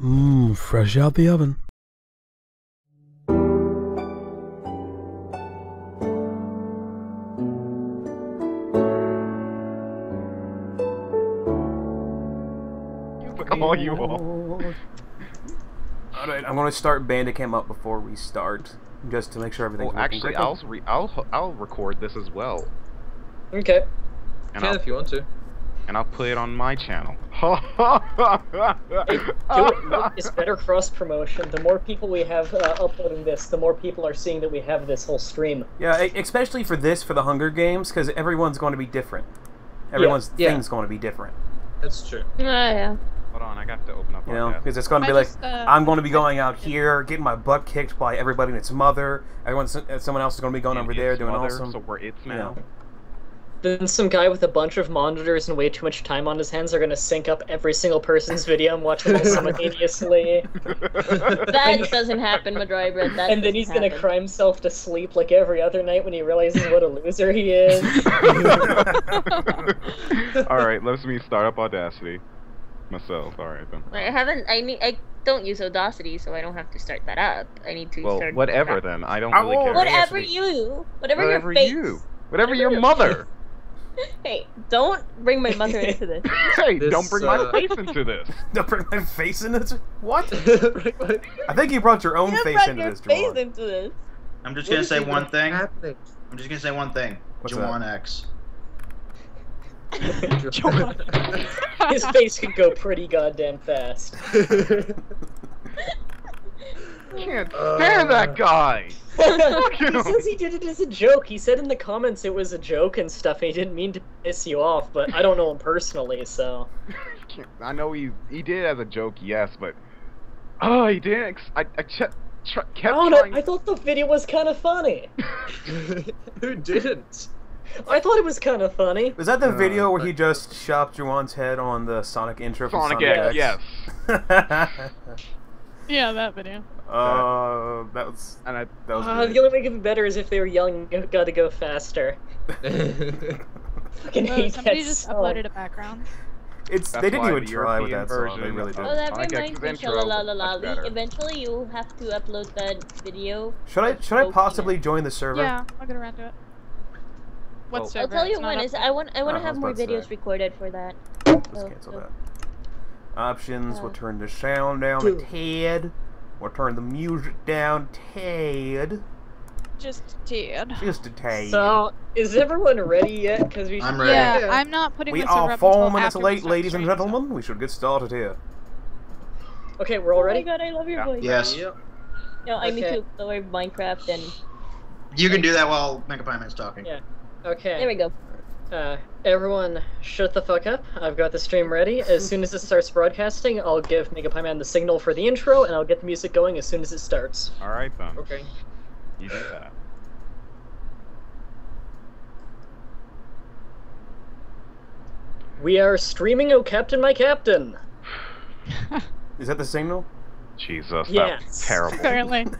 Mmm, fresh out the oven. all you all. Alright, I'm gonna start Bandicam up before we start, just to make sure everything's Well, working actually. I'll re I'll I'll record this as well, Okay. and Can I'll if you want to. And I'll put it on my channel. Hey, do it. It's better cross promotion. The more people we have uh, uploading this, the more people are seeing that we have this whole stream. Yeah, especially for this, for the Hunger Games, because everyone's going to be different. Everyone's yeah. thing's going to be different. That's true. Oh, yeah. Hold on, I got to open up. You know, because it's going to I be like, just, uh, I'm going to be going out here, getting my butt kicked by everybody and its mother. Everyone, someone else is going to be going And over there doing mother, awesome. So we're it's you now. know. Then some guy with a bunch of monitors and way too much time on his hands are gonna sync up every single person's video and watch them all simultaneously. That doesn't happen, Madroy Bread. That and then doesn't he's gonna cry himself to sleep like every other night when he realizes what a loser he is. All right, let's me start up Audacity myself. All right then. I haven't. I need. I don't use Audacity, so I don't have to start that up. I need to Well, start. whatever then. I don't really will- care. Whatever you. Whatever, Whatever your face. you. Whatever Whatever your your mother. Hey, don't bring my mother into this. hey, This, don't bring my uh, face into this. Don't bring my face in it. What? Right, I think you brought your own You face brought into your this, face Jamal. into this. I'm just What gonna say one thing. happening? I'm just gonna say one thing. What's Juhwann X. His face could go pretty goddamn fast. Can't Uh, that guy. he says he did it as a joke. He said in the comments it was a joke and stuff. And he didn't mean to piss you off, but I don't know him personally, so. I know he he did it as a joke, yes, but oh, he didn't. I I ch- tr- I kept don't know. trying. I thought the video was kind of funny. Who didn't? I thought it was kind of funny. Was that the Uh, video where he just chopped Juhwann's head on the Sonic intro from Sonic Sonic X, X? yes. Yeah, that video. Uh, that was And I that was Uh, the only way it could be better is if they were yelling, "Gotta go faster." Fucking Oh, hate somebody that just song. uploaded a background. It's That's they didn't even the try with European that song. They really of- didn't. Oh, that Sonic reminds me, intro, Shalalala. much better. Eventually, you will have to upload that video. Should I should I Okay. possibly join the server? Yeah, I'll get around to it. What Well- server? I'll tell you It's not when. up Is. I want. I want to have more videos say. recorded for that. Let's Oh, cancel oh. that. Options. We'll Uh. turn the sound down a tad. We'll turn the music down Ted. Just did. Just a tad. So, is everyone ready yet? Because we should. I'm ready. Yeah, Yeah. I'm not putting we the server are up until four minutes late, ladies and streaming, so- gentlemen. We should get started here. Okay, we're all ready. Oh my ready. god, I love your Yeah. voice. Yes. Yep. No, I need Okay. to explore Minecraft and You can do that while Mega Man's talking. Yeah. Okay. there we go. Uh, everyone, shut the fuck up. I've got the stream ready. As soon as it starts broadcasting, I'll give Mega Pie Man the signal for the intro, and I'll get the music going as soon as it starts. all right then. Okay. You do that. We are streaming Oh Captain My Captain! Is that the signal? Jesus, Yes. that's terrible. Apparently.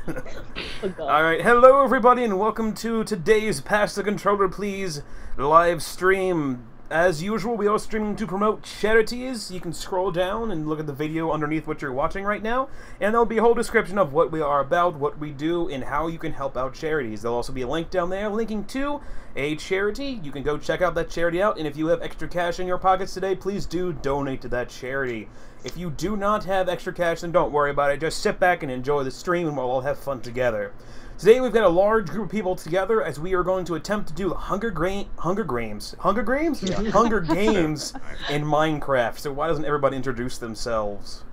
Oh. All right, hello everybody, and welcome to today's Pass the Controller Please live stream. As usual, we are streaming to promote charities. You can scroll down and look at the video underneath what you're watching right now, and there'll be a whole description of what we are about, what we do, and how you can help out charities. There'll also be a link down there linking to a charity. You can go check out that charity out, and if you have extra cash in your pockets today, please do donate to that charity. If you do not have extra cash, then don't worry about it. Just sit back and enjoy the stream, and we'll all have fun together. Today we've got a large group of people together as we are going to attempt to do the Hunger Gra- Hunger Games, Hunger Games, Hunger Games in Minecraft. So why doesn't everybody introduce themselves?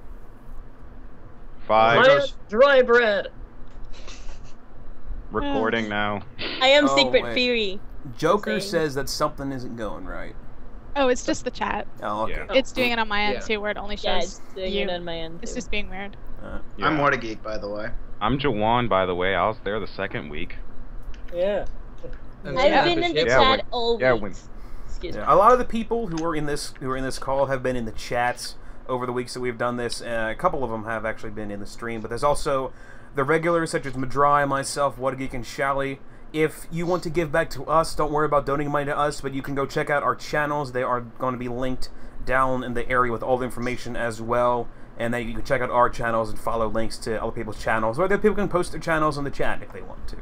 Five. My dry bread! Recording now. I am Oh, Secret wait. Firi. Joker Same. says that something isn't going right. Oh, it's just the chat. Oh, okay. Yeah. It's doing it on my end Yeah. too, where it only Yeah, shows it's doing you. it on my end. It's just being weird. Uh, Yeah. I'm Whattageek, by the way. I'm Juhwann, by the way. I was there the second week. Yeah. I've yeah, been in the yeah, Yeah, chat when- all yeah, week. when- Excuse me. A lot of the people who are in this who are in this call have been in the chats over the weeks that we've done this. Uh, a couple of them have actually been in the stream, but there's also the regulars such as Madry, myself, Whattageek, and Schaly. If you want to give back to us, don't worry about donating money to us, but you can go check out our channels. They are going to be linked down in the area with all the information as well. And then you can check out our channels and follow links to other people's channels, or other people can post their channels in the chat if they want to.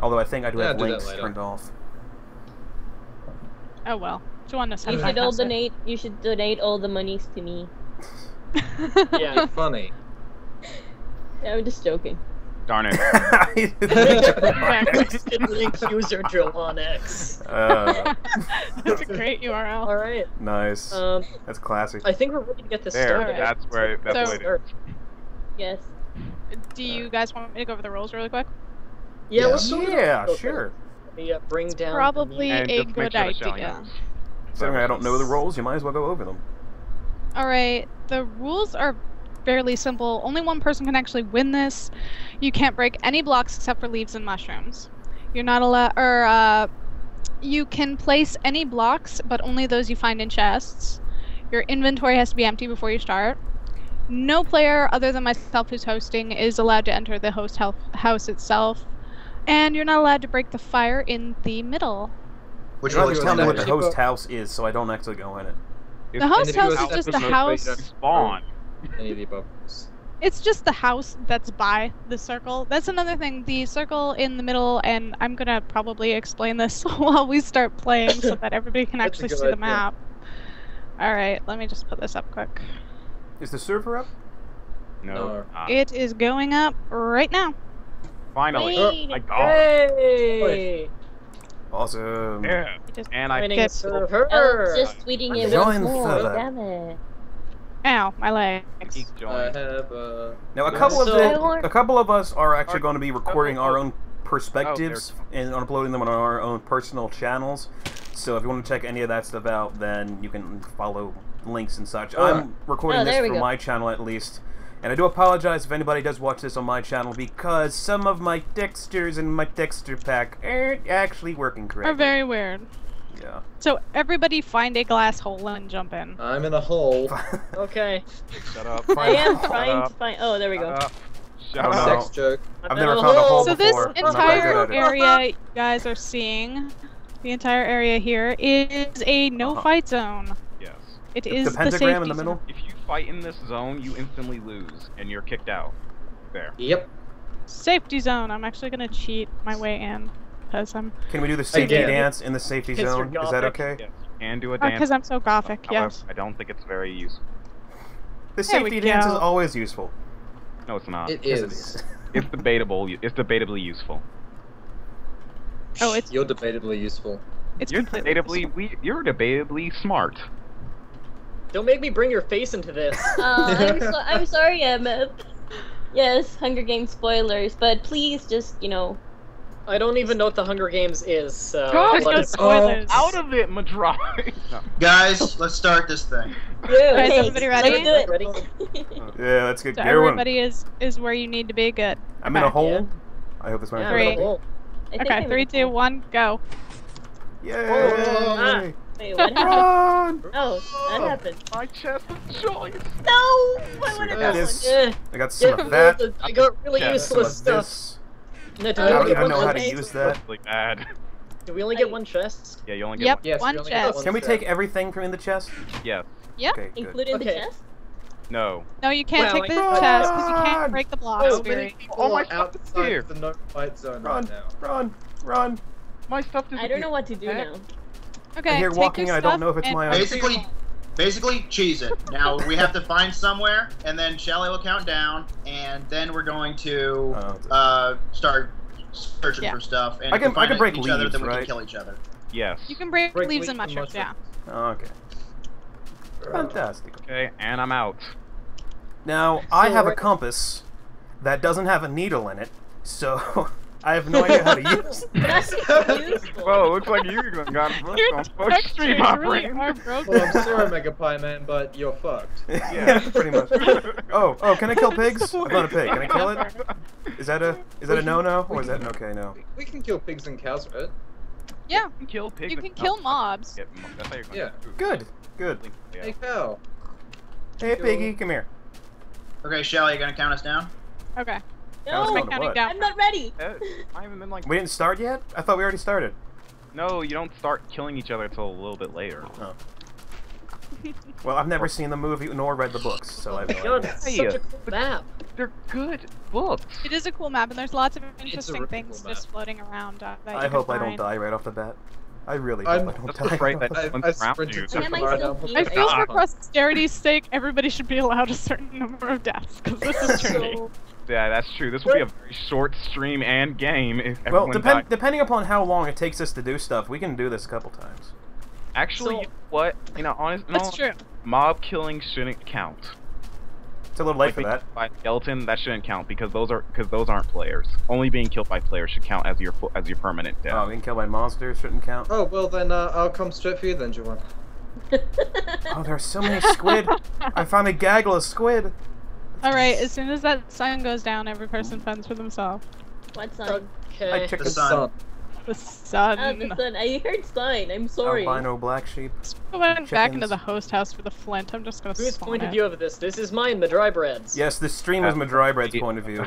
Although I think I do Yeah, have do that links later. turned off. Oh well. Join. You should all donate. You should donate all the monies to me. Yeah. Funny. Yeah, I'm just joking. Darn it. Instant link user drill on X. uh, That's a great URL. All right. nice. Um, That's classic. I think we're ready to get this There. started. That's where. That's So- the way to. Yes. Do you guys want me to go over the rules really quick? Yeah, Yeah. let's sort of- yeah, okay. sure. Let me uh, bring down. Probably a good sure that Schaly idea. knows. I don't know the rules. you might as well go over them. All right. The rules are fairly simple. Only one person can actually win this. You can't break any blocks except for leaves and mushrooms. You're not allowed, or uh, you can place any blocks, but only those you find in chests. Your inventory has to be empty before you start. No player other than myself who's hosting is allowed to enter the host hel- house itself. And you're not allowed to break the fire in the middle. Which You're not one telling me what the host house is, so I don't actually go in it. If- The host house is just the a house. basic- Spawn. Any of the above. ones. It's just the house that's by the circle. That's another thing. The circle in the middle, and I'm gonna probably explain this while we start playing so that everybody can actually good see the map. Alright, let me just put this up quick. Is the server up? No. No. Ah, It is going up right now. finally. Wait. My God. Hey! Awesome. Yeah. And I. Get- server. Oh, just tweeting it Join once more. further. Damn it. Ow, my legs. I have uh, Now, a couple of the, a couple of us are actually going to be recording our own Oh, perspectives and uploading them on our own personal channels. So if you want to check any of that stuff out, then you can follow links and such. Alright. I'm recording Oh, this for go. my channel at least. And I do apologize if anybody does watch this on my channel because some of my textures in my texture pack aren't actually working correctly. Are very weird. Yeah. So everybody find a glass hole and jump in. I'm in a hole. Okay. Shut up. I am Shut trying to find. Oh, there we go. up. Shut up. Sex joke. I've never found a hole So this before. I'm not very entire good at it. area you guys are seeing, the entire area here, is a Uh-huh. no-fight zone. Yes. It is The- is the the pentagram safety in the middle. zone. If you fight in this zone, you instantly lose, and you're kicked out. There. Yep. Safety zone. I'm actually gonna cheat my way in because I'm Can we do the safety Again. dance in the safety zone? Is that okay? Yes. You can do a dance. because dance. I'm so gothic. However, Yes. I don't think it's very useful. The There safety dance is always useful. No, it's not. It Yes, it is. is. It's debatable. It's debatably useful. Oh, it's You're debatably useful. it's You're debatably useful. we. You're debatably smart. Don't make me bring your face into this. Uh, I'm, so- I'm sorry, Emma. Yes, Hunger Games spoilers, but please just, you know. I don't even know what the Hunger Games is, so. God, no let's- spoilers. Out of it, Madrai. no. Guys, let's start this thing. Guys, okay, everybody ready? Let's do Ready? it. Yeah, let's get So going. everybody is is where you need to be. Good. I'm in a Okay. hole. I hope this one. Yeah, Three. we're. I Okay, I'm three, in- two, one, go. Yay! Ah. Wait, what happened? Run! Oh, that happened. My chest of choice. No! I would Got have. Eh, I got some of that. I got really Yeah, useless of stuff. This. No, do I we don't even know how to use that. Like bad. Do we only get one chest? Yeah, you only get Yep, one. Yes, one you only get chest. one Can we chest. take everything from in the chest? Yeah. Yep. Okay, good. Including the Okay. chest? No. No, you can't Well, take the like- chest because you can't break the blocks. How Firi. many oh people Oh, my are stuff is outside here. the no fight zone Run, right now? run, run. My stuff I don't know what to do now. Okay. I hear take walking, your I don't stuff know if it's and my run own. Basically, hole. Basically, cheese it. Now we have to find somewhere, and then Schaly will count down, and then we're going to Oh, uh, start searching Yeah. for stuff. And I if can- we find I can break each other, leaves, then we right? can kill each other. Yes. You can break, Break leaves leaves and and mushrooms. Yeah. oh, okay. Fantastic. Okay, and I'm out. Now, I have a compass that doesn't have a needle in it, so I have no idea how to use That's useful. Whoa, looks like you got Your on fuck stream textures really operating. are broken. Well, I'm sorry, Mega Pie Man, but you're fucked. yeah, pretty much. Oh, oh, can I kill pigs? I found a pig. Can I kill it? Is that a is that a no-no or is that an okay no? We- We can kill pigs and cows, right? Yeah. You can kill pigs. You can kill mobs. yeah, mo- that's how you're gonna Yeah. do it. Good, good. Hey, cow. Hey, piggy, come here. Okay, Schaly, you gonna count us down? Okay. That was No, counting down. I'm not ready. I haven't been like. We didn't start yet? I thought we already started. No, you don't start killing each other until a little bit later. Well, I've never seen the movie nor read the books, so I have no God, idea. it's such a cool map. They're good books. It is a cool map, and there's lots of interesting really things cool just floating around. Uh, I can hope I don't die right off the bat. I really I'm- hope I don't die. just pray that I, I sprinted you. I far down. I feel for God. posterity's sake, everybody should be allowed a certain number of deaths because this is true. So, Yeah, that's true. This will be a very short stream and game if well, everyone depend, died. depending upon how long it takes us to do stuff, we can do this a couple times. Actually, So- you know what? You know, honest, That's no, true. mob killing shouldn't count. It's a little late Like for that. By skeleton, that shouldn't count because those are because those aren't players. Only being killed by players should count as your as your permanent death. Oh, being killed by monsters shouldn't count. Oh, well then uh, I'll come straight for you then, Juhwann. Oh, there's so many squid. I found a gaggle of squid. All right, as soon as that sun goes down, every person funds for themselves. What sign? I okay. took The the sun. The sun. Ah, the sun. I heard sign. I'm sorry. albino black sheep. Let's go back into the host house for the flint. I'm just gonna Whose spawn point of view of this? This is mine, the dry breads. Yes, this stream is Uh, Madrybread's yeah. point of view.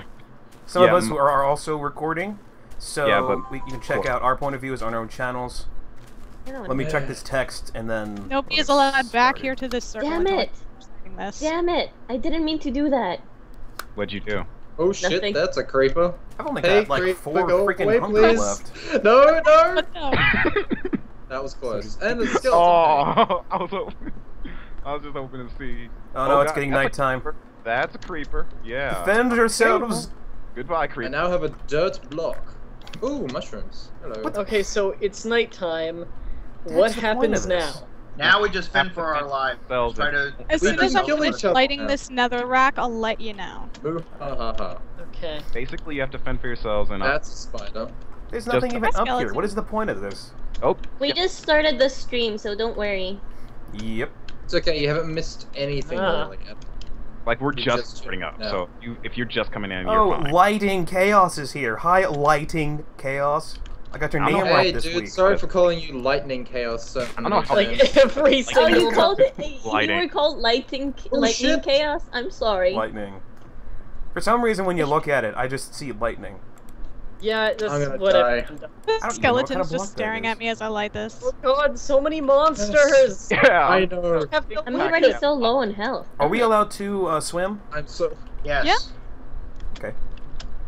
Some Yeah, of us m- are also recording, so Yeah, but- we, you can check cool. out our point of views on our own channels. Let me check this text and then. Nobody we'll is allowed back here to this circle. Damn it! I'm saying This. Damn it! I didn't mean to do that. What'd you do? Oh shit, Nothing. that's a creeper. I've only Hey, got like creeper, four go freaking away, hunger please. left. No, no! What the? That was close. And the skeleton. oh, I was hoping, I was just hoping to see. Oh no, oh, it's getting that's a That's a creeper. Yeah. Defend yourselves. Goodbye, creeper. I now have a dirt block. Ooh, mushrooms. Hello. What Okay, so it's nighttime. what That's the point happens of this. now? Now we just fend for our lives. Try to. As soon as I'm finished lighting now. this nether rack, I'll let you know. Okay. Basically, you have to fend for yourselves and. Uh, That's a spider. There's Just- nothing even up here. What is the point of this? oh. We yep. just started the stream, so don't worry. Yep. It's okay, you haven't missed anything Ah. really yet. Like we're just just- starting up, no. so you if you're just coming in, Oh, you're fine. lighting chaos is here. Hi, lighting chaos. I got your I'm name right Hey this dude, week. sorry for calling you lightning chaos so I don't know how- many Like times. every Like- Oh, you called it. You were called lighting, Oh, lightning shit. chaos. I'm sorry. Lightning. For some reason, when you look at it, I just see lightning. Yeah, that's I'm whatever. die. The I don't even know what skeleton's kind of just staring at me as I light this. Oh god, so many monsters! Yeah. I know. Have I'm already so low in health. Are we allowed to uh, swim? I'm so Yes. Yeah.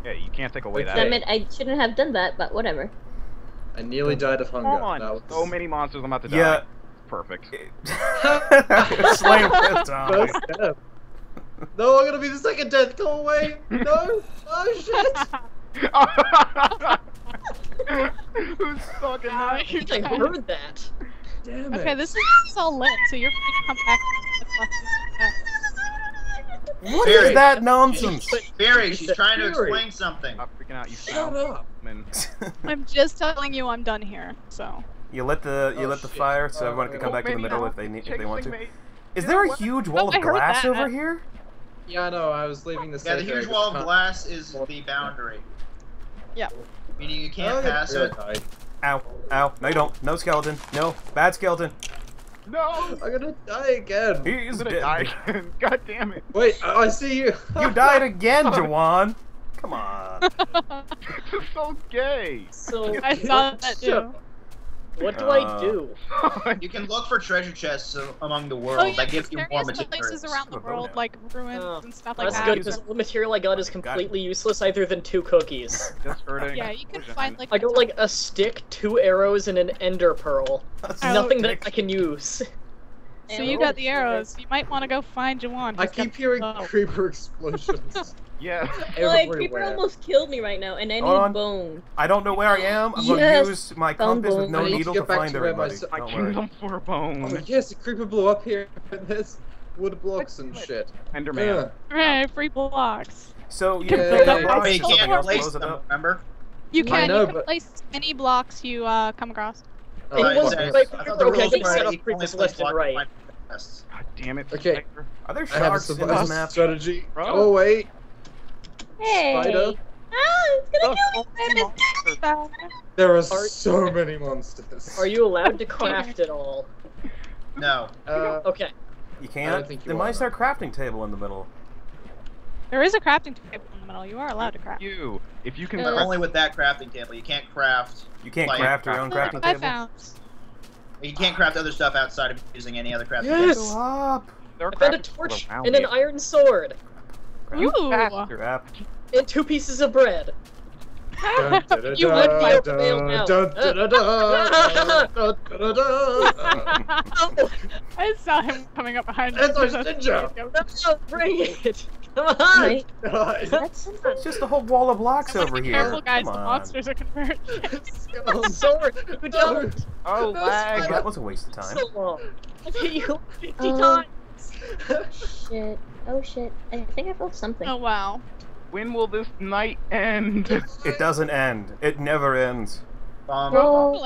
Yeah, you can't take away that. Damn it! I shouldn't have done that, but whatever. I nearly died of hunger. Come on. Was... So many monsters. I'm about to die. Yeah. Perfect. Slain first time. First death. No, I'm gonna be the second death. Go away. No. Oh shit. Who's fucking Now that? I heard that. Damn it. Okay, this is, this is all lit, so you're free to come back. What Barry. is that nonsense? Barry, she's trying to explain something. Stop freaking out, you Shut up. man. I'm just telling you I'm done here, so. you lit the you Oh, lit the shit. fire, so Oh, everyone can come oh, back to the middle not. if they need if they want to. Chasing me. Is there a huge wall of glass over here? Yeah, I know. I was leaving the Yeah, the huge wall of glass is the boundary. Yeah. Meaning you Oh, can't yeah, pass it. I died. Ow, ow. No, you don't. No skeleton. No, bad skeleton. No! I'm gonna die again. He's I'm gonna dead. die again. God damn it. Wait, I I see you. You died again, Juhwann. Come on. This is so gay. So, I saw that too. What do I do? You can look for treasure chests among the Oh, world yeah, that give you there more is materials. places around the Oh, world, like ruins Oh, and stuff like that. That's good, because the material I got is oh, completely useless other than two cookies. Just hurting. Yeah, you can find like. I got like a stick, two arrows, and an ender pearl. That's Oh, Nothing that. I can use. So you got the arrows. You might want to go find Juhwann. I keep hearing creeper explosions. Yeah. Like, creeper almost killed me right now, and I need Hold on. bone. I don't know where I am. I'm Yes, gonna use my found compass with bone. no I need to needle to find to where my everybody. s- My Don't worry. kingdom for a bone. oh yes, a creeper blew up here. and There's wood blocks and shit. Enderman. Ugh. Right, free blocks. So you can can pick pick up up rocks you rocks and can't something else place blows it them, up. remember? You I can. know, you can but- place any blocks you uh, come across. Oh, It I wasn't said- like- I thought the okay, I rules think were set up you creepers only left and place right. one chests. God damn it. Okay. Spectre. Are there I have a sharks in this survival map? strategy. Bro. Oh wait, Hey! spider. Ah, it's gonna Oh, kill me! monsters. There are Are- so many monsters. Are you allowed to craft at all? No. Uh, Okay. You can't. don't think you then are, why is there a crafting table in the middle? There is a crafting table in the middle. You are allowed to craft. You. If you can Uh, But only with that crafting table. You can't craft. You can't Like- craft your own crafting I table. found. You can't craft other stuff outside of using any other crafting. Yes! table. Go up. There are I found a torch and an iron sword Ooh. Crap. and two pieces of bread. You would dun, fight dun, the now. I saw him coming up behind It's us. our ninja. no, bring it! Come on! Right. Guys, That's something. It's just a whole wall of blocks Someone over here. Careful, guys. Come The monsters are converging. Sword! You don't! Oh, lag. That was a waste of time. So long. I've hit you 50 Um, times! Shit. Oh shit. I think I felt something. oh wow. When will this night end? It doesn't end. It never ends. Um, Roll.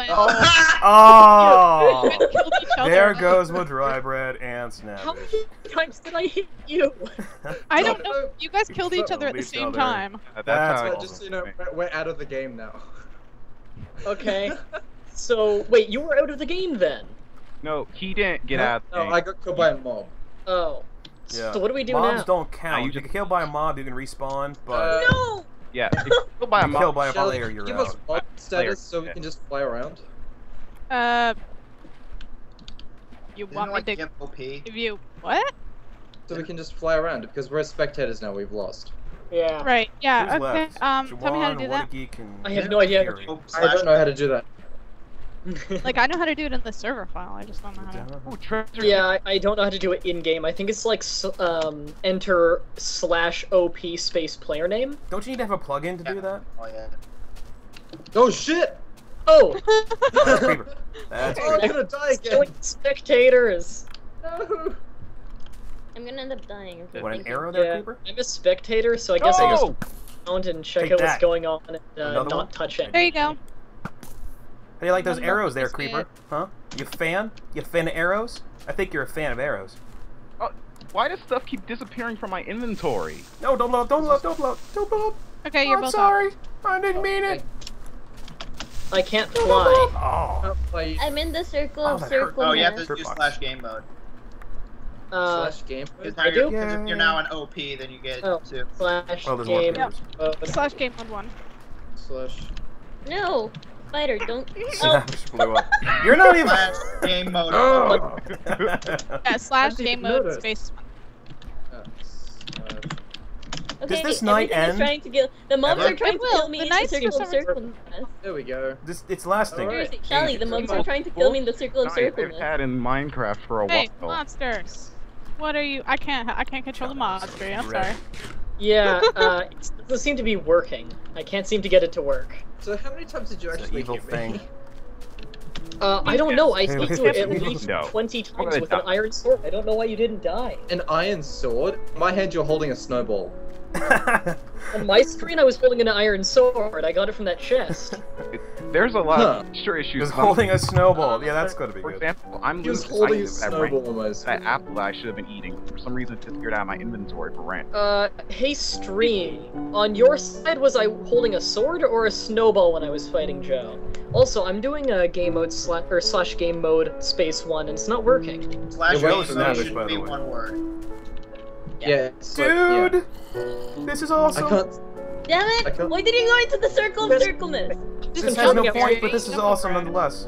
Oh! Killed each there goes my dry bread and How many times did I hit you? I don't know. You guys killed each other at the same other. time. That's That's how I just you know, we're- we're out of the game now. Okay. So, wait, you were out of the game then? No, he didn't get No, out. of the No, game. I got killed by a mob. Oh. Yeah. So what do we do Mobs now? don't Nah, count. you you just- get killed by a mob, you can respawn, but Uh, No! Yeah, if you're killed by a mob. killed by a player, you're give out. us mob status so we yeah. can just fly around. Uh, you Isn't want it me to give OP? give you what? So we can just fly around because we're spectators now. We've lost. Yeah. Right. Yeah. Who's okay. left? Um, tell me how to Juhwann, do that. I have no idea. I don't know how to do that. Like I know how to do it in the server file. I just don't know how to. Ooh, treasure. yeah, I, I don't know how to do it in game. I think it's like um, enter slash op space player name. Don't you need to have a plugin to do that? Oh yeah. Oh shit! Oh, That's Creeper. That's Oh, I'm gonna die again. killing spectators. No. I'm gonna end up dying. What, an arrow there, Yeah, Creeper? I'm a spectator, so I guess I Oh! just and check Take out what's going on and uh, not one? touch it. There you go. How do you like those arrows there, biscuit. Creeper? Huh? You fan? You fan of arrows? I think you're a fan of arrows. Why does stuff keep disappearing from my inventory? No, don't blow up, don't blow up, don't blow up, don't blow up. Okay, you're I'm both sorry. I didn't mean it. I can't Don't fly. Oh. Oh, I'm in the circle Oh, of that hurt. circle. Oh, you have to Hurt do box. slash game mode. Uh, slash game. Because I you're, do? 'cause if you're now an OP, then you get Oh. to. slash Oh, there's game. creepers. mode. Slash game mode one. Slash. No, spider, don't. Oh, Snap just blew up. You're not even. Slash game mode. Oh. Yeah. Slash game mode notice. space one. Slash. okay, this night everything is end? trying to kill. The mobs Ever? are trying to kill me The in the nights circle for of some circleness. There we go. this, it's lasting. Alright. Seriously, Schaly, the mobs are trying to kill me in the circle of Night I've circleness. had in Minecraft for a Hey, while. monsters. What are you? I can't. I can't control the monster. I'm sorry. Yeah, uh, it doesn't seem to be working. I can't seem to get it to work. So how many times did you It's an actually evil hit me? thing. Uh, I don't know. I Hey, hit wait, you at least no. 20 times gonna with an iron sword. I don't know why you didn't die. An iron sword. In my hand, you're holding a snowball. On my screen, I was holding an iron sword. I got it from that chest. There's a lot Huh. of extra issues. Just holding a snowball. Yeah, that's gonna be For good. example, I'm He was losing holding a sight of that rank- snowball almost. That apple that I should have been eating. For some reason, it disappeared out of my inventory for rent. Uh, hey stream. On your side, was I holding a sword or a snowball when I was fighting Joe? Also, I'm doing a game mode slash or slash game mode space one, and it's not working. Slash Yeah, well, game it's mode Navish, should by the be way. one word. Yeah. it's like- yeah. Dude, this is I awesome. can't. Damn I it! can't- Why did you go into the circle of Yes. circleness? This I'm has no point, but this is Jump awesome nonetheless.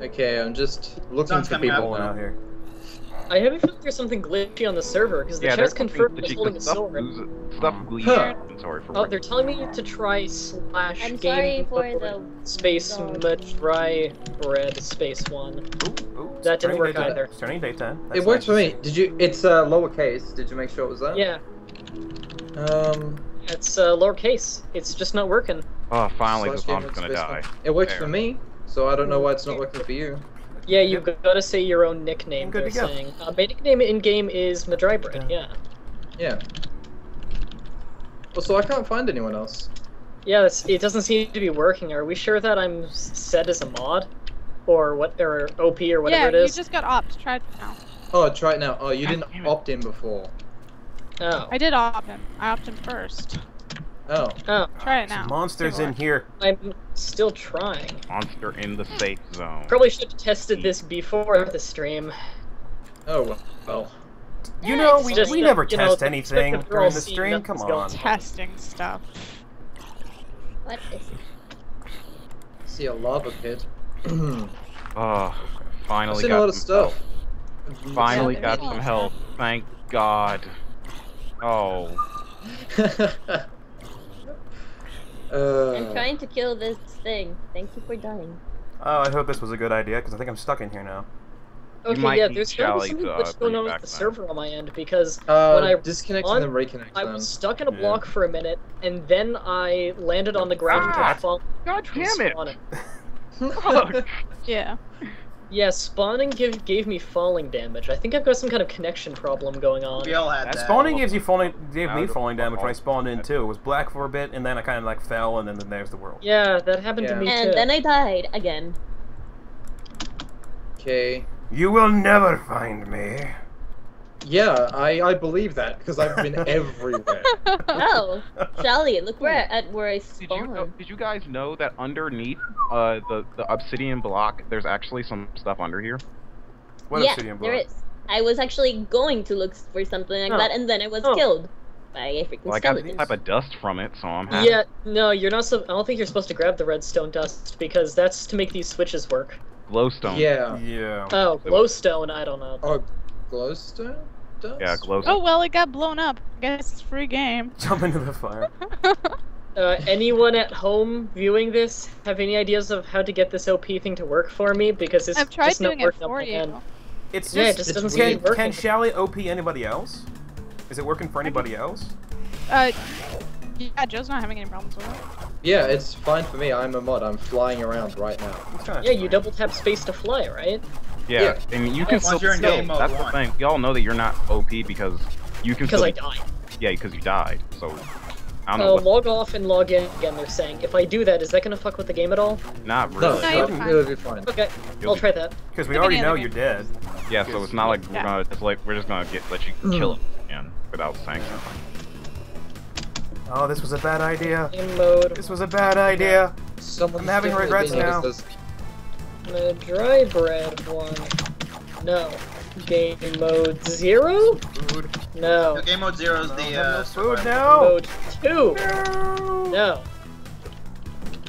Okay, I'm just looking Sun's for people out. Out now. here. I have a feeling there's something glitchy on the server because the yeah, chest confirmed I was holding a stuff sword. loses- Stuff leaves Huh. my inventory for Oh, rent. they're telling me to try slash I'm game sorry for the. space the- much dry bread space one. Ooh, ooh, That didn't work daytime. either. It's turning daytime. It That's worked for me. Did you? It's uh, lowercase. Did you make sure it was that? Yeah, Um. it's uh, lowercase. It's just not working. Oh, finally, slash the bomb's gonna die. one. It works There. for me, so I don't know why it's not working for you. Yeah, you've gotta say your own nickname. Good They're to go. saying. Uh, my nickname in game is Madrybread. Yeah. Yeah. Well, so I can't find anyone else. Yeah, it's, it doesn't seem to be working. Are we sure that I'm set as a mod, or what, or OP or whatever yeah, it is? you just got opt. Try it now. Oh, try it now. Oh, you didn't opt in before. Oh. I did opt in. I opted in first. Oh. Oh, Try it Some now. monsters in here. I'm still trying. Monster in the safe zone. Probably should have tested this before the stream. Oh well. well. You know, we, just we that, never you know, test anything the girl during the stream. that Come on. Testing stuff. What is it? See a lava pit. Oh, ah, I've finally seen got a lot of stuff. health. Mm-hmm. Finally Yeah, got some lot of health. Thank God. Oh, uh, I'm trying to kill this thing. Thank you for dying. Oh, I hope this was a good idea because I think I'm stuck in here now. Okay, might yeah, need there's gotta be something to, uh, going on with the then. server on my end because uh, when I disconnect on- and then reconnect. I was stuck in a Yeah. block for a minute and then I landed on the ground Ah. and fall. God damn it! spawning. Fuck. Yeah. Yeah, spawning give, gave me falling damage. I think I've got some kind of connection problem going on. We all had That's that. Spawning gives you falling, gave me falling damage when I spawned in too. It was black for a bit, and then I kind of like fell, and then there's the world. Yeah, that happened to Yeah. me And too. then I died again. Okay. You will never find me. Yeah, I, I believe that because I've been everywhere. Oh, Schaly, look where at where I Did you know, did you guys know that underneath uh the the obsidian block there's actually some stuff under here? What yeah, obsidian there block? is. I was actually going to look for something like Oh. that, and then I was Oh. killed by a freaking Well, I got some skeleton. type of dust from it, so I'm happy. Yeah, no, you're not. So, I don't think you're supposed to grab the redstone dust because that's to make these switches work. Glowstone. yeah. Yeah. Oh, glowstone. I don't know. Oh, glowstone? Does? Yeah, glowstone. Oh well, it got blown up. Guess it's free game. Jump into the fire. Uh, anyone at home viewing this have any ideas of how to get this OP thing to work for me? Because it's I've tried just not doing it working on for my you. end. It's Yeah, it just, just doesn't can, seem to working. can Schaly OP anybody else? Is it working for anybody else? Uh, yeah, Joe's not having any problems with it. Yeah, it's fine for me. I'm a mod. I'm flying around right now. Yeah, you double tap space to fly, right? Yeah, Yeah. and you can Once still. you're in still- game mode that's one. the thing. Y'all know that you're not OP because you can Because still. I died. Yeah, because you died. So I don't know. Uh, what, log off and log in again. They're saying if I do that, is that gonna fuck with the game at all? not No, really. No, you're it'll, fine. it'll be fine. Okay, You'll I'll be- try that. Because we already know you're dead. Yeah, so it's not like we're gonna. It's like we're just gonna get let you Mm. kill it again without saying something. Oh, this was a bad idea. Game mode. This was a bad idea. Someone's I'm having regrets been here now. That says- The dry bread one. No. Game mode zero? Food. No. No, game mode zero is I the uh, no food now. Mode two. No. No.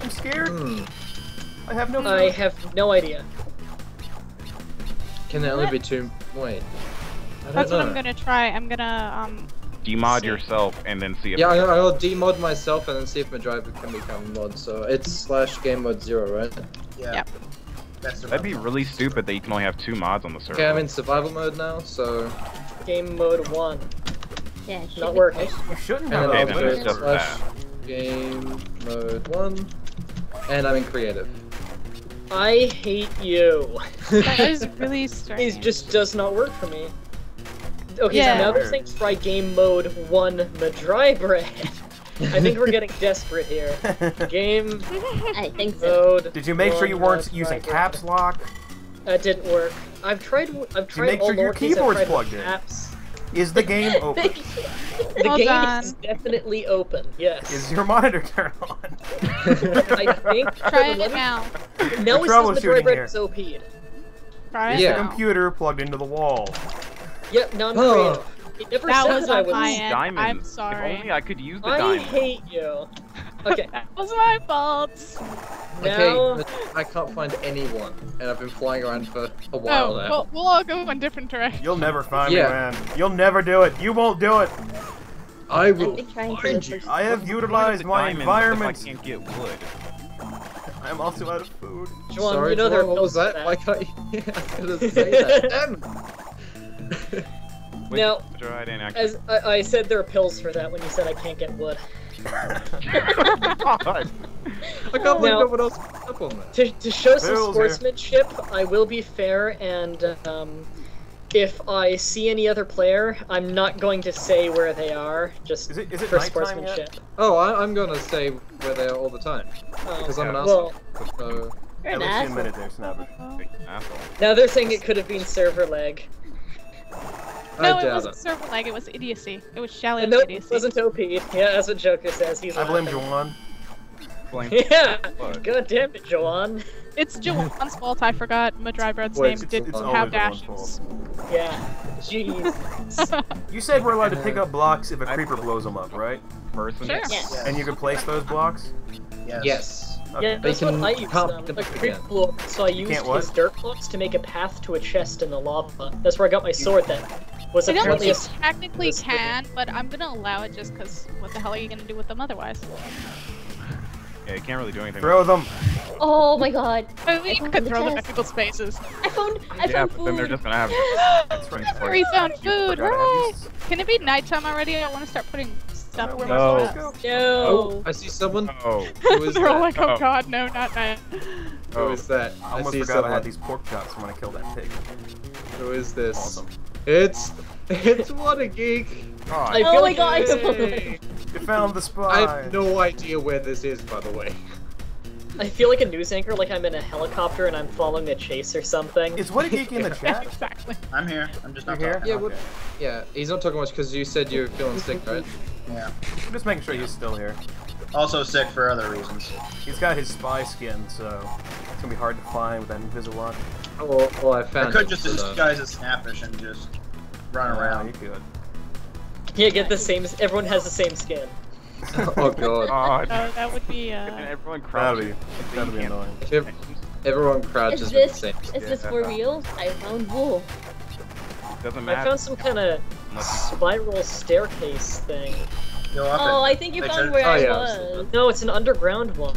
I'm scared. Hmm. I have no food. I have no idea. Can there only be two? Wait. I don't That's what know. I'm gonna try. I'm gonna um. Demod See. yourself and then see if. Yeah, I- I'll demod myself and then see if my driver can become mod. So it's slash game mode zero, right? Yeah. Yep. That's That'd be really stupid that you can only have two mods on the server. Okay, I'm in survival mode now, so Game mode one. Yeah, it Not working. You shouldn't and have then Okay, that. then it's just slash game mode one, and I'm in creative. I hate you. That is really strange. It just does not work for me. Okay, Yeah. so now they're saying try game mode one the dry bread. I think we're getting desperate here. Game I think so. mode. Did you make sure you weren't uh, using caps lock? bread. That didn't work. I've tried. I've tried make all sure your keyboard's plugged in. Caps. Is the game open? The Well game done. is definitely open. Yes. Is your monitor turned on? I think. Try it now. Now it says the troubleshooting dry bread here. is OP'd. Try it Is Yeah. the computer plugged into the wall? Yep. Now I'm Oh. creative. It never That said was that I was. my end. Diamonds. I'm sorry. If sorry. only I could use the I diamond. I hate you. Okay. That was my fault. No. Okay, I can't find anyone, and I've been flying around for a Oh, while now. well, we'll all go in different directions. You'll never find Yeah. me, man. You'll never do it. You won't do it. I I've will been trying to find you. I have utilized my environment. I can't get wood. I'm also out of food. Juan, Sorry, you know there are Joel, what was pills for that? Why can't you? I was gonna say that. Damn. Wait, Now, try it and. As I, I said, there are pills for that when you said I can't get wood. God. I can't believe no one else up on that. To, to show some Pills here. sportsmanship, I will be fair, and um, if I see any other player, I'm not going to say where they are, just Is it is it for sportsmanship. yet? Oh, I, I'm gonna say where they are all the time Oh, because I'm an Yeah. asshole. well, So You're At an least asshole. minute there, Snapper. Big asshole. now they're saying it could have been server lag. I No, it wasn't it. server lag. It was idiocy. It was Schaly And was no, idiocy. it wasn't OP. Yeah, that's what Joker says. He's I blame laughing. Juhwann. Blame. Yeah, What? god damn it, Joan. It's Joanne's fault. I forgot Madry Bread's Wait, name it's- didn't it's have dashes. Yeah, jeez. You said we're allowed to pick up blocks if a creeper blows them up, right? Person. Sure. Yes. Yes. And you can place those blocks? Yes. Yes. Yeah, that's They what can I used pump uh, them. them Like, again. creep blew up, so I used his dirt blocks to make a path to a chest in the lava. That's where I got my sword that was I don't apparently think a you technically this can, but I'm gonna allow it just because what the hell are you gonna do with them otherwise? Yeah, you can't really do anything. Throw them. Oh my god. I mean, you found could the throw them at chest. people's faces. I found I yeah, found but then they're just gonna have. That's right. We found food, forgot I have hooray! these. Can it be nighttime already? I want to start putting stuff Where in am I No. supposed to go? Oh, No. I see someone. Oh, Who is They're all that? like, oh Oh. god, no, not night. Who is that? I I almost see forgot someone. I had these pork chops when I killed that pig. Who is this? Awesome. It's it's Whattageek. God. I Oh feel my god. Yay. You found the spy. I have no idea where this is, by the way. I feel like a news anchor, like I'm in a helicopter and I'm following a chase or something. Is Whattageek in the chat? exactly. I'm here. I'm just You're not here? Yeah, Okay. Yeah, he's not talking much because you said you're feeling sick, right? Yeah. I'm just making sure he's still here. Also sick for other reasons. He's got his spy skin, so it's gonna be hard to find with that invisible watch. Oh, well, well I I could just uh, disguise as snappish and just run around. You could. Yeah, get the same. Everyone has the same skin. oh god. God. Oh, that would be, uh... everyone That'd crouches. be that'd be annoying. If everyone crouches Is with this the same. is this for real? I found wool. Doesn't matter. I found some kind of spiral staircase thing. Go up Oh, it. I think you Hey, found Jen. where Oh, I yeah, was. No, it's an underground one.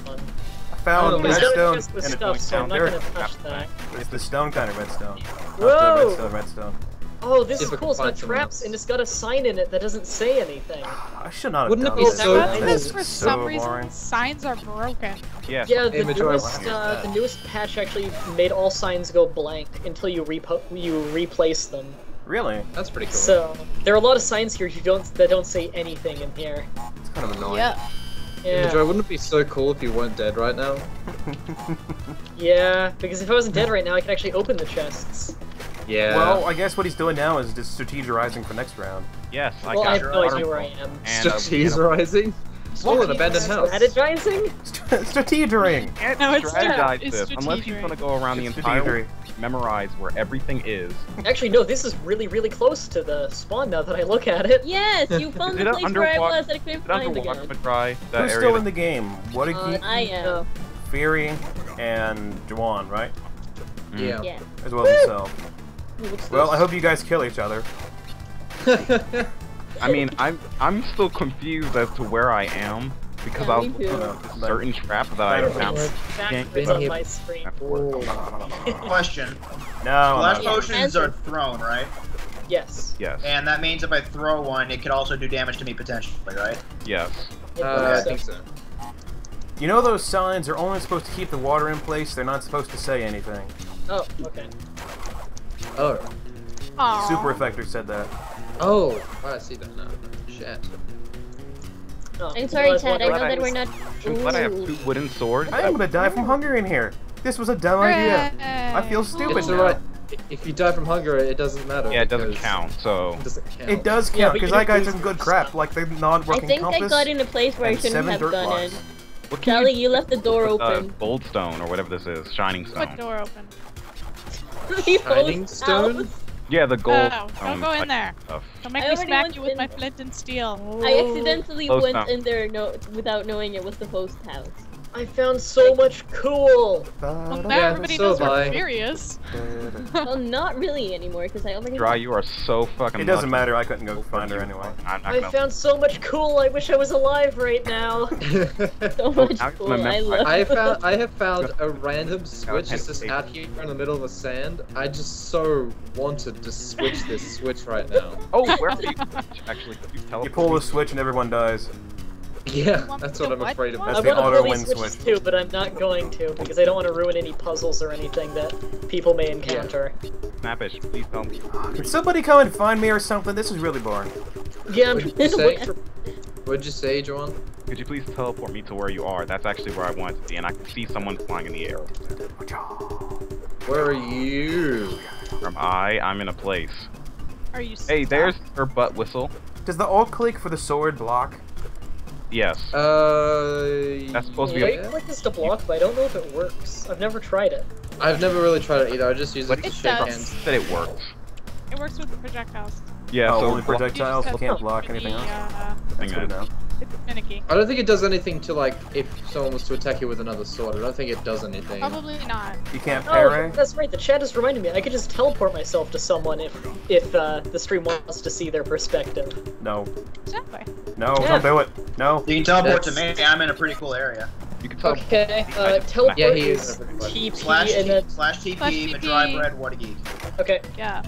I found Oh, There's it's redstone chest with and stuff, it's so I'm not there. gonna touch that. It's the stone kind of redstone. Not Whoa! the redstone redstone. Oh, this See is cool. It's got traps and it's got a sign in it that doesn't say anything. I should not have Wouldn't it be this. so That- cool? Because for So some reason, boring. signs are broken. Yes. Yeah, the newest, uh, the newest patch actually made all signs go blank until you repo- you replace them. Really? That's pretty cool. So there are a lot of signs here you don't that don't say anything in here. It's kind of annoying. Yeah. Yeah, Joy, wouldn't it be so cool if you weren't dead right now? yeah. Because if I wasn't dead right now, I could actually open the chests. Yeah. Well, I guess what he's doing now is just strategizing for next round. Yes. I well, got I have your no water idea where I bottle. am. And, uh, Strategizing? Oh, an abandoned house. Strategizing? Strategering. can't No, it's strategize it's this unless he's strategery. gonna go around the entire memorize where everything is. Actually, no. This is really, really close to the spawn now that I look at it. Yes, you found the place where I was that I couldn't find underwater again. but? That Who's area still in the game? What a Uh, I am. Firi, and Juhwann, right? Yeah. Yeah. As well as himself. Well. I hope you guys kill each other. I mean, I'm I'm still confused as to where I am because Yeah, I me was too. looking at a certain trap that I Better found. Can't Backwards been on my screen. Question. No, Flash no. potions answer. are thrown, right? Yes. Yes. And that means if I throw one, it could also do damage to me potentially, right? Yes. It Uh, I think so. so. You know those signs are only supposed to keep the water in place. They're not supposed to say anything. Oh, okay. Oh. Aww. Super Effector said that. Oh. Oh, I see that now. Shit. Oh, I'm sorry, realize Ted. I know that we're not. I'm glad I have two wooden swords. I am gonna die from hunger in here. This was a dumb idea. I feel stupid It's now. alright. If you die from hunger, it doesn't matter. Yeah, it doesn't count. So It doesn't count. It does Yeah, count but because you I got some good stuff. crap, like the I non-working compass. I think I got in a place where I shouldn't have dirt gone blocks. in. what can Sally, you you left the door do with, uh, open. goldstone or whatever this is, shining What stone. door open? Leave Shining stone? Out. Yeah, the gold. Oh, don't um, go in there. Stuff. Don't make I me smack you with my flint and steel. I accidentally Close went enough. in there no without knowing it was the host house. I found so much cool. Well, now Yeah, everybody so knows have where I. Firi is. well, not really anymore because I already. Dry, you are so fucking. It doesn't lucky. matter. I couldn't go find her anyway. I'm not I gonna. found so much cool. I wish I was alive right now. So much now cool. I'm I a- love. I found I have found a random switch ten that's just out here in the middle of the sand. I just so wanted to switch this switch right now. Oh, where are you? Actually, you You pull the switch and everyone dies. Yeah, that's what I'm what afraid of. That's I the want to auto-win switches switch. too, but I'm not going to because I don't want to ruin any puzzles or anything that people may encounter. Snappish, please help me. Can somebody come and find me or something? This is really boring. Yeah, I'm What'd you say? What'd you say, Joan? Could you please teleport me to where you are? That's actually where I want to be, and I can see someone flying in the air. Where are you? From I, I'm in a place. Are you? Hey, stuck? there's her butt whistle. Does the alt click for the sword block? Yes. Uh. That's supposed to be a- Right click is to block, but I don't know if it works. I've never tried it. I've never really tried it either. I just use it What to shake does. hands. Said it works. It works with the projectiles. Yeah. oh, so only projectiles You can't block anything be, else. uh, That's good to know. It's finicky. I don't think it does anything to like if someone was to attack you with another sword. I don't think it does anything. Probably not. You can't Oh, parry. that's right. The chat just reminded me. I could just teleport myself to someone if if uh, the stream wants to see their perspective. No, Exactly. no, Yeah. don't do it. No. You can teleport to me. I'm in a pretty cool area. You can tell. Okay. Uh, teleport Yeah, he is is. TP Slash and then slash TP, Slash Madry TP. bread, Whattageek. okay. Yeah.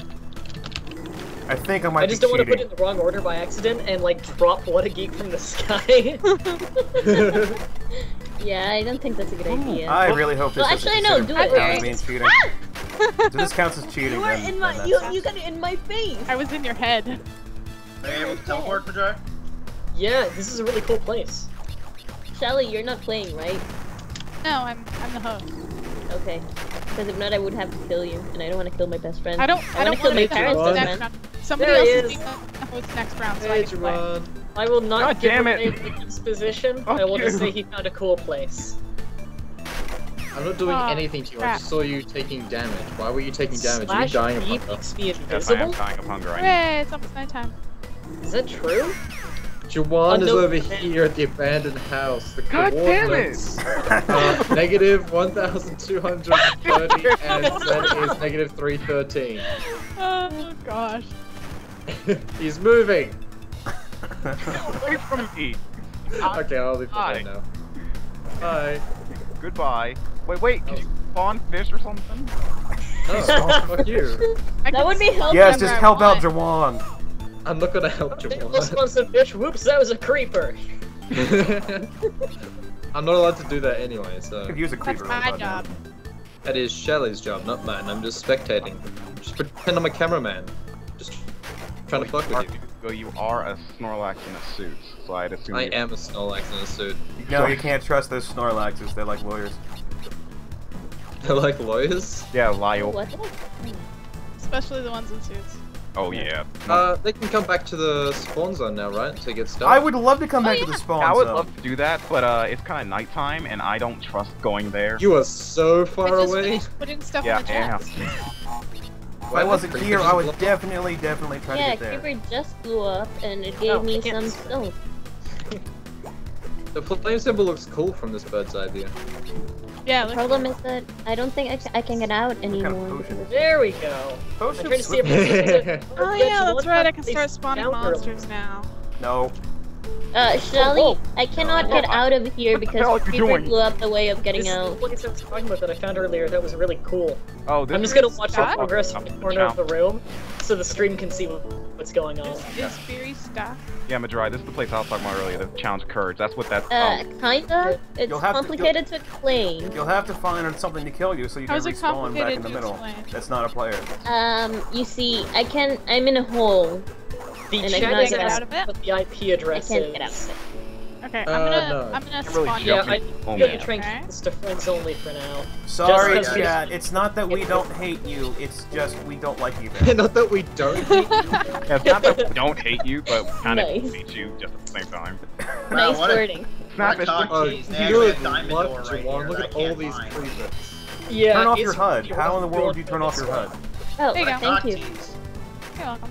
I think I might I just be don't want to put it in the wrong order by accident and like drop Whattageek from the sky. Yeah, I don't think that's a good hmm, idea. I really hope this Well, isn't actually, no, do it counts right. means cheating. Ah! so this counts as cheating. you were then, in then my that's- you you got it in my face. I was in your head. Are you able to teleport, Madry? yeah, this is a really cool place. Schaly, you're not playing, right? No, I'm I'm the host. Okay. Because if not, I would have to kill you, and I don't want to kill my best friend. I don't I I don't wanna kill my to be parents the this next round. Somebody There else is is. being the host next round, so I Hey, can play. Jerron. I will not God give damn away it. Victor's position. Fuck I will just say he found a cool place. I'm not doing Oh, anything to you. I just saw you taking damage. Why were you taking damage? Are you Slash dying of B hunger? makes me Yes, I am dying of hunger. I need. Hooray, it's almost nighttime. Is that true? Juhwann is Oh, over here at the abandoned house. The God damn it! coordinates negative 1,230 and Z is negative 313. Oh gosh. He's moving! Away from me. Okay, I'll leave Hi. now. Bye. Goodbye. Wait, wait. Can you oh. spawn fish or something? Oh, fuck you. That would be helpful. Yes, just help out won. Juhwann. I'm not gonna help Hey, let's Juhwann. some fish. Whoops, that was a creeper. I'm not allowed to do that anyway, so. Could use a That's creeper. my right job. That is Schaly's job, not mine. I'm just spectating. Just pretend I'm a cameraman. Just trying to fuck with you. Well, you are a Snorlax in a suit, so I'd assume. I you- am a Snorlax in a suit. No, you can't trust those Snorlaxes. They're like lawyers. They're like lawyers. Yeah, Lyle. What? Especially the ones in suits. Oh yeah. Uh, they can come back to the spawn zone now, right? To get stuff. I would love to come Oh, back to the spawn I would zone. love to do that, but uh, it's kind of nighttime, and I don't trust going there. You are so far just away. finished putting stuff yeah, in the yeah. chat. If I wasn't here, I would definitely, definitely try Yeah, to get there. Yeah, Creeper just blew up, and it gave Oh, me some see stone. The flame symbol looks cool from this bird's eye view. Yeah, The look. problem is that I don't think I, ca- I can get out kind of anymore. potion? of- There we go. I'm Potion trying to see if slip- Oh yeah, that's right. I can start spawning monsters now. No. Uh, Schaly, whoa. I cannot get out of here What the because you Creeper blew up the way of getting This is out. the place I was talking about that I found earlier that was really cool. Oh, this I'm just gonna watch the progress from the corner of the room so the stream can see what's going on. Is, is Firi stuck? Yeah, Madry, this is the place I was talking about earlier, the challenge courage. That's what that. Uh, oh, kinda. It's You'll have to- complicated to explain. You'll have to find something to kill you so you How can is it respawn back in the middle. explain? That's not a player. Um, you see, I can. I'm in a hole. The And I chat is asking out of it? what the IP I address can't is. get out of it. Okay, Uh, I'm gonna no. I'm gonna Can't really spawn you. Yeah. I Oh, I'm man. gonna try Okay. keep this to friends only for now. Sorry, because we- chat. It's not that we don't hate you. It's just we don't like you not that we don't. hate you. yeah, it's not that we don't hate you, but we kind of hate you just at the same time. Nice what a- wording. Snap What a it. cock Oh, tease. They actually good have diamond luck, door right Juhwann. Look at all these find. creepers. Yeah, Turn off your HUD. How in the world good do you turn off your HUD? Oh, There you go. thank you. You're welcome.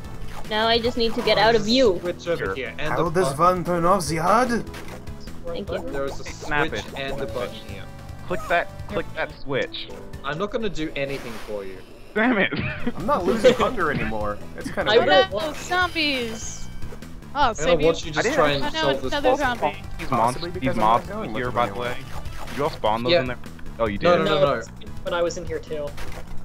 Now I just need to get out of view. Switch over Sure. here. And How the does button. one turn off the HUD? Thank you. There is a Snap switch it. and a button here. Click that. Click that switch. I'm not gonna do anything for you. Damn it. I'm not losing hunger anymore. It's kind of Oh weird. will- no, zombies! Oh, I'm gonna save you. watch you just didn't- try and Oh, no, solve this another puzzle. zombie. These Possibly mobs, because these mobs here, by the way. Did you all spawn those Yeah. in there? Oh, you did. No, no, no, no. When I was in here too.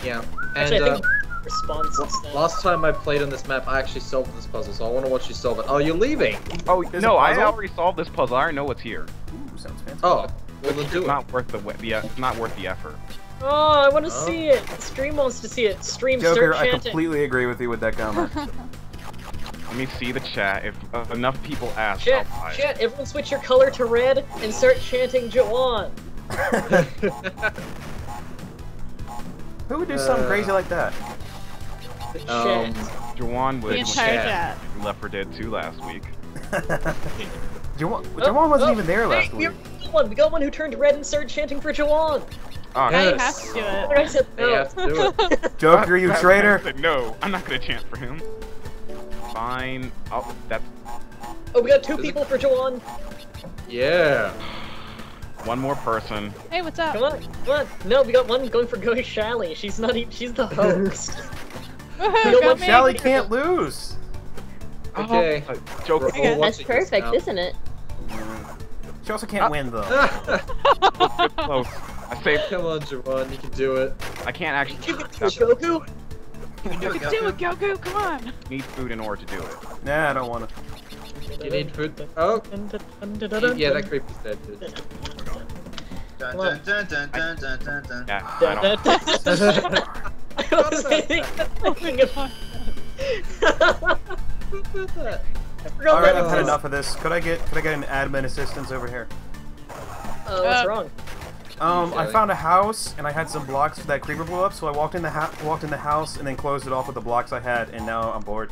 Yeah. And Actually, I uh, response since last time I played on this map, I actually solved this puzzle, so I want to watch you solve it. Oh, you're leaving? Oh There's no, I already solved this puzzle. I already know what's here. Ooh, sounds fancy. Oh, well then do It's it. not worth the we- the it's not worth the effort. Oh, I want to Oh. see it. Stream wants to see it. Stream, Joker, start I chanting. completely agree with you with that comment. Let me see the chat. If uh, enough people ask, Chat, I'll buy chat, everyone switch your color to red and start chanting Juhwann. Who would do something Uh, crazy like that? The Um, chat. Juhwann The was entire chat. chat. in Left 4 Dead 2 last week. Juhwann, Oh, Juhwann wasn't oh, even there last hey, week. We got one. We got one who turned red and started chanting for Juhwann. Oh, Now you have to do I it. said They no. have do it. Joker, you Batman traitor! said, no, I'm not gonna chant for him. Fine. Oh, that's Oh, we got two Is it- people for Juhwann. Yeah. One more person. Hey, what's up? Come on, come on. No, we got one going for Go Schaly. She's not. e- She's the host. Woohoo, know go. Schaly can't lose. Okay. Oh, joke. We're That's watching perfect, now. isn't it? She also can't ah. win though. close. I saved. Come on, Juhwann, you can do it. I can't actually. Goku. You can Do it, Goku, come on! need food in order to do it. Nah, I don't want to. You need food. Oh, yeah, that creeper's dead. Dude. Dun, dun, dun, dun, dun, dun, dun, dun. Yeah, I don't. I was thinking about I All right, I've had enough of this. Could I get could I get an admin assistance over here? Oh, what's Uh, wrong? Um, I found a house and I had some blocks for that creeper blew up, so I walked in the ha- walked in the house and then closed it off with the blocks I had, and now I'm bored.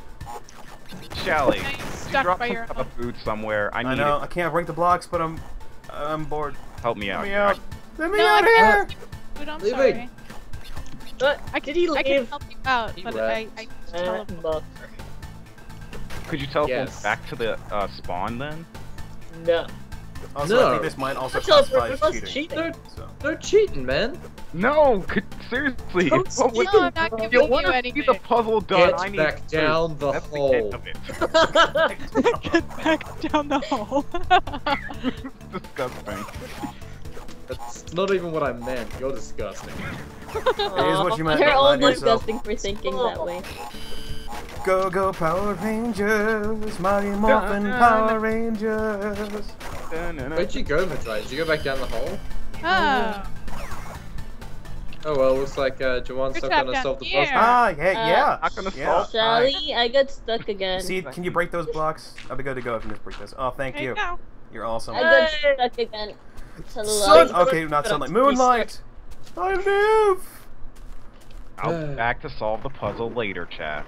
Schaly, Now you're you stuck dropped by some your food somewhere. I I know it. I can't break the blocks, but I'm I'm bored. Help me Let out. me here. out. Let me No, out I of here. Dude, I'm Leave sorry. me. What? I Did he leave? I can help you out, He but I, left. I Uh, teleport. Could you teleport Yes. back to the uh, spawn then? No. Also, I No. think this might also That's all classify as us cheating. cheating. So. No cheating, man. No, could, seriously. Don't What would No, I'm not giving you you want to see anything. the puzzle done? Get I need back food. down the That's hole. the of it. Get back down the hole. Disgusting. That's not even what I meant. You're disgusting. It is what you meant. You're all disgusting for thinking that way. Go go Power Rangers, Mighty Morphin Power Rangers. Where'd you go, Madrai? Did you go back down the hole? oh. Oh well, looks like uh, Juhwann's Good not job gonna solve the here. puzzle. Ah, yeah, Uh, yeah. Not gonna yeah. solve- Schaly, I got stuck again. See, can you break those blocks? I'll be good to go if you just break this. Oh, thank There you you. go. You're awesome. I got stuck again. Sun. Okay, not sunlight. Moonlight. I live. I'll be back to solve the puzzle later, chat.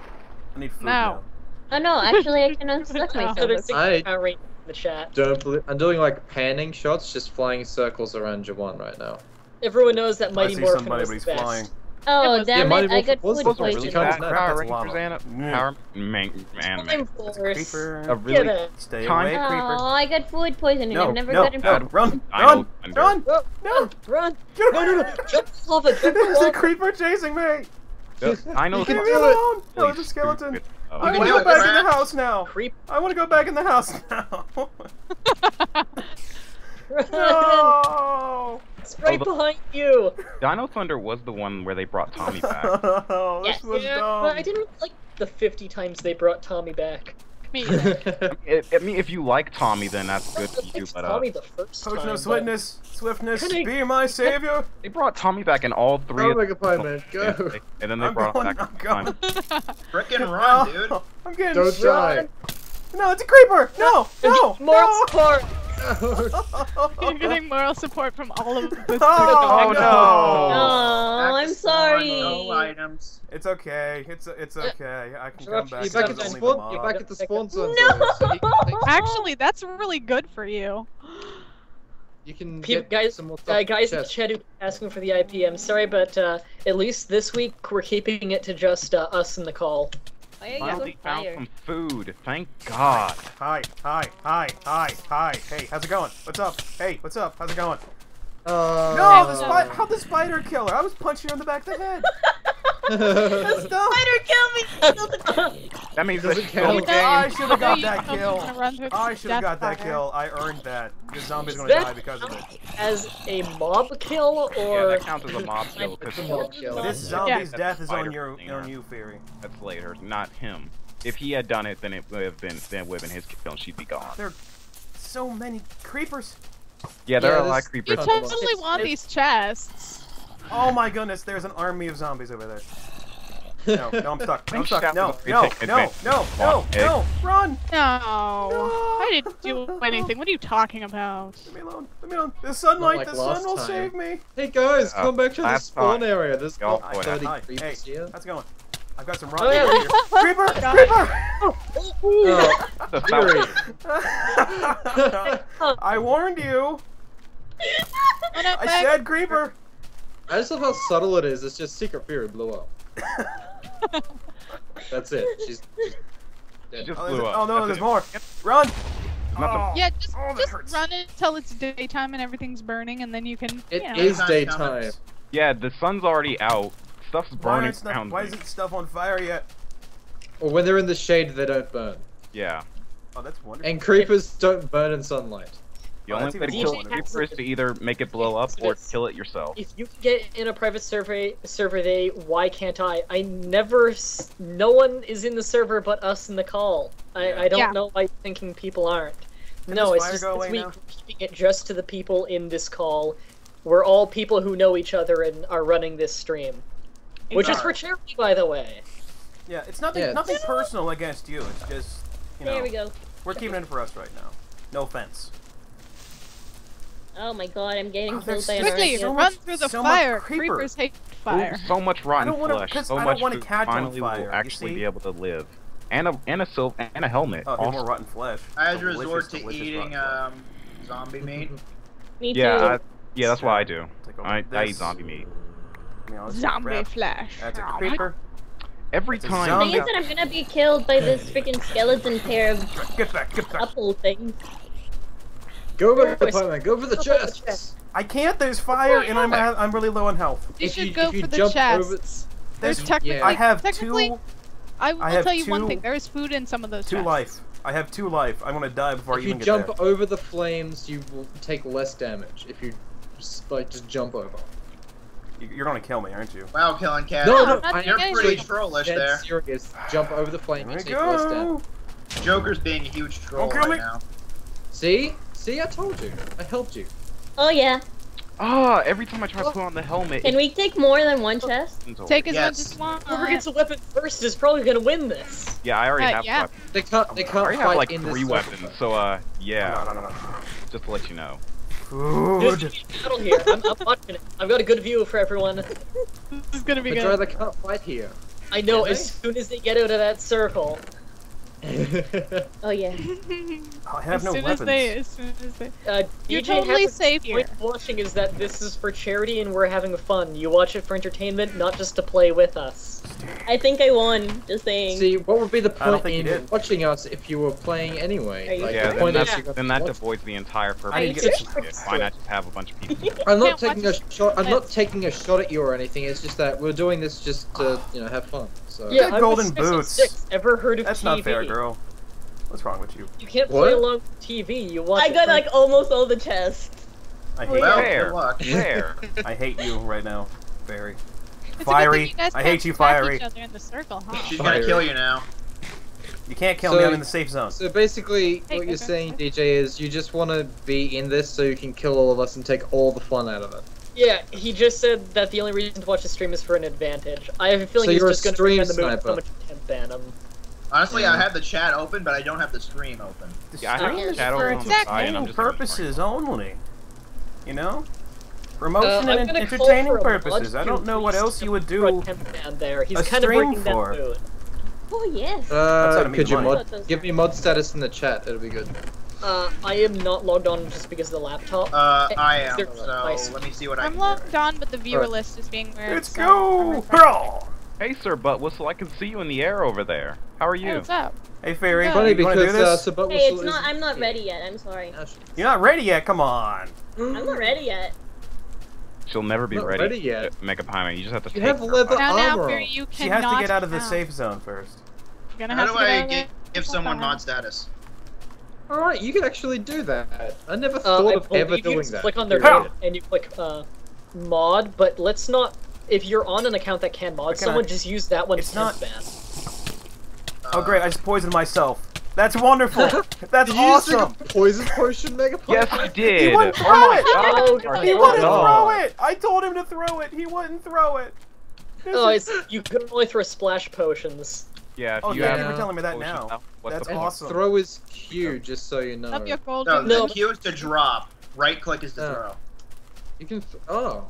I need food No. now. Oh no, actually I can unstuck No. So there's myself. I- power rate in the chat. Don't believe. I'm doing like panning shots, just flying circles around Juhwann right now. Everyone knows that Mighty Morphin somebody, was but he's best. flying. Oh Yeah, damn Mighty it, I got Morphin food supposed to Really really poisoning. can't bad snap. Power Rangers lava. Hmm. Power man man man. Time force. Creeper. A really it. Stay Time- away, Oh. I got food poisoning. No, I've never no, gotten no, food. run, run, run, Run, no, run! get oh, oh, No, no, away. no! Jump the lava! Jump the There's a creeper chasing me. I know Leave can me do it. alone. No, it's a skeleton. I Oh, want to go back in the house now. Creep! I want to go back in the house now. Run! no. It's right Oh, the- behind you! Dino Thunder was the one where they brought Tommy back. Oh, this Yes. was Yeah, dumb. but I didn't like the 50 times they brought Tommy back. Me either. I I mean, if you like Tommy, then that's good I for you. liked But uh, Tommy the first Potion time. of but- swiftness, swiftness, Kinda- be my savior. they brought Tommy back in all three. of Omega Pie Man, Yeah, go! they- and then they I'm brought going, him back. I'm going. time. Frickin' run, dude. I'm getting Don't shot. die! No, it's a creeper. No, no, Moral no. support! You're getting moral support from all of the Oh, no. Oh, Back I'm sorry. No items. It's okay. It's it's okay. I can come back. You're He's back at the is spawn. mob. You're back at the spawn zone. No. though, so you can take- Actually, that's really good for you. You can People, get guys, some more uh, stuff guys in the chat who asking for the IP, I'm sorry, but uh, at least this week we're keeping it to just uh, us in the call. Why are you Finally found some food. Thank God. Hi, hi, hi, hi, hi. Hey, how's it going? What's up? Hey, what's up? How's it going? Uh, No, the spider. How the spider killer? I was punching you in the back of the head. That's dumb. Spider kill me! That means Doesn't that count. the game. I should have got that kill. wanna run through the I should have got that kill. I earned that. The zombie's gonna that die because of it. As a mob kill, or? Yeah, or that counts as a mob kill a because mob kill. This zombie's That's death is on spider your thing, on huh? you, Firi. that's later, not him. If he had done it, then it would have been then would have been his kill, and she'd be gone. There are so many creepers. Yeah, there Yeah, are a lot this- of creepers. It's- totally want these chests. Oh my goodness, there's an army of zombies over there. No, no, I'm stuck. I'm stuck. Shadow No, no, no, no, no, no, run! No. I didn't do anything. What are you talking about? Leave me alone. Leave me alone. The sunlight, like the sun will time. save me. Hey guys, Uh, come back to the spawn time. area. There's Y'all not point. 30 creepers hey, here. how's it going? I've got some Oh, yeah, rock. we- creeper, creeper! Oh, The Firi. I warned you. I back. said creeper. I just love how subtle it is. It's just Secret Firi blew up. That's it. She's She just Oh, blew up. oh, no, That's there's it. more. Run! Oh, Yeah, just oh, just run it till it's daytime and everything's burning, and then you can. It you know. is Daytime daytime. comments. Yeah, the sun's already out. Stuff's Why, burning aren't stuff, why isn't stuff on fire yet? Or when they're in the shade, they don't burn. Yeah. Oh, that's wonderful. And creepers don't burn in sunlight. The Oh, only that's way to even kill a creeper is to either make it blow up or kill it yourself. If you can get in a private server server day, why can't I? I never. No one is in the server but us in the call. I, Yeah. I don't Yeah. know why you're thinking people aren't. Can no, it's just go this away week now? we're keeping it just to the people in this call. We're all people who know each other and are running this stream, which is for charity, by the way. Yeah, it's nothing Yeah. nothing personal against you. It's just you know There we go. we're keeping it for us right now. No offense. Oh my god, I'm getting Oh, killed by an so Quickly, so run through the so much fire. creeper. Creepers hate fire. Ooh, so much rotten don't wanna- flesh. 'cause So I don't much wanna catch on finally fire, will actually be able to live. And a and a silk and a helmet. Oh, also. more rotten flesh. I had to resort to eating um, zombie meat. Me yeah, too. I, yeah, that's what I do. Take I, I eat zombie meat. Flesh. You know, Zombie grab- flesh. That's a creeper. Every It's a time. The zombie. thing is that I'm gonna be killed by this freaking skeleton pair of Get back, get back. apple things. Go for the Where's- apartment. Go for the Go chests. chest. I can't. There's fire, and I'm I'm really low on health. You should you- go for the jump over- chests. There's There's technically, yeah. I have technically, two I will I have tell you one thing. There is food in some of those two chests. life. I have two life. I'm gonna die before I If you even get there. If you jump over the flames, you will take less damage. If you just, like just jump over. You- You're gonna kill me, aren't you? Wow, killing cat. No, I'm no, You're pretty anything. trollish dead there. serious. Jump over the flame, There you take less damage. go. Joker's being a huge troll Don't right me. now. See? See, I told you. I helped you. Oh yeah. Ah, every time I try to put on the helmet, Can we take more than one chest? Take as Yes. much as you want. Whoever gets a weapon first is probably gonna win this. Yeah, I already Uh, have yeah. weapons. They can't. They I can't already fight have like in three weapons, so uh, yeah, No, no, no, no. just to let you know. Food. There's a battle here. I'm, I'm watching it. I've got a good view for everyone. This is gonna be But good. they can't fight here. I know Can as soon as they get out of that circle. Oh yeah. I have as no soon weapons. as they, as soon as they. Uh, You're DJ totally safe here. point of watching is that this is for charity and we're having fun. You watch it for entertainment, not just to play with us. I think I won. Just saying. See, what would be the point in watching us if you were playing anyway? Like, Yeah, the then point that, is you then that watch- avoids the entire purpose. I Are you need to get serious? some. Why not just have a bunch of people? I'm not taking a shot. I'm not taking a shot at you or anything. It's just that we're doing this just to, you know, have fun. So Yeah, Get I'm golden a six of boots. Six. Ever heard of That's TV? not fair, girl. What's wrong with you? You can't What? play along with TV. You watch. I got like almost all the chests. I hate Well, Fair. good. Fair. I hate you right now. Very. It's Fiery. you guys I can't hate you, Fiery. Each other in the circle, huh? She's Fire. gonna kill you now. You can't kill So- me. I'm in the safe zone. So basically, Hey, what you're saying, DJ, is you just want to be in this so you can kill all of us and take all the fun out of it. Yeah, he just said that the only reason to watch the stream is for an advantage. I have a feeling So he's you're a just gonna stream bring in the mood sniper. so much temp ban him. Honestly, Yeah. I have the chat open, but I don't have the stream open. The Yeah, I stream have is shadows for on the side, and I'm entertaining just gonna purposes only. You know? Promotion Uh, and entertaining purposes. I don't know what else you would for a do. temp ban there. He's a kind of stream breaking for. that mood. Oh yes. Uh, Outside of me, could you mod? Give me mod status in the chat. It'll be good. Uh, I am not logged on just because of the laptop. Uh, I am. there- So nice. let me see what I I'm logged on, but the viewer Alright. list is being weird. Let's so go! I'm refreshing. Hurrah! Hey, Sir Butt Whistle, I can see you in the air over there. How are Hey, you? what's up? Hey, Firi. Funny you wanna do because uh, this? Sir Butt Hey, it's not. I'm not ready yet. I'm sorry. You're not ready yet. Come on. I'm not ready yet. She'll never be Not ready, ready yet. to make a pie. You just have to You take have her leather out. Now, now, armor Firi, you She has to get out of the safe zone first. You're gonna How have do to get I out of give someone mod status? All right, you can actually do that. I never Uh, thought I of ever you doing just that. click on their How? name and you click uh, mod, but let's not. If you're on an account that can mod But can someone, I- just use that one It's temp not- ban. Oh, great. I just poisoned myself. That's wonderful. That's Did you use, like, awesome. a poison potion, Mega Yes, I did. He wouldn't oh my throw god. Oh, Star He Oh, wouldn't Wars. throw it. I told him to throw it. He wouldn't throw it. This Oh, is- it's you can only throw splash potions. Yeah, if Oh, you thank have you for telling me that potions now. Out, what's That's the awesome. throw is Q, just so you know. Up your gold. No, No. the Q is to drop. Right click is to Oh. throw. You can. Th- oh,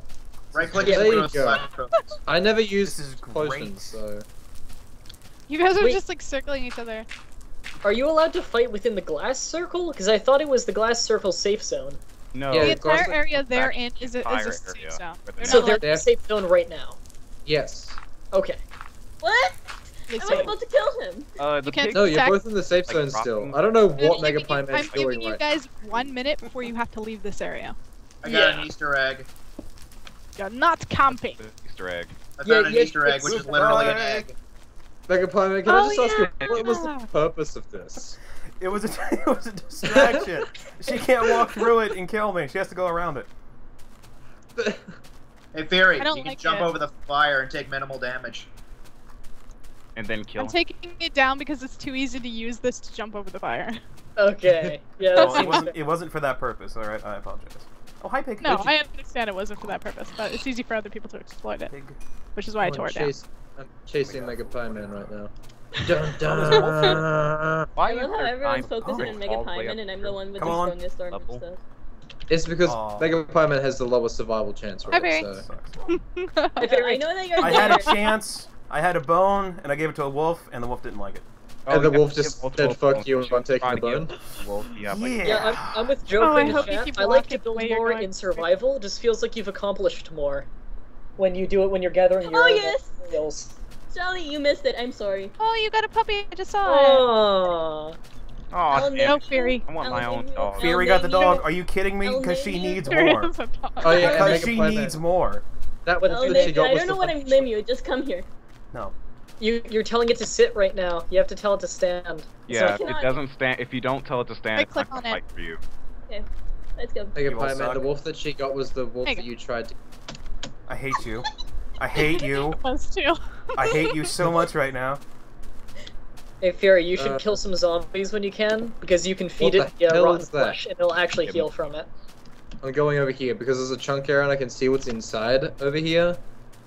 Right click Yeah, is to there throw you go. I never used This is potions, so. You guys are Wait. just like circling each other. Are you allowed to fight within the glass circle? Because I thought it was the glass circle safe zone. No. Yeah, the entire area they're in is a, is a safe area zone. They're So they're in the safe zone right now. Yes. Okay. What? Really I was about to kill him. Uh, the You. No, you're both in the safe Like zone dropping- still. I don't know I'm what giving- Mega Prime I'm giving you guys one minute before you have to leave this area. I got Yeah. an Easter egg. You're not camping. Easter egg. I Yeah, found an yeah, Easter egg, which is literally an egg. Mega Pie Man, can I Oh, just ask you, what was the purpose of this? It was a it was a distraction. she can't walk through it and kill me. She has to go around it. Hey, Firi, I don't you can like jump it. over the fire and take minimal damage. And then kill. I'm taking it down because it's too easy to use this to jump over the fire. Okay. Yeah, Well, it wasn't it wasn't for that purpose. All right, I apologize. Oh hi pig. No, Pig. I understand it wasn't for that purpose, but it's easy for other people to exploit it, Pig. which is why I I'm tore it down. chase- I'm chasing Mega Pie Man right now. Oh, Dun, dun. Why I you love how everyone's trying- focusing oh, on Mega all the way Pieman up and I'm the one with Come the on. strongest arm and Level. stuff. It's because Aw. Mega Pie Man has the lowest survival chance, right? Okay. So. Sucks. I know that you're I had a chance. I had a bone, and I gave it to a wolf, and the wolf didn't like it. Oh, and the wolf have to just said, "Fuck you," but if I'm taking the bone. Wolf, you have, like, Yeah. Yeah, I'm, I'm with Joker Oh, I in the hope you chat. I like to build more in survival. It just feels like you've accomplished more when you do it when you're gathering your Oh, own yes. materials. Schaly, you missed it. I'm sorry. oh, you got a puppy! I just saw it. Oh. Aw, I'll No, it. Firi. I want my I'll own name you- dog. I'll Firi got the dog. Are you kidding me? Because she needs more. has a dog. Oh, yeah, Because she needs more. That was I'll that name she you. got I don't know what I'm name you. Just come here. No. You you're telling it to sit right now. You have to tell it to stand. Yeah, So- if it doesn't stand. If you don't tell it to stand, Right it's not click on gonna it. fight for you. Let's go. Mega You all Man, the wolf that she got was the wolf that you tried to. I hate you. I hate you. I hate you so much right now. Hey Firi, you should Uh, kill some zombies when you can because you can feed it the yeah, rotten flesh and it'll actually heal from it. I'm going over here because there's a chunk area and I can see what's inside over here,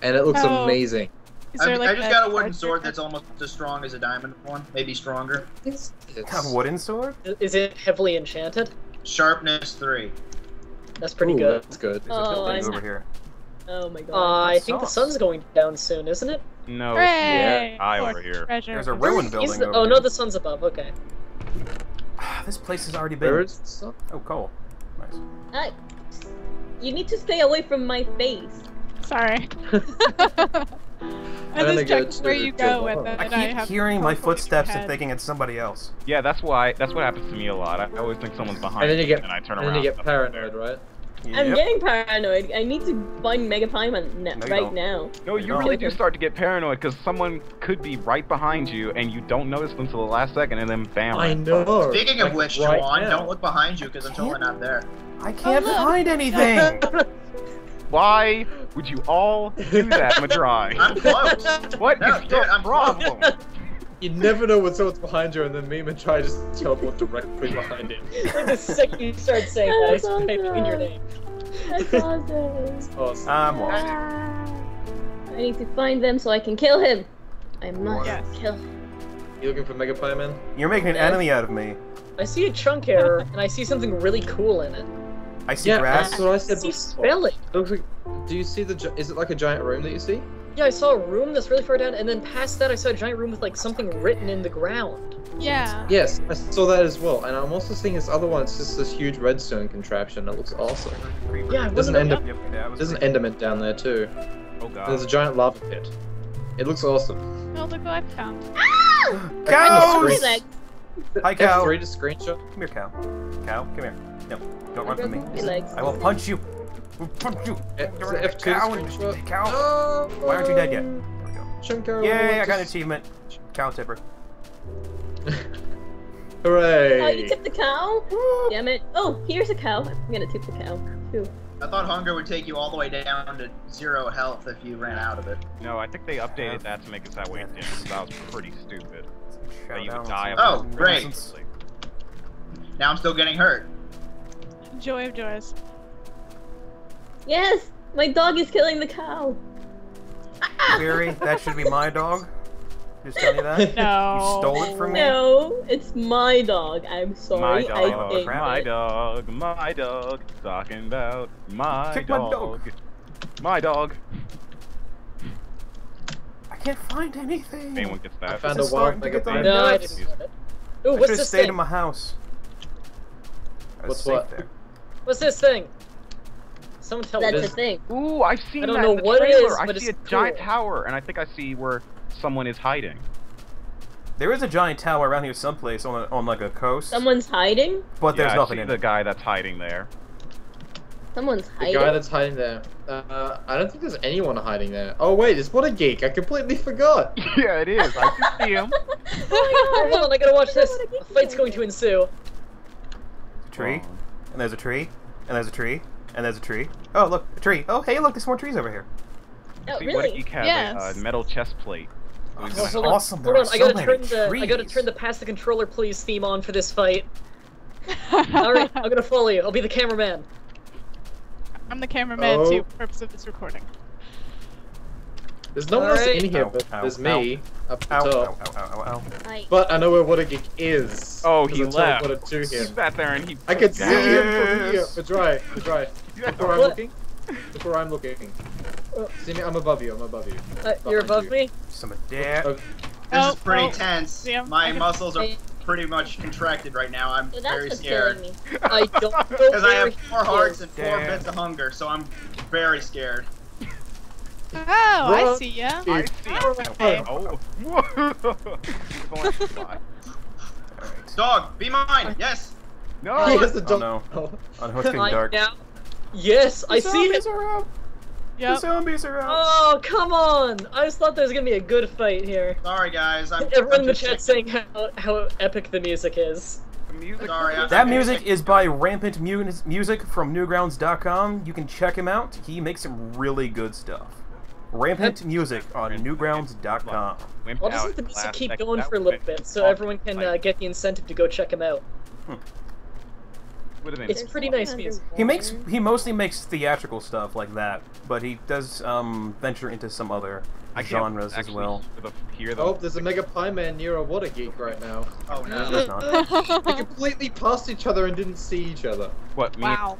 and it looks Oh. amazing. Is I, there, I like, just got a wooden charger? sword that's almost as strong as a diamond one, maybe stronger. It's, Got a wooden sword? Is it heavily enchanted? Sharpness three. That's pretty Ooh, good. That's good. There's Oh, building I'm- over here. Oh my god. Uh, I That think the sun's going down soon, isn't it? No. Hooray! I More over here. Treasure. There's a Where ruin building the- over oh here. no, the sun's above. Okay. This place has already been. Where is the sun? Oh, coal. Nice. I, you need to stay away from my face. Sorry. I gonna just go where you go job. with it. I and I keep have hearing my footsteps and thinking it's somebody else. Yeah, that's why. That's what happens to me a lot. I always think someone's behind And then you me, get, and I turn and around. then you get paranoid, there. right? I'm getting paranoid. I need to find Mega Pie Man No, right don't. now. No, you No. really do start to get paranoid because someone could be right behind you and you don't notice them until the last second, and then bam. I know. Speaking like of which, right Juhwann, now. don't look behind you because I'm totally not there. I can't oh, look. find anything. Why would you all do that, Madry? I'm close. What No, is dude, your I'm problem? You never know when someone's behind you, and then me and try just teleport directly behind him. like the second you start saying that, I That's start typing in your name. That's awesome. Awesome. I'm lost. Ah. I need to find them so I can kill him. I must Yes. kill him. You looking for Mega Pie Man? You're making an enemy out of me. I see a chunk error and I see something really cool in it. I see Yeah, grass. that's what I I said see before. It looks like. Do you see the? Is it like a giant room that you see? Yeah, I saw a room that's really far down, and then past that, I saw a giant room with like something written in the ground. Yeah. Yes, I saw that as well, and I'm also seeing this other one. It's just this huge redstone contraption that looks awesome. Yeah, I There's an end. Yep, yeah, There's an enderman down there too. Oh And there's a giant lava pit. It looks awesome. Oh, look what I found. Cows! Three legs. Hi, cow. F3 to screenshot. Come here, cow. Cow, come here. No, don't run from me. I will punch you. I will punch you. F- You're a F2 to cow. screenshot. Cow. No! Why aren't you dead yet? There we go. Chunko. Yay, I got an achievement. Cow tipper. Hooray! Oh, you tipped the cow? Damn it. Oh, here's a cow. I'm gonna tip the cow. Phew. I thought hunger would take you all the way down to zero health if you ran out of it. No, I think they updated that to make it that way again. 'cause That was pretty stupid. That you would die Oh, great. reasons. Now I'm still getting hurt. Joy of joys. Yes! My dog is killing the cow. Ah! Firi, that should be my dog. Just tell you that. No. You stole it from me. No, it's my dog. I'm sorry. My sorry. dog, I ate my it. dog, my dog, talking about my Kick my dog. dog. My dog. I can't find anything. Anyone gets I found This a is wild starting to Mega get the No, I nuts. didn't get it. Ooh, I what's should have this stayed thing? in my house. What's what? there. What's this thing? Someone tell me That's this. the thing. Ooh, I've seen I don't that know in the what it trailer. is, I see it's a giant cool. tower, and I think I see where someone is hiding. There is a giant tower around here someplace on a, on like a coast, Someone's hiding? but there's yeah, nothing I see in the it. guy that's hiding there. Someone's The hiding? guy that's hiding there. Uh, I don't think there's anyone hiding there. Oh wait, it's Whattageek. I completely forgot. yeah, it is. I can see him. Oh, hold on, I gotta watch this. A fight's going to ensue. Tree, and there's a tree, and there's a tree, and there's a tree. Oh look, a tree. Oh hey, look, there's more trees over here. Oh, see, really? Whattageek has Yes. a uh, metal chest plate. So he's Oh, Hold on, awesome, hold are on. I gotta many turn the I gotta turn the pass the controller please theme on for this fight. All right, I'm gonna follow you. I'll be the cameraman. I'm the cameraman Oh. too, for purpose of this recording. There's no one else in here, Ow, but ow, there's me up the Ow, ow, top. ow, ow, ow, ow. I... But I know where Whattageek is. Oh, 'cause he I left. teleported to He sat there and he. I could see him from here. Yes. But dry, but dry. Before I'm looking. Before I'm looking. See me? I'm above you. I'm above you. Uh, you're above you. me. Some of that. Oh, This Oh, is pretty oh, tense. damn. My muscles are Hey. Pretty much contracted right now. I'm So very scared. I don't know Because I have four hearts and four Damn. bits of hunger, so I'm very scared. Oh, I see ya. I Dude. see. Okay. Oh. Whoa. Going to fly. Alright. Dog, be mine. Yes. no. he has the Oh, dog. no. Unhooking I dark. now. Yes, I see zombies it. are out. The zombies are out. Oh, come on! I just thought there was gonna be a good fight here. Sorry, guys. I'm. Everyone I'm in the just chat saying how, how epic the music is. The music. Sorry, I- That music is by Rampant Mu- Music from Newgrounds.com. You can check him out. He makes some really good stuff. Rampant Music on Newgrounds.com. Went Why out doesn't the music keep going for a little bit so everyone can uh, get the incentive to go check him out? would've been It's pretty nice music. He makes he mostly makes theatrical stuff like that, but he does um, venture into some other I genres as well. hear the- Hear the Oh, there's a Mega Pie Man near a water geek right now. Oh No, no. there's not. They completely passed each other and didn't see each other. what? Me? wow.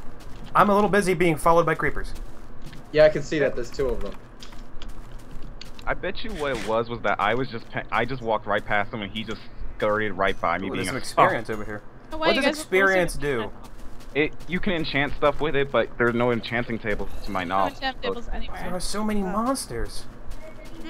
I'm a little busy being followed by creepers. Yeah, I can see that. There's two of them. I bet you what it was was that I was just I just walked right past him and he just scurried right by me. Ooh, being there's some a- experience over here. What does you guys were closer experience do? It you can enchant stuff with it, but there's no enchanting table to my No knowledge. enchant So- tables There are so many Oh. monsters.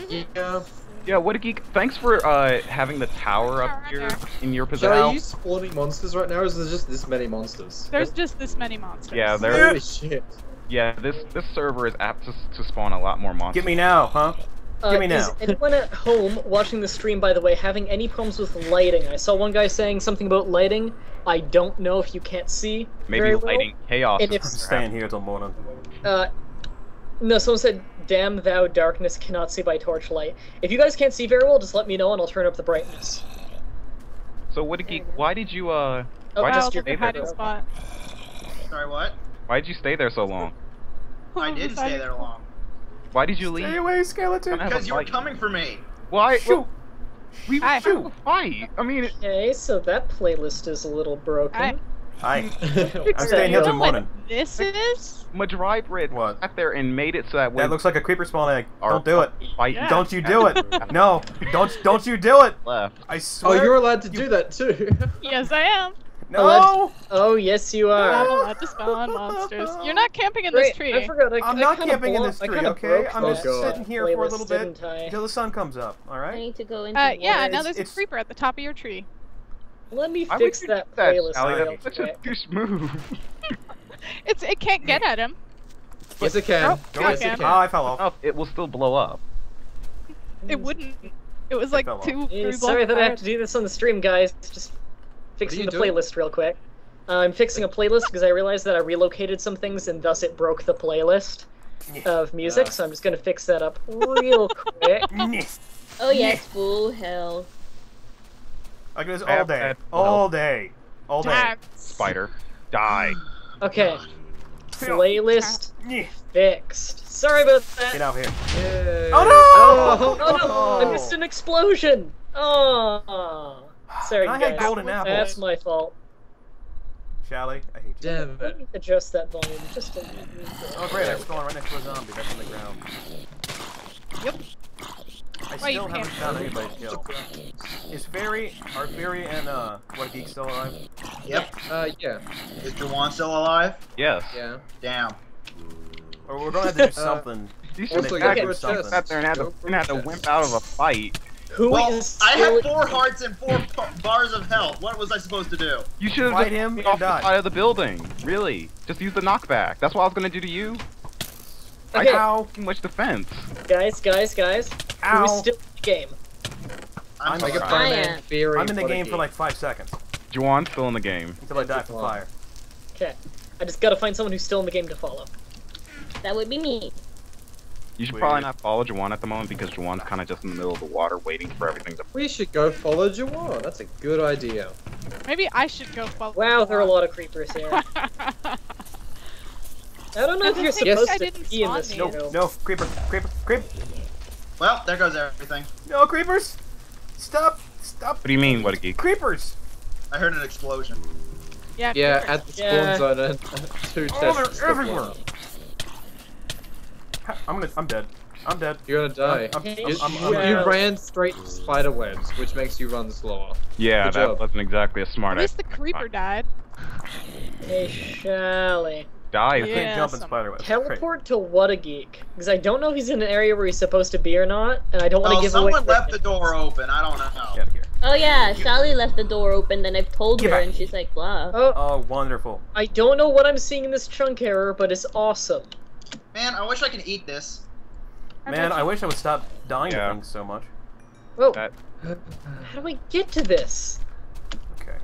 Yeah. Yeah, Whattageek! Thanks for uh having the tower up here in your So possession. are you spawning monsters right now, or is there just this many monsters? There's just this many monsters. Yeah, there- Holy shit. Yeah, this this server is apt to, to spawn a lot more monsters. Get me now, huh? Uh, Give me Is anyone at home watching the stream, by the way, having any problems with lighting? I saw one guy saying something about lighting. I don't know if you can't see. Maybe very well. lighting chaos. And is if- I'm staying here till morning. Uh, no, someone said, "Damn thou darkness cannot see by torchlight." If you guys can't see very well, just let me know and I'll turn up the brightness. So Whattageek! Why did you uh? Oh, Why Wow, did just you look stay there? hiding spot. Sorry, what? Why did you stay there so long? I didn't stay there long. Why did you leave? Stay away, skeleton. Gonna have a Because you were coming for me. Why? Shoot. We Hi. shoot. Fight. I mean, it, Okay, so that playlist is a little broken. I- Hi. I'm staying here till morning. This is? Mah Dry Bread What? sat there and made it so that when That looks like a creeper spawn egg. Don't do it. Fight Yeah. Don't you do it. No. Don't don't you do it. left. I oh, you're allowed to do that too. Yes, I am. No. Oh, yes, you I'm are. allowed to spawn monsters. You're not camping in this tree. I forgot. I, I'm I not kinda camping in this tree, okay? I'm Oh, just God. sitting here for a little bit until the sun comes up. All right. I need to go into Uh, yeah, water. now there's a creeper at the top of your tree. Let me fix that do that, playlist Sally? That's such a quick. douche move. It's it can't get at him. yes, it can. Oh, yes, okay. it Oh. I fell off. Oh, it will still blow up. It wouldn't. It was like fell off. two, Yeah, three sorry that I have to do this on the stream, guys. Just fixing the doing? playlist real quick. Uh, I'm fixing a playlist because I realized that I relocated some things and thus it broke the playlist of music. Yeah. So I'm just gonna fix that up real quick. Oh yes, full hell. I do this all day. All day. All day. Spider, die. Okay, playlist fixed. Sorry about that. Get out of here. Yay. Oh, no! Oh, Oh no! I missed an explosion. Oh, sorry I had guys. golden apples. That's my fault. Schaly, I hate you. Damn it. adjust that volume just a little Oh great, I was going right next to a zombie. That's on the ground. Yep. I Why you still haven't can't- found anybody to kill. Is Firi, are Firi and uh, Whattageek still alive? Yep. Uh, yeah. Is Juhwann still alive? Yes. Yeah. Damn. Or we're gonna have to do Uh, something. You should should make have that just something. sat there and had to, and had to wimp out of a fight. Who Well, is I have four hearts and four bars of health. What was I supposed to do? You should have Fight him him off die. the side of the building. Really, just use the knockback. That's what I was gonna do to you. Okay, Ow! Too much defense. guys, guys, guys. Ow! Who's still in the game? I'm, I'm sorry. a Mega I Fireman, am. Firi, I'm in the what a game for like five seconds Juhwann's still in the game. until I die from fire. Okay. I just gotta find someone who's still in the game to follow. That would be me. You should Wait. probably not follow Juhwann at the moment because Juhwann's kind of just in the middle of the water waiting for everything to. We should go follow Juhwann. That's a good idea. Maybe I should go follow. Wow, there are a lot of creepers here. I don't know I if you're supposed to be in spawn this, me. No, know. no, creeper, creeper, creep. Well, there goes everything. No, creepers! Stop! Stop! What do you mean? Whattageek? Creepers! I heard an explosion. Yeah. Yeah, creepers. at the spawn Yeah. zone, and two Oh, they're chests. everywhere. I'm gonna. I'm dead. I'm dead. You're gonna die. I'm, I'm, Hey, You, I'm, you- I'm, Yeah. you ran straight to spider webs, which makes you run slower. Yeah, Good that job. wasn't exactly a smart At least the creeper died. Hey, Schaly. Die. I can't Yeah, jump in some- spider webs. Teleport to Whattageek. Because I don't know if he's in an area where he's supposed to be or not, and I don't want to Oh, give someone away. Someone left the door open. I don't know. Get here. Oh yeah, Sally left the door open. Then I've told Get her, back. and she's like, "Blah." Oh, Oh, wonderful. I don't know what I'm seeing in this chunk error, but it's awesome. Man, I wish I could eat this. Man, I wish I would stop dying Yeah. things so much. Oh, That- how do I get to this? Okay.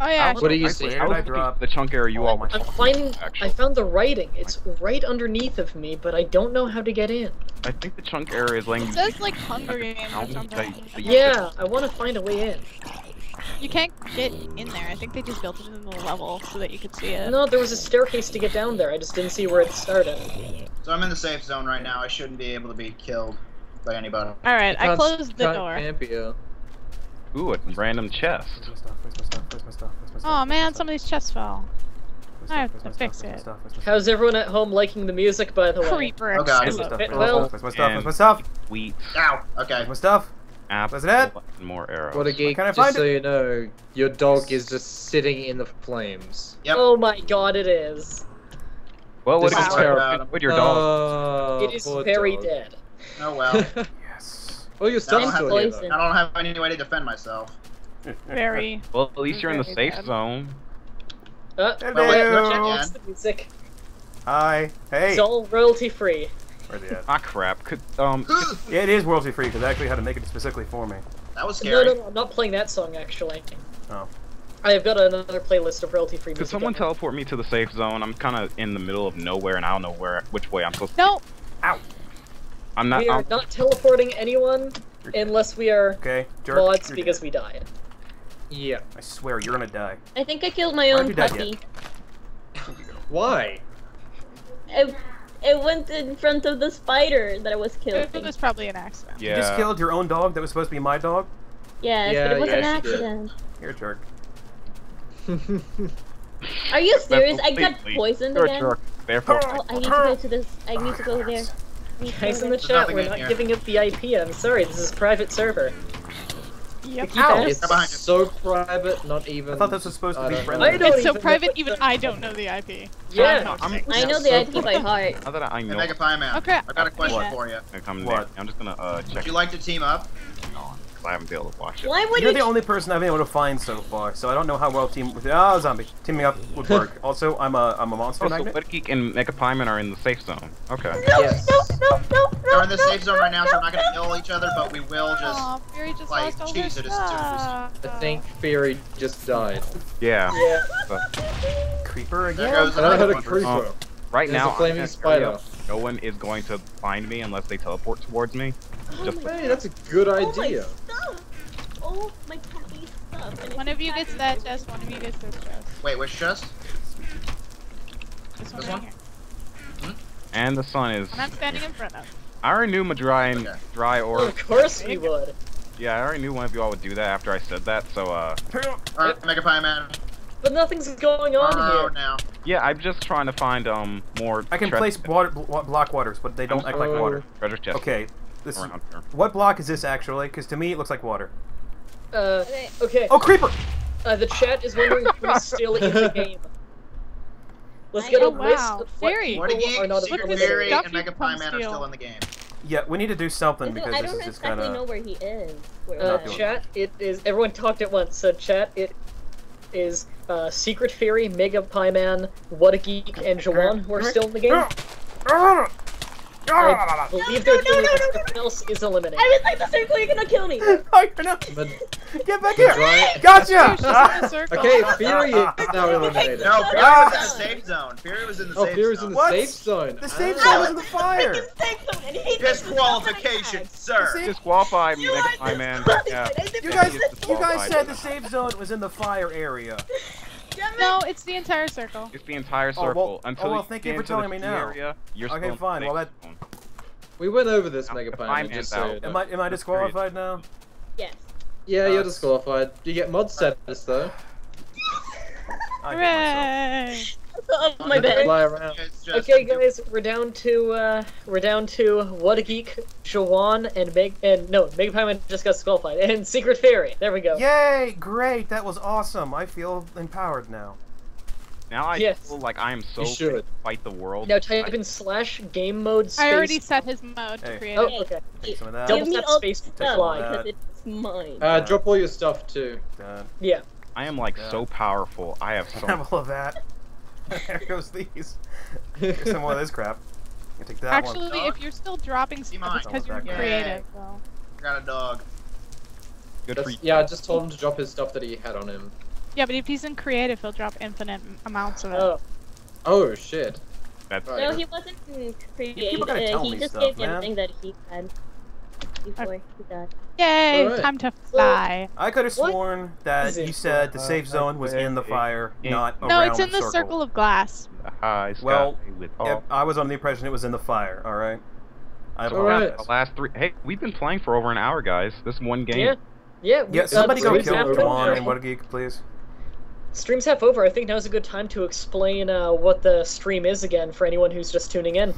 Oh yeah. What do you I- see? Where I did I drop? the chunk area you all were I'm finding. about, I found the writing. It's right underneath of me, but I don't know how to get in. I think the chunk area is letting It says like Hunger Games or something. say- say- Yeah, I want to find a way in. You can't get in there. I think they just built it into the level so that you could see it. No, there was a staircase to get down there. I just didn't see where it started. So I'm in the safe zone right now. I shouldn't be able to be killed by anybody. All right, I Can't- closed the door. camp here. Ooh, a random chest. Where's my stuff? Where's my stuff? Where's my stuff? Where's my stuff? Oh man, stuff? some of these chests fell. I have to fix stuff? Where's my it. stuff? Where's my stuff? How's everyone at home liking the music, by the way? Creeper. Oh, God. Where's my explode. stuff? It- Where's my stuff? Where's my stuff? Where's my stuff? Ow. Okay. Where's my stuff? Apple. Was it? and More arrows. What a geek, can I just find so you know, your dog is just sitting in the flames. Yep. Oh my god, it is. Well, what This did is you terrible. With your dog. Oh, it is very dog. dead. Oh well. Yes. well, you're I still don't, have, here, though. I don't have any way to defend myself. Very. Well, at least you're in the safe bad. zone. Uh, Well, wait, Hello. check the music. Hi. Hey. It's all royalty free. Where's he at? Ah, crap. Could um. Yeah, it is royalty free because I actually had to make it specifically for me. That was No, scary. no, no, I'm not playing that song actually. Oh. I have got another playlist of royalty free music. Could someone on. teleport me to the safe zone? I'm kind of in the middle of nowhere, and I don't know where, which way I'm supposed to. No. I'm not. We are I'm, not teleporting anyone unless we are Okay, jerk. mods because dead. we died. Yeah. I swear you're gonna die. I think I killed my Why'd own puppy. Why? It, it went in front of the spider that I was killed. It was probably an accident. yeah. You just killed your own dog that was supposed to be my dog. Yes, Yeah, but it was yeah, an she did. accident. You're a jerk. Are you serious? I got poisoned You're a again. jerk. Therefore, Oh, I need to go to this. I need to go there. I need to Guys in the chat, we're not here. giving up the IP. I'm sorry, this is private server. Yep. Keep asking. It's Come behind you. so private, not even. I thought this was supposed to be don't friendly. I don't It's so private, even I don't know the IP. Yeah. I'm, I know So the IP by heart. now that I Hey, know, Mega Pie Man. Okay. I've got a question What? for you. I'm, What? I'm just gonna uh check Would you like to team up? on because I haven't been able to watch it. Why would You're you? the only person I've been able to find so far, so I don't know how well team with ah zombie teaming up would work. also, I'm a I'm a monster Oh, so magnet. Wet Geek and Mega Pieman are in the safe zone. Okay. No, Yes. no, no, no, no. They're in the safe zone no, right now, so no, we're not gonna kill each other, but we will just. Aw, Firi just like, lost all cheese her it as soon as- stuff. I think Firi just died. Yeah. Yeah. Creeper There again. goes And I heard another a one. creeper. Um, Right There's now, a I'm flaming in an spider. area No one is going to find me unless they teleport towards me. Oh Just Hey, that's a good Oh my idea. stuff. Oh my puppy stuff. And One of you have gets that chest, one of you gets this chest. Wait, which chest? This one This right one? here. and the sun is. One I'm standing in front of. I already knew Madry and Okay. Dry or Of course we would. yeah, I already knew one of you all would do that after I said that. So uh, Alright, Mega Pie Man. But nothing's going on Oh, here. now. yeah, I'm just trying to find um more. I can place water, blo- block waters, but they don't act like Oh. water. treasure chests Okay, this is, around here. what block is this actually? Because to me it looks like water. Uh, okay. Oh, creeper! Uh, the chat is wondering if we're still in the game. Let's I get a know. list Wow. of what Very. What a people are geek, not Secret Look at available. this Firi, stuff and Mega Pie Man are still in the game. Yeah, we need to do something I because don't this is just exactly kind know where he is. Where Uh, chat, it is. Everyone talked at once. So chat, it is uh, Secret Firi, Mega Pieman, Whattageek, and Juhwann who are still in the game. I believe No, they're no, no, doing no, no, everyone else is eliminated. I was like the circle, you're gonna kill me. Oh, you're not- But Get back here! Gotcha! You're just in a circle. Okay, Firi is now eliminated. No, Firi Ah! was in the safe zone. Firi was in the Oh, safe Firi's zone. in the What? safe zone. The safe Ah. zone was in the fire. Disqualification, sir. Disqualify Disqualified, You Mega are Pie Man. Yeah. You guys, you guys said the safe zone was in the fire area. Damn it. No, it's the entire circle. It's the entire Oh, well- circle. oh, Until well, you thank get you for telling me now. Area, you're Okay, still fine, well, that- We went over this, Now, Mega the Pie, Pie just so you out. know. Am I am I disqualified now? Yes. Yeah, you're disqualified. You get mod status though. I hate myself. Hooray! Oh, my You bad. Fly around. Okay, guys, we're down to uh, we're down to What a Geek, Juhwann, and Meg and no, Mega Pieman just got disqualified, and Secret Firi. There we go. Yay! Great, that was awesome. I feel empowered now. Now I Yes. feel like I am so You fit to fight the world. Now type in slash game mode space. I already set his mode to Hey. create Oh, it. okay. Take some of that. Double me tap all space to fly. because it's mine. Uh, drop all your stuff too. Done. Yeah. I am like Yeah. so powerful. I have so Have all of that. there goes these. Get some more of this crap. You take that one. Actually, if you're still dropping See stuff, it's because you're Yay. creative. So. Got a dog. good for you. yeah, I just told him to drop his stuff that he had on him. Yeah, but if he's in creative, he'll drop infinite amounts of it. Oh. Oh shit. That's Right. No, he wasn't in creative. people gotta uh, he me just stuff, gave man. everything that he had before he died. Yay! Alright. Time to fly. I could have sworn that is it? you said the safe zone was in the fire, not No, around No, it's in the circle of glass. the high sky Well, with I was on the impression it was in the fire. All right. I So Alright. apologize. the last three. Hey, we've been playing for over an hour, guys. This one game. Yeah. Yeah. Yeah, uh, somebody the go stream's kill half Juhwann and What a Geek, please. Stream's half over. I think now's a good time to explain uh, what the stream is again for anyone who's just tuning in.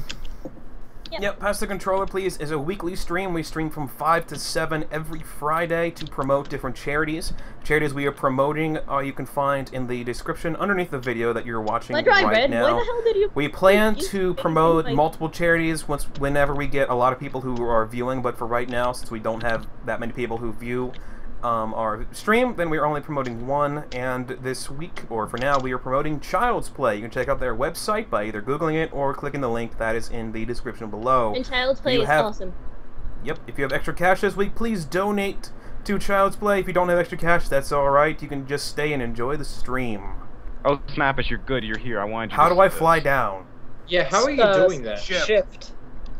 Yeah. Yep, Pass the Controller, please, is a weekly stream. We stream from 5 to 7 every Friday to promote different charities. Charities we are promoting uh, you can find in the description underneath the video that you're watching right read? now. Why the hell did you? We plan to promote multiple charities once whenever we get a lot of people who are viewing, but for right now, since we don't have that many people who view um, our stream, then we are only promoting one. And this week, or for now, we are promoting Child's Play. You can check out their website by either googling it or clicking the link that is in the description below. And Child's Play You is have- awesome. Yep, if you have extra cash this week, please donate to Child's Play. If you don't have extra cash, that's alright. You can just stay and enjoy the stream. Oh, Snappish, you're good. You're here. I wanted you How to do I see fly this. down? Yeah, how are you Uh, doing that? Shift. Shift.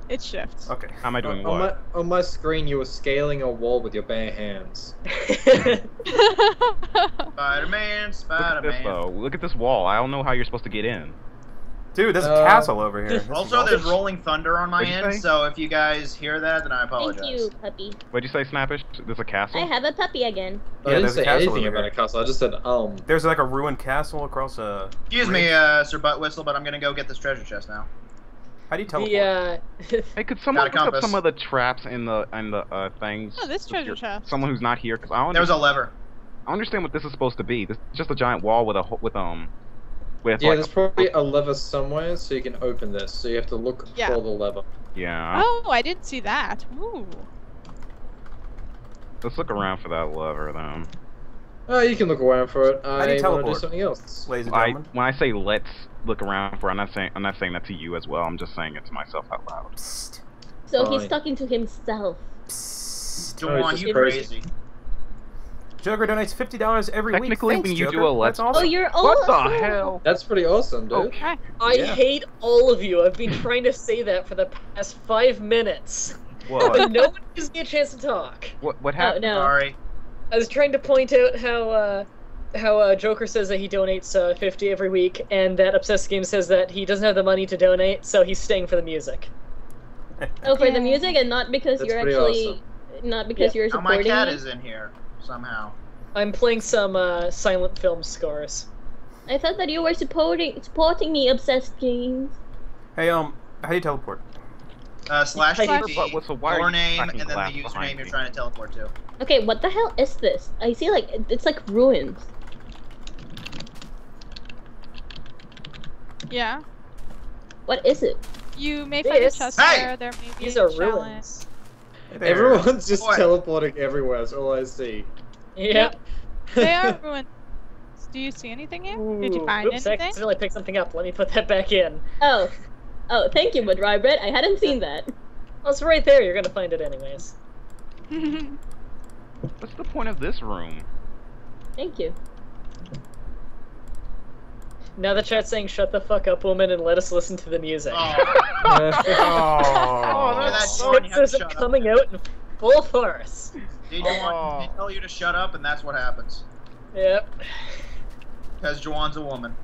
It shifts. Okay. How am I doing on, what? my, on my screen, you were scaling a wall with your bare hands. Spider-Man, Look at this Spider-Man. though. Look at this wall. I don't know how you're supposed to get in. Dude, there's a Uh, castle over here. This is Also, awesome. there's rolling thunder on my end, say? so if you guys hear that, then I apologize. Thank you, puppy. What'd you say, Snappish? There's a castle. I have a puppy again. I didn't there's a castle anything over about here. a castle. I just said um. There's like a ruined castle across a. Excuse me, uh, Sir Butt Whistle, but I'm gonna go get this treasure chest now. How do you teleport? the uh, Hey, could someone Got look up some of the traps in the in the uh, things? Oh, this treasure chest. Someone who's not here, because I don't. There was a lever. I understand what this is supposed to be. This is just a giant wall with a with um with Yeah, like there's a- probably a lever somewhere, so you can open this. So you have to look Yeah. for the lever. yeah. Oh, I didn't see that. Ooh. Let's look around for that lever then. Oh, you can look around for it. do you I want to do something else. Ladies and I, when I say let's look around for, I'm not saying I'm not saying that to you as well. I'm just saying it to myself out loud. Psst. So he's Fine. talking to himself. Psst. Oh, it's Dawn, you crazy. crazy. Joker donates fifty dollars every week. Technically, Thanks, when you Joker. do a let's- That's Oh, you're What all. the hell? That's pretty awesome, dude. Okay. I Yeah. hate all of you. I've been trying to say that for the past five minutes, but no one gives me a chance to talk. what what Oh happened? no. Sorry. I was trying to point out how uh, how uh, Joker says that he donates uh, 50 every week, and that Obsessed Game says that he doesn't have the money to donate, so he's staying for the music. Oh, for the music and not because That's you're pretty actually, not because you're supporting. Now my supporting cat me. is in here somehow. I'm playing some uh, silent film scores. I thought that you were supporting supporting me, obsessed games. Hey, um, how do you teleport? Uh, slash Hey, TP, but what's the wire your name, and then the behind username you're trying to teleport to. Okay, what the hell is this? I see like it's like ruins. Yeah. What is it? You may find a chest Hey! there. There may be These a are challenge. ruins. There. Everyone's just Boy. teleporting everywhere. That's all I see. Yep. They are ruins. Do you see anything here? Did you Ooh, find Oops, I anything? accidentally picked something up. Let me put that back in. Oh. Oh, thank you, Mah Dry Bread. I hadn't seen that. Well, it's right there. You're gonna find it anyways. What's the point of this room? Thank you. Now the chat's saying, "Shut the fuck up, woman, and let us listen to the music." Oh, Oh, that's It's so- you have to up. coming out in full force. they don't want oh. they tell you to shut up, and that's what happens. Yep. Because Juhwann's a woman.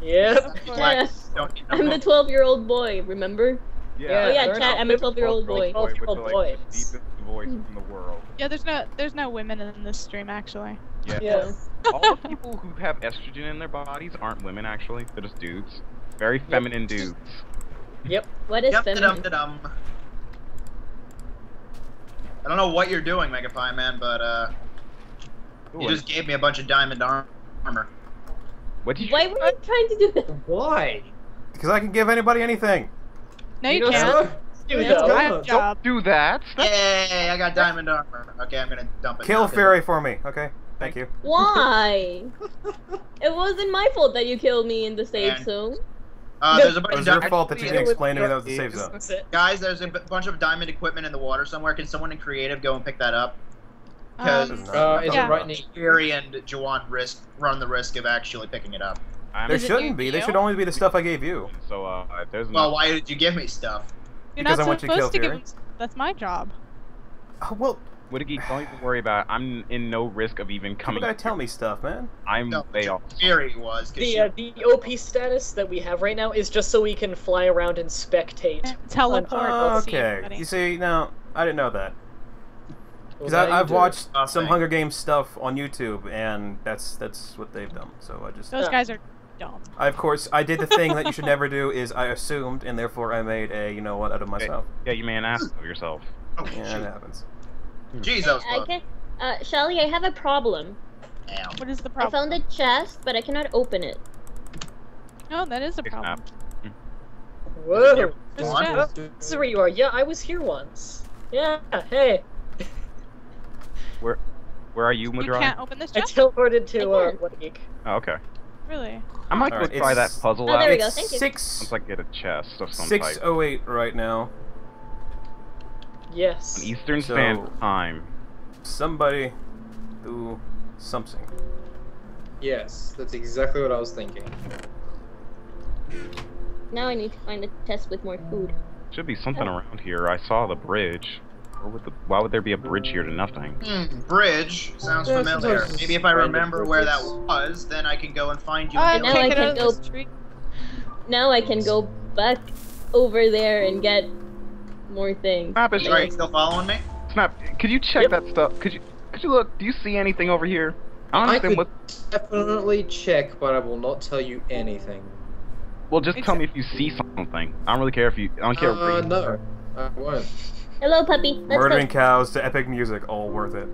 Yep. He's like, don't no I'm the 12 year old boy, remember? Yeah, oh, yeah, learn chat, how I'm a 12 year old boy. Twelve year old boy. like, the deepest voice in the world. yeah, there's no there's no women in this stream actually. Yeah. Yeah. All the people who have estrogen in their bodies aren't women, actually. They're just dudes. Very feminine dudes. Yep. What is Yep, feminine? da-dum, da-dum. I don't know what you're doing, Mega Pie Man, but uh, Ooh, you and just gave me a bunch of diamond ar- armor. What did you? Why were you trying to do that? Why? Because I can give anybody anything. No, You you know can't. Do That's though. my Don't- Do that. Yay! I got diamond armor. Okay, I'm gonna dump it. Kill now. Firi for me, okay? Thank you. Why? it wasn't my fault that you killed me in the safe And- zone. Uh, No, there's a It was of your di- fault that you didn't explain to me that was the Dark safe zone. Guys, there's a b- bunch of diamond equipment in the water somewhere. Can someone in creative go and pick that up? Because Um, Uh, is Yeah. it right near? Firi and Juhwann risk run the risk of actually picking it up. I'm There Is it shouldn't your be. They deal? should only be the stuff I gave you. So uh, there's Well, no. why did you give me stuff? You're because not I want you to kill to give Firi. him. That's my job. Oh, well, Woody Geek, don't even worry about it. I'm in no risk of even people coming. gotta tell me stuff, man. I'm No, way off. Firi was. 'cause The she- uh, the OP status that we have right now is just so we can fly around and spectate. Teleport. Oh, and see okay. You see, now, I didn't know that. Because now you I've watched Oh, some Hunger Games stuff on YouTube, and that's that's what they've done. So I just, Those Yeah. guys are dumb. I, of course, I did the thing that you should never do. Is I assumed, and therefore I made a you know what out of myself. Yeah, you made an ass of yourself. oh, Yeah, shoot. it happens. Jeez, that was I close. can, uh, Schaly, I have a problem. Ow. What is the problem? I found a chest, but I cannot open it. No, that is a problem. Whoa! There's Juhwann? chest. This is where you are. Yeah, I was here once. Yeah. Hey, Where where are you, You Madra? can't open this chest? I teleported to I uh, can. geek? Oh, okay. Really? I might go Alright, try that it's- puzzle Oh, out there we go. It's Thank you. six once I get a chest of some six type. oh eight right now. Yes. On Eastern So- Standard Time. Somebody do something. Yes, that's exactly what I was thinking. Now I need to find a chest with more food. Should be something around here. I saw the bridge. Where would the, why would there be a bridge here to nothing? Hmm, bridge sounds Yeah, familiar. Maybe if I remember where that was, then I can go and find you. Uh, now I you. take it can go- of the street. Now I can go back over there and get more things. Snappish Sorry, you still following me? Snap, could you check Yep. that stuff? Could you could you look? Do you see anything over here? I don't I could what. definitely check, but I will not tell you anything. Well, just tell me if you see something. I don't really care if you. I don't care. Uh, if no, I won't. Hello, puppy. Let's Murdering go. cows to epic music, all worth it.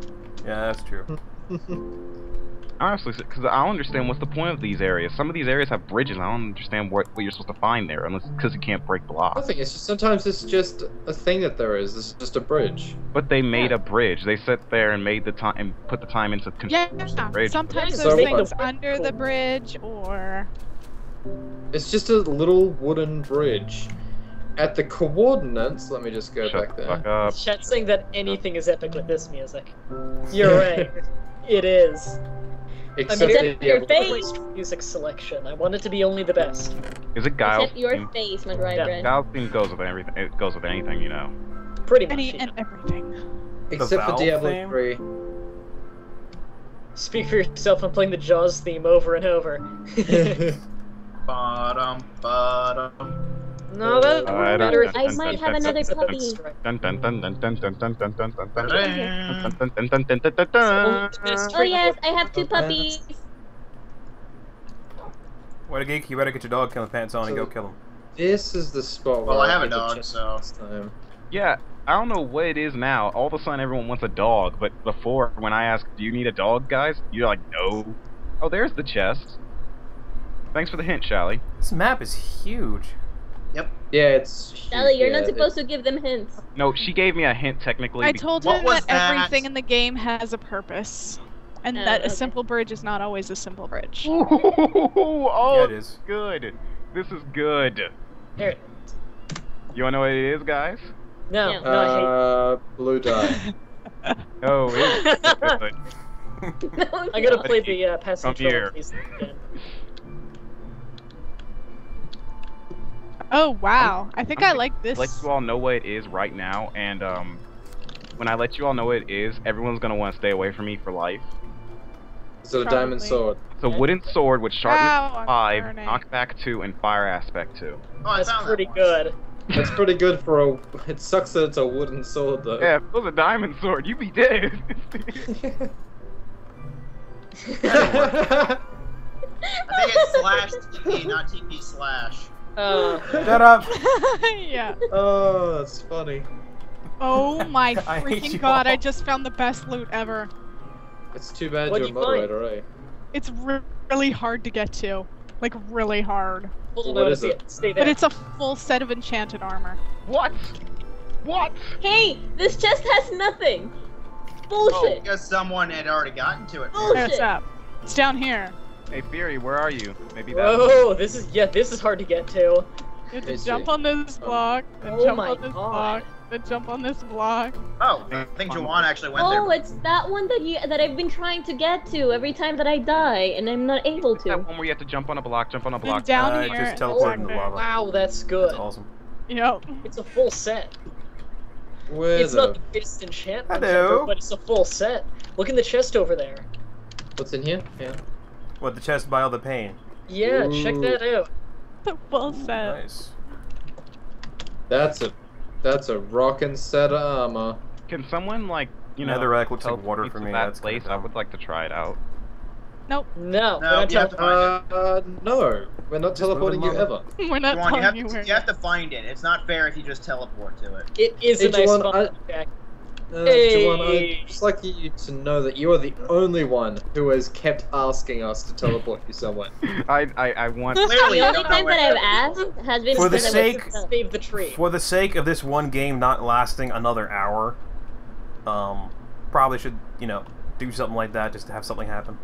Yeah, that's true. Honestly, because I don't understand what's the point of these areas. Some of these areas have bridges. I don't understand what, what you're supposed to find there, unless because you can't break blocks. Nothing. It's just sometimes it's just a thing that there is. It's just a bridge. But they made Yeah. a bridge. They sat there and made the time and put the time into Yeah. the bridge. Sometimes So there's what? things under the bridge, or It's just a little wooden bridge. At the coordinates, let me just go Shut back the there. fuck up. Chat saying that anything is epic with this music. You're right. it is. Except I mean, the your Diablo- face. music selection. I want it to be only the best. Is it Guile's? Except your theme? face, my dry Yeah. bread. Guile's theme goes with everything. It goes with anything, you know. Pretty much. any yeah. and everything. Except for Diablo theme? 3. Speak for yourself. I'm playing the Jaws theme over and over. Ba-dum, ba-dum. No, that I. I might have another puppy. Oh yes, I have two puppies. Whattageek! You better get your dog killing pants on and go kill him. This is the spot. Well, I have a dog, so. Yeah, I don't know what it is now. All of a sudden, everyone wants a dog, but before, when I asked, "Do you need a dog, guys?" You're like, "No." Oh, there's the chest. Thanks for the hint, Schaly. This map is huge. Yep. Yeah, it's. Sally, you're yeah, not supposed to give them hints. No, she gave me a hint technically. I told her that, that? everything in the game has a purpose, and Oh, that a simple bridge is not always a simple bridge. Ooh, oh, Yeah, it is. good. This is good. There. You wanna know what it is, guys? No, Yeah. no, I. Uh, blue dye. Oh, it's good. I'm gonna play the uh, pass Come control here. Oh wow, I think I'm I like this. let you all know what it is right now, and um, when I let you all know what it is, everyone's gonna want to stay away from me for life. So the diamond sword. It's a wooden sword with sharpness Ow, I'm five, burning. knockback two, and fire aspect two. Oh, That's pretty that good. That's pretty good for a. It sucks that it's a wooden sword though. Yeah, if it was a diamond sword, you'd be dead. I think it's slash TP, not TP slash. Uh, Shut up! yeah. oh, that's funny. Oh my I freaking you god! I just found the best loot ever. It's too bad What'd you're a you find? moderator, eh? It's re- really hard to get to, like really hard. hold on, What no, is stay, it? stay there. But it's a full set of enchanted armor. what? What? Hey, this chest has nothing. Oh, Bullshit. because someone had already gotten to it. Bullshit. What's up? It's down here. Hey, Firi, where are you? Maybe that. Whoa, this is yeah, this is hard to get to. You have to I see. jump on this block, then Oh jump on this God. block, then jump on this block. Oh, I think Juhwann actually went there. Oh, it's that one that you that I've been trying to get to every time that I die, and I'm not able to. That to. one where you have to jump on a block, jump on a Then block. down Uh, here. just teleport back in the lava. Wow, that's good. That's awesome. Yep. It's a full set. Where It's the? not the greatest enchantment Hello. ever, but it's a full set. Look in the chest over there. What's in here? Yeah. What, the chest by all the pain? Yeah, check that out. The full set. Nice. That's a. That's a rockin' set of armor. Can someone like you know Netherrack looks like teleport water for me, That that's kinda place, I would like to try it out. Nope. No, No, we're not you have to telling- find Uh, no. We're not Just teleporting you ever. We're not Juhwann, you have, you to, where. you have to find it. It's not fair if you just teleport to it. It is Hey, a nice Juhwann, fun I- fact. Uh, Hey. Juhwann, I'd just like you to know that you are the only one who has kept asking us to teleport you somewhere. I I, I want. Clearly, The only time that I've it is. asked has been For the sake- was Save the tree. For the sake of this one game not lasting another hour, um, probably should, you know, do something like that just to have something happen.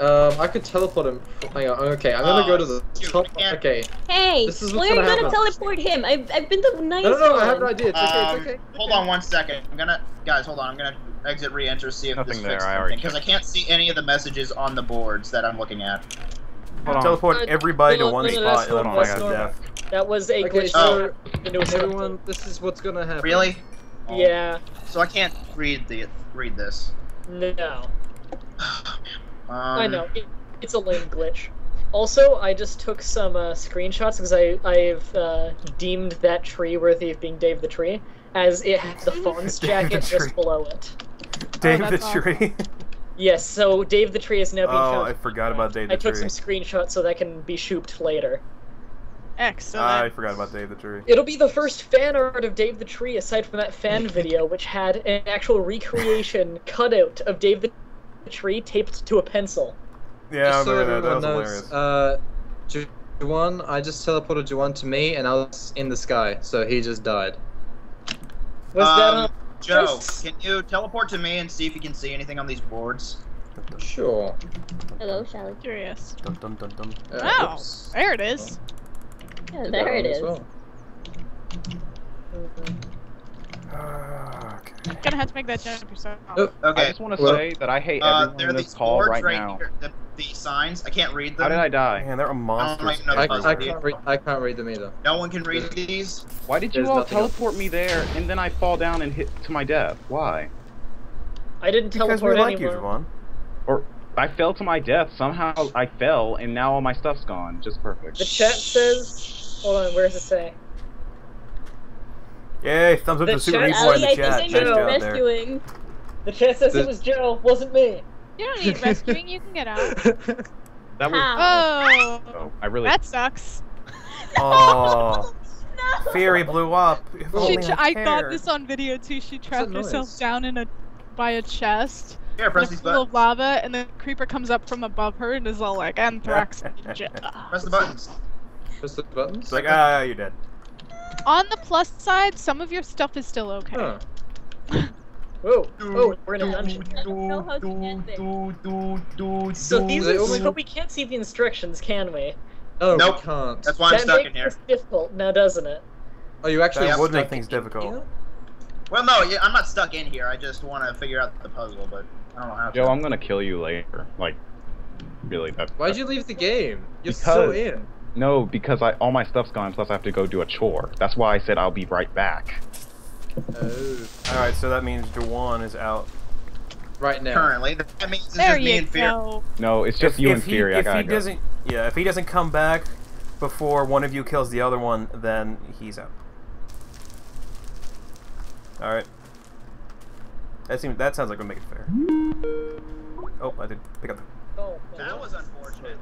Um, I could teleport him. Hang on. Okay, I'm gonna Oh, go to the top. Okay. Hey, This is why what's are you gonna gonna happen. teleport him? I've, I've been the nice No, no, no. one. I have an idea. It's okay. Um, it's okay. Hold on one second. I'm gonna, guys, hold on. I'm gonna exit, re-enter, see if Nothing this there, fixes I something because I can't see any of the messages on the boards that I'm looking at. Hold on. Teleport everybody to one no, no, spot that's and let not- them that's die of not- death. That was a Okay, glitch. so in everyone, this is what's gonna happen. Really? update. Yeah. So I can't read the read this. No. Um, I know. It, it's a lame glitch. Also, I just took some uh, screenshots because I I've uh, deemed that tree worthy of being Dave the Tree, as it had the Fawn's jacket the just below it. Dave the awesome. tree. Yes, so Dave the Tree is now being oh, found. I forgot about Dave the I took tree. some screenshots so that can be shooped later. Excellent. I forgot about Dave the tree. It'll be the first fan art of Dave the Tree aside from that fan video, which had an actual recreation cutout of Dave the Tree taped to a pencil. Yeah, I Just so that. That was everyone hilarious. uh, Ju- Juhwann, I just teleported Juhwann to me, and I was in the sky, so he just died. Was that Um, on? Joe, Yes. can you teleport to me and see if you can see anything on these boards? Sure. Hello, Schaly. Curious. Dun, dun, dun, dun. Uh, Oh, oops. there it is. Yeah, there that it one as is. well. Ah, okay. Gonna have to make that jump yourself. Oh, I just want to Well- say that I hate Uh, everyone there in this call right, right, now. here. The, the signs. I can't read them. How did I die? Man, there are monsters. even know I, I can't read. I can't read them either. No one can read these. Why did you all nothing else. teleport me there and then I fall down and hit to my death? Why? I didn't Because we teleport like you, anyone. Or I fell to my death. Somehow I fell and now all my stuff's gone. Just perfect. The chat says. Hold on, where does it say? Yay, thumbs up The to Super chat- Meat Boy Sally, in the I chat. Nice I need there. rescuing. The chat says The- it was Joe, wasn't me. You don't need rescuing. You can get out. That was. How? Oh, Oh, I really. that sucks. Oh, No. Fury blew up. Oh, She only tr- I got cared. this on video too. She trapped herself down in a by a chest Here, in press a these pool buttons. of lava, and the creeper comes up from above her and is all like anthrax. Press the buttons. Press the buttons? It's like, ah, you're dead. On the plus side, some of your stuff is still okay. Huh. Whoa, oh, we're in a dungeon. I don't know how to get. So these They are only- so we can't see the instructions, can we? Oh, Nope. we can't. That's why I'm that stuck makes in here. this difficult now, doesn't it? Oh, you actually That would make things difficult. here? Well, no, yeah, I'm not stuck in here. I just want to figure out the puzzle, but I don't know how to. Joe, I'm gonna kill you later. Like, really? That. Why'd you leave the game? You're so in. No, because I all my stuff's gone. Plus, I have to go do a chore. That's why I said I'll be right back. Oh. Alright, so that means Juhwann is out. Right now. Currently, that means it's There just me you and Fear. go. No, it's just you and he, Firi. I if gotta he go. doesn't, yeah, if he doesn't come back before one of you kills the other one, then he's out. All right. That seems. That sounds like we'll make it fair. Oh, I did pick up. The, Oh, That was unfortunate.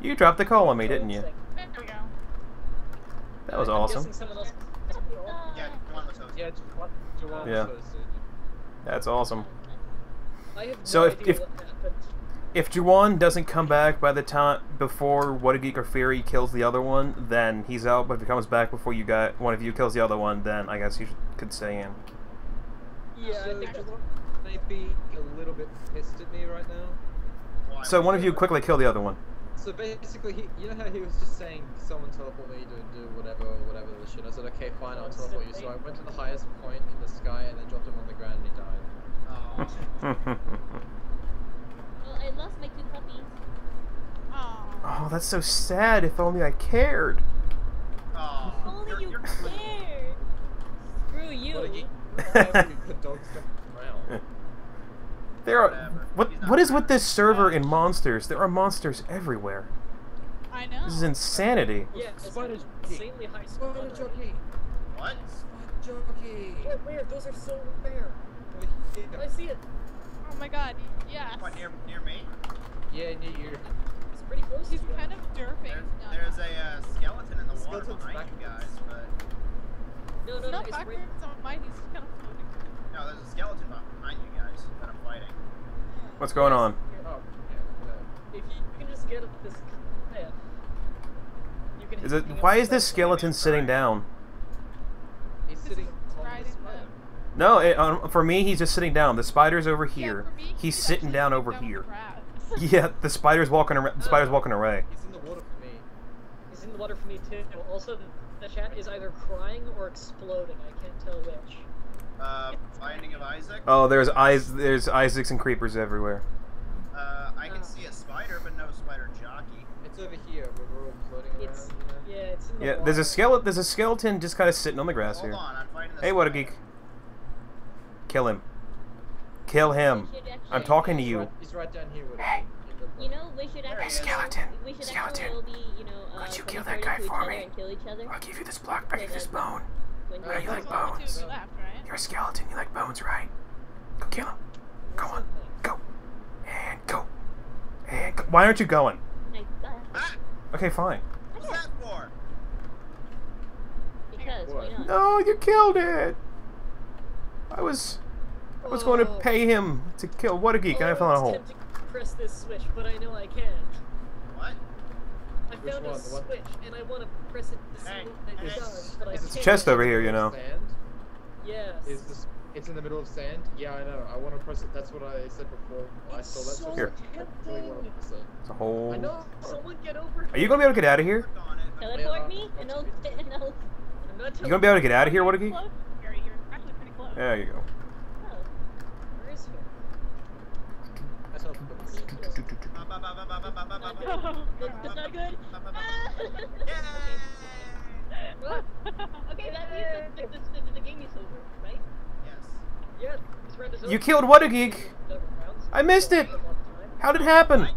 you dropped the call on me, didn't you? There we go. That was I'm awesome. guessing someone else- Yeah, one was hosted. Yeah, Yeah. That's awesome. I So if- if- what. If Juhwann doesn't come back by the time before Whattageek or Firi kills the other one, then he's out. But if he comes back before you got one of you kills the other one, then I guess you could stay in. Yeah, I So think Juhwann may be a little bit pissed at me right now. So one of you quickly kill the other one. So basically, he, you know how he was just saying, someone teleport me to do whatever, whatever the shit. I said, okay, fine, I'll teleport you. So I went to the highest point in the sky and then dropped him on the ground and he died. Oh. Well, I lost my two puppies. Aw. oh, that's so sad. If only I cared. Oh. Only You're- you you're- cared. Screw you. What a geek. The dogs jump around? There are Whatever. what what is with this server and monsters? There are monsters everywhere. I know. This is insanity. Yeah, it's Spider insanely high Spider spawn. jockey! What? Spider jockey! Where, where? Those are so rare. I see it. Oh my god. Yes. What near near me? Yeah, near you. It's pretty close. He's kind of derping. There's, there's a uh, skeleton in the water Skeleton's behind you guys, but No, no, no. Not It's right. backwards on mine. He's kind of floating. No, there's a skeleton behind you guys that I'm fighting. What's going on? Oh, yeah. If you can just get up this cliff, you can. Is it why is this skeleton sitting down? He's sitting is on the the- No, it, um, for me he's just sitting down. The spider's over here. for me, He's he's sitting down over down here. Yeah, the spider's walking around. The spider's walking away. He's in the water for me. He's in the water for me too. Also, the, the chat is either crying or exploding. I can't tell which. Uh, Binding of Isaac. Oh, there's eyes. There's Isaacs and creepers everywhere. Uh, I can Oh. see a spider, but no spider jockey. It's over here where we're all floating around, It's yeah, it's in the Yeah, water. there's a skeleton. There's a skeleton just kind of sitting on the grass Hold here. on, I'm fighting the Hey, what a geek! Kill him. Kill him. Actually- I'm talking to He's you. right, he's right down here Hey. it. in the- You know, we should Hey, actually. skeleton, We should skeleton. actually all be, you know, uh, Could you kill that guy to each for other me? Kill each other. I'll give you this block. I'll give you this bone. When How you like bones? left, right? You're a skeleton. You like bones, right? Go kill him. Go on. Go. And go. And go. Why aren't you going? Like! Okay, fine. What's that for? because What? No, you killed it. I was, I was going to Oh. pay him to kill Whattageek, and I Oh, fell in a hole. tempting to press this switch, but I know I can't. What? I Which found one? a switch, and I want to press it to see Hey, what it does, but I Is can't. this chest over here, you know. Sand? Yes. Is this? It's in the middle of sand. Yeah, I know. I want to press it. That's what I said before. It's I saw that. So here. Really it's a whole. I know. Someone get over. Are you gonna be able to get out of here? Teleport me, and I'll. And I'll... You gonna be able to get out of here, Wadagi? There you go. Oh, Not that's Not good. Not good. okay, that means that the, the, game is over, right? Yes. Yes. Over. You killed what a geek. I missed it. How did it happen?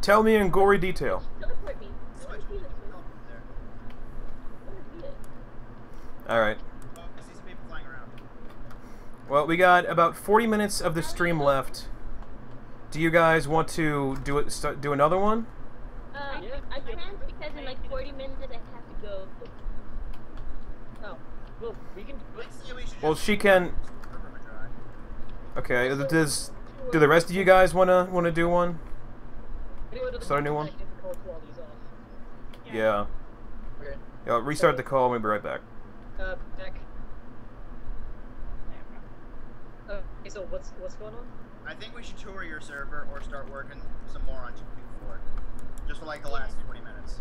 Tell me in gory detail. Alright. Well, we got about 40 minutes of the stream left. Do you guys want to do it? do another one? Uh, Yeah. I can't because in like 40 minutes I have to go. Oh, well, we can do it. Let's see, we should Well, just- she can. Okay. Does do the rest of you guys wanna wanna do one? Anyway, to the Start a new one? I think the call quality's off. Yeah. Okay. Yeah, restart the call. We'll be right back. Uh, back. Uh, okay, so what's what's going on? I think we should tour your server or start working some more on 2Fort. Just for like the last 20 minutes.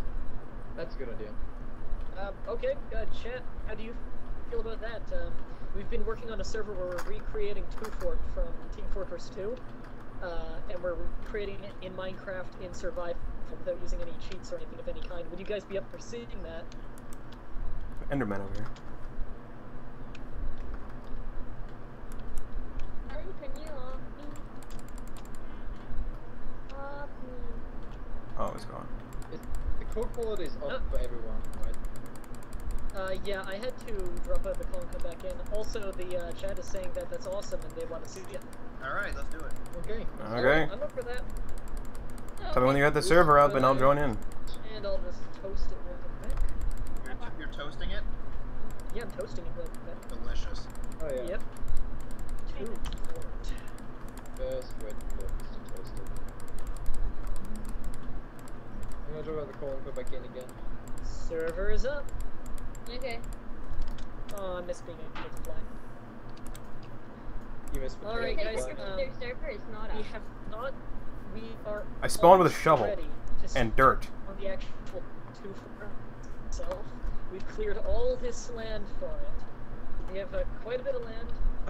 That's a good idea. Um, okay, uh, chat, how do you feel about that? Um, we've been working on a server where we're recreating Two Fort from Team Fortress 2, uh, and we're creating it in Minecraft in Survival without using any cheats or anything of any kind. Would you guys be up for seeing that? Enderman over here. Sorry, can you off me? Off me. Oh, it's gone. The call quality is up for everyone, right? Uh, yeah, I had to drop out the call and come back in. Also, the uh, chat is saying that that's awesome and they want to see it. Alright, let's do it. Okay. Okay. I'm up for that. Tell me when you got the server up and I'll join in. And I'll just toast it real quick. You're, you're toasting it? Yeah, I'm toasting it real quick. Delicious. Oh yeah. Yep. Two Fort. First way to cook is to toast it. I'm gonna drop out the call and go back in again. Server is up. Okay. Oh, I miss being able to fly. You missed All right, Because guys, their- um, their server is not up. We have not. We are. I spawned with a shovel And dirt. On the actual two itself, we've cleared all this land for it. We have uh, quite a bit of land.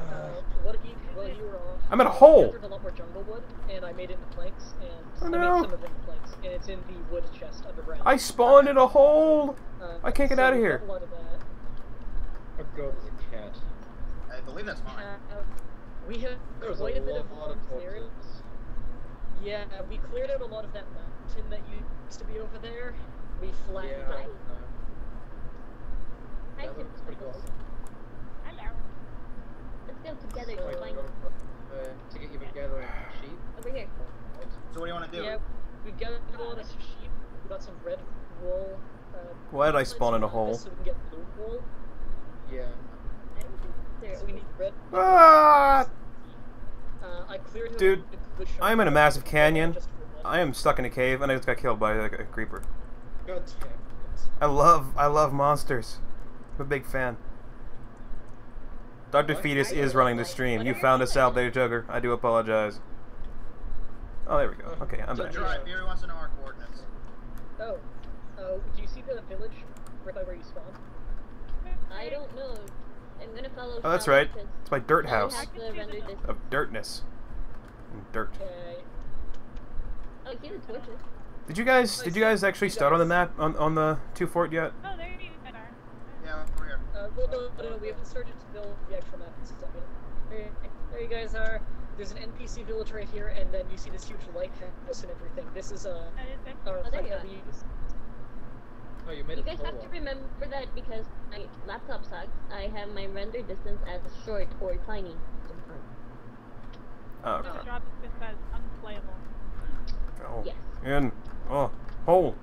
Uh, what you, while you were off, I'm in a I hole. a lot more jungle wood, and I made it into planks, and Oh, I made some of it into planks, and it's in the wood chest underground. I spawned in a hole. Uh, I can't get so outta we've here. A lot of that. Oh god, there's a cat. I believe that's mine. have, we have There's quite a a bit of lot of clearing. torches. Yeah, we cleared out a lot of that mountain that used to be over there. We flattened Yeah. it. no. Hi, That looks pretty awesome. Hello. Let's go together So- to Like, find uh, to get even gathering sheep. over here. So what do you want to do? Yeah, we've got a lot sheep. We got some red wool. Uh, Why did I spawn in a hole? So we can get blue wool. Yeah. I don't think there So we need red. Ah! Uh, I cleared out Dude, a good chunk I'm in a massive canyon. just for wood. I am stuck in a cave and I just got killed by like, a creeper. God damn it. I love, I love monsters. I'm a big fan. Dr. What? Fetus is running the stream. You found us out there, Jugger. I do apologize. Oh, there we go. Okay, I'm So back. Drive, Fury wants to know our coordinates. Oh, oh, do you see the village right by where you spawned? I don't know. I'm gonna follow. Oh, that's right. It's my dirt house have the render distance. of dirtness. And dirt. Okay. Oh, see the torches. Did you guys? Did you guys actually start on the map on on the two fort yet? Oh, there you are. Yeah, we're here. Uh, well, no, no, no, we haven't started to build the actual map and stuff yet. There, there you guys are. There's an NPC village right here, and then you see this huge lighthouse and everything. This is uh, Oh, there you that are. Oh, you made You a guys full have to remember that because my laptop sucks. I have my render distance as short or tiny. Oh, okay. Job just says unplayable. Oh. Yes. In. Oh. Hole.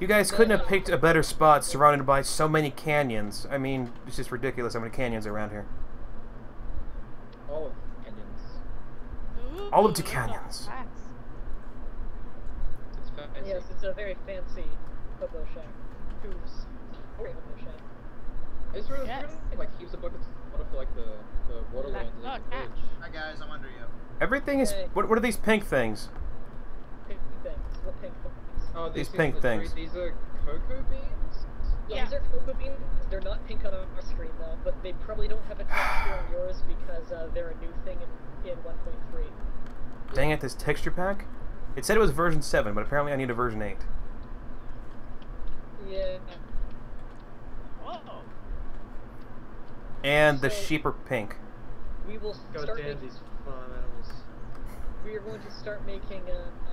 You guys couldn't have picked a better spot surrounded by so many canyons. I mean, it's just ridiculous how many canyons are around here. All of the canyons. All of the canyons. It's fancy. Yes, it's a very fancy hobo shack. Who's very hobo shack. It's really, Yes. really like heaps of buckets of water for like the the water Like, lines the catch. Hi guys, I'm under you. Everything is. Okay. What, what are these pink things? Pink things. What pink things? Oh, These things pink in the things. These are cocoa beans. Yeah. These are cocoa beans. They're not pink on our screen though, but they probably don't have a texture on yours because uh, they're a new thing in, in 1.3. Dang it, this texture pack? It said it was version 7, but apparently I need a version 8. Yeah. Whoa. And the sheep are pink. We will start making these farm animals. we are going to start making uh,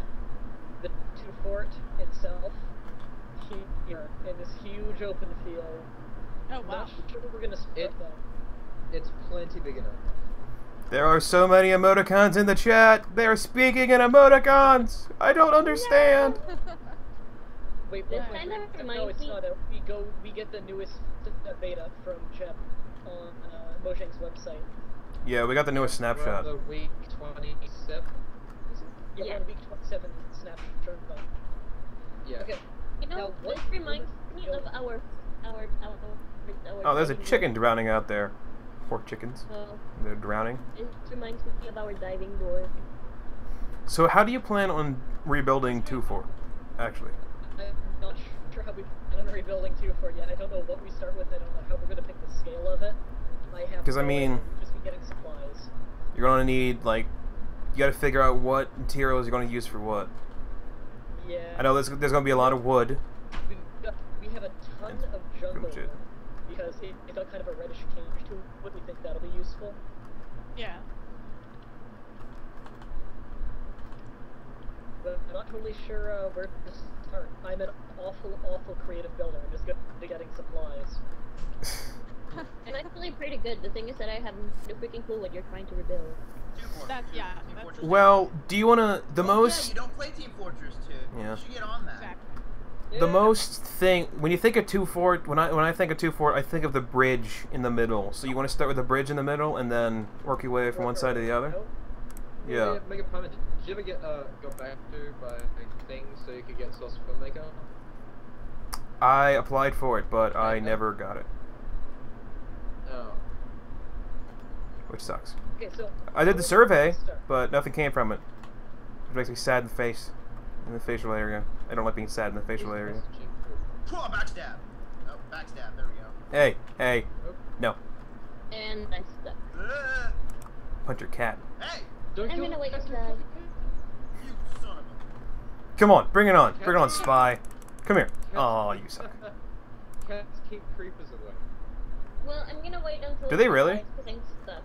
the fort itself here in this huge open field. Oh wow. Not sure we're gonna split It- though. It's plenty big enough. There are so many emoticons in the chat. They are speaking in emoticons. I don't understand. Wait, This wait, kind wait, of. No, it's me- not out. We go. We get the newest beta from Jeb on uh, Mojang's website. Yeah, we got the newest We're snapshot. the week 27. Yeah, we're Yeah. on week 27 snapshot. snapshot. Yeah. Okay. You know, Now, what this reminds me of our, our, our, our. Oh, there's a chicken board. drowning out there. Poor chickens. Well, They're drowning. this reminds me of our diving board. So how do you plan on rebuilding 2Fort, actually? I'm not sure how we plan on rebuilding 2 for yet. I don't know what we start with. I don't know how we're gonna pick the scale of it. I have 'Cause, I mean- just be getting supplies. You're gonna need, like, you gotta figure out what materials you're gonna use for what. Yeah. I know there's, there's gonna be a lot of wood. We, got, we have a ton And of jungle pretty it. wood, because it, it got kind of a reddish tinge to it. Would we think that'll be useful? Yeah. But I'm not totally sure uh, where to start. I'm an awful, awful creative builder. I'm just good at getting supplies. And I'm actually pretty good. The thing is that I have no freaking clue what you're trying to rebuild. Team Fortress That's- yeah, that's- well, do you wanna... The Oh, Yeah, most... you don't play Team Fortress 2. Yeah. You should get on that. Exactly. The Yeah. most thing when you think of two fort when I when I think of two fort I think of the bridge in the middle. So you want to start with the bridge in the middle and then work your way from one side to the other. Yeah. Yeah. a Prime, did you ever get uh, got back to by things so you could get Source Filmmaker? I applied for it, but I never got it, Oh. which sucks. Okay, so I did the survey, but nothing came from it. It makes me sad in the face, in the facial area. I don't like being sad in the facial area. Come on, backstab. Oh, backstab. There we go. Hey, hey, no, And I stuck. Ugh. punch your cat. Hey, Don't I'm kill gonna wait cat, till don't I- kill the cat. you son of a. Come on, bring it on, bring it on, spy. Come here. Oh, you suck. Cats keep creepers away. Well, I'm gonna wait until. Do they really? Because I'm stuck.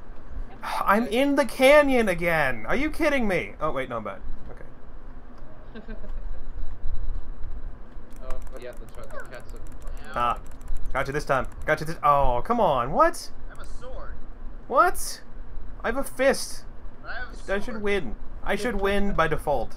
I'm in the canyon again. Are you kidding me? Oh wait, no, I'm back. Okay. oh, yeah, that's right. The cats are. Ah, got you this time. Got you this. Oh, come on. What? I have a sword. What? I have a fist. I have a I sword. should win. I should win by default.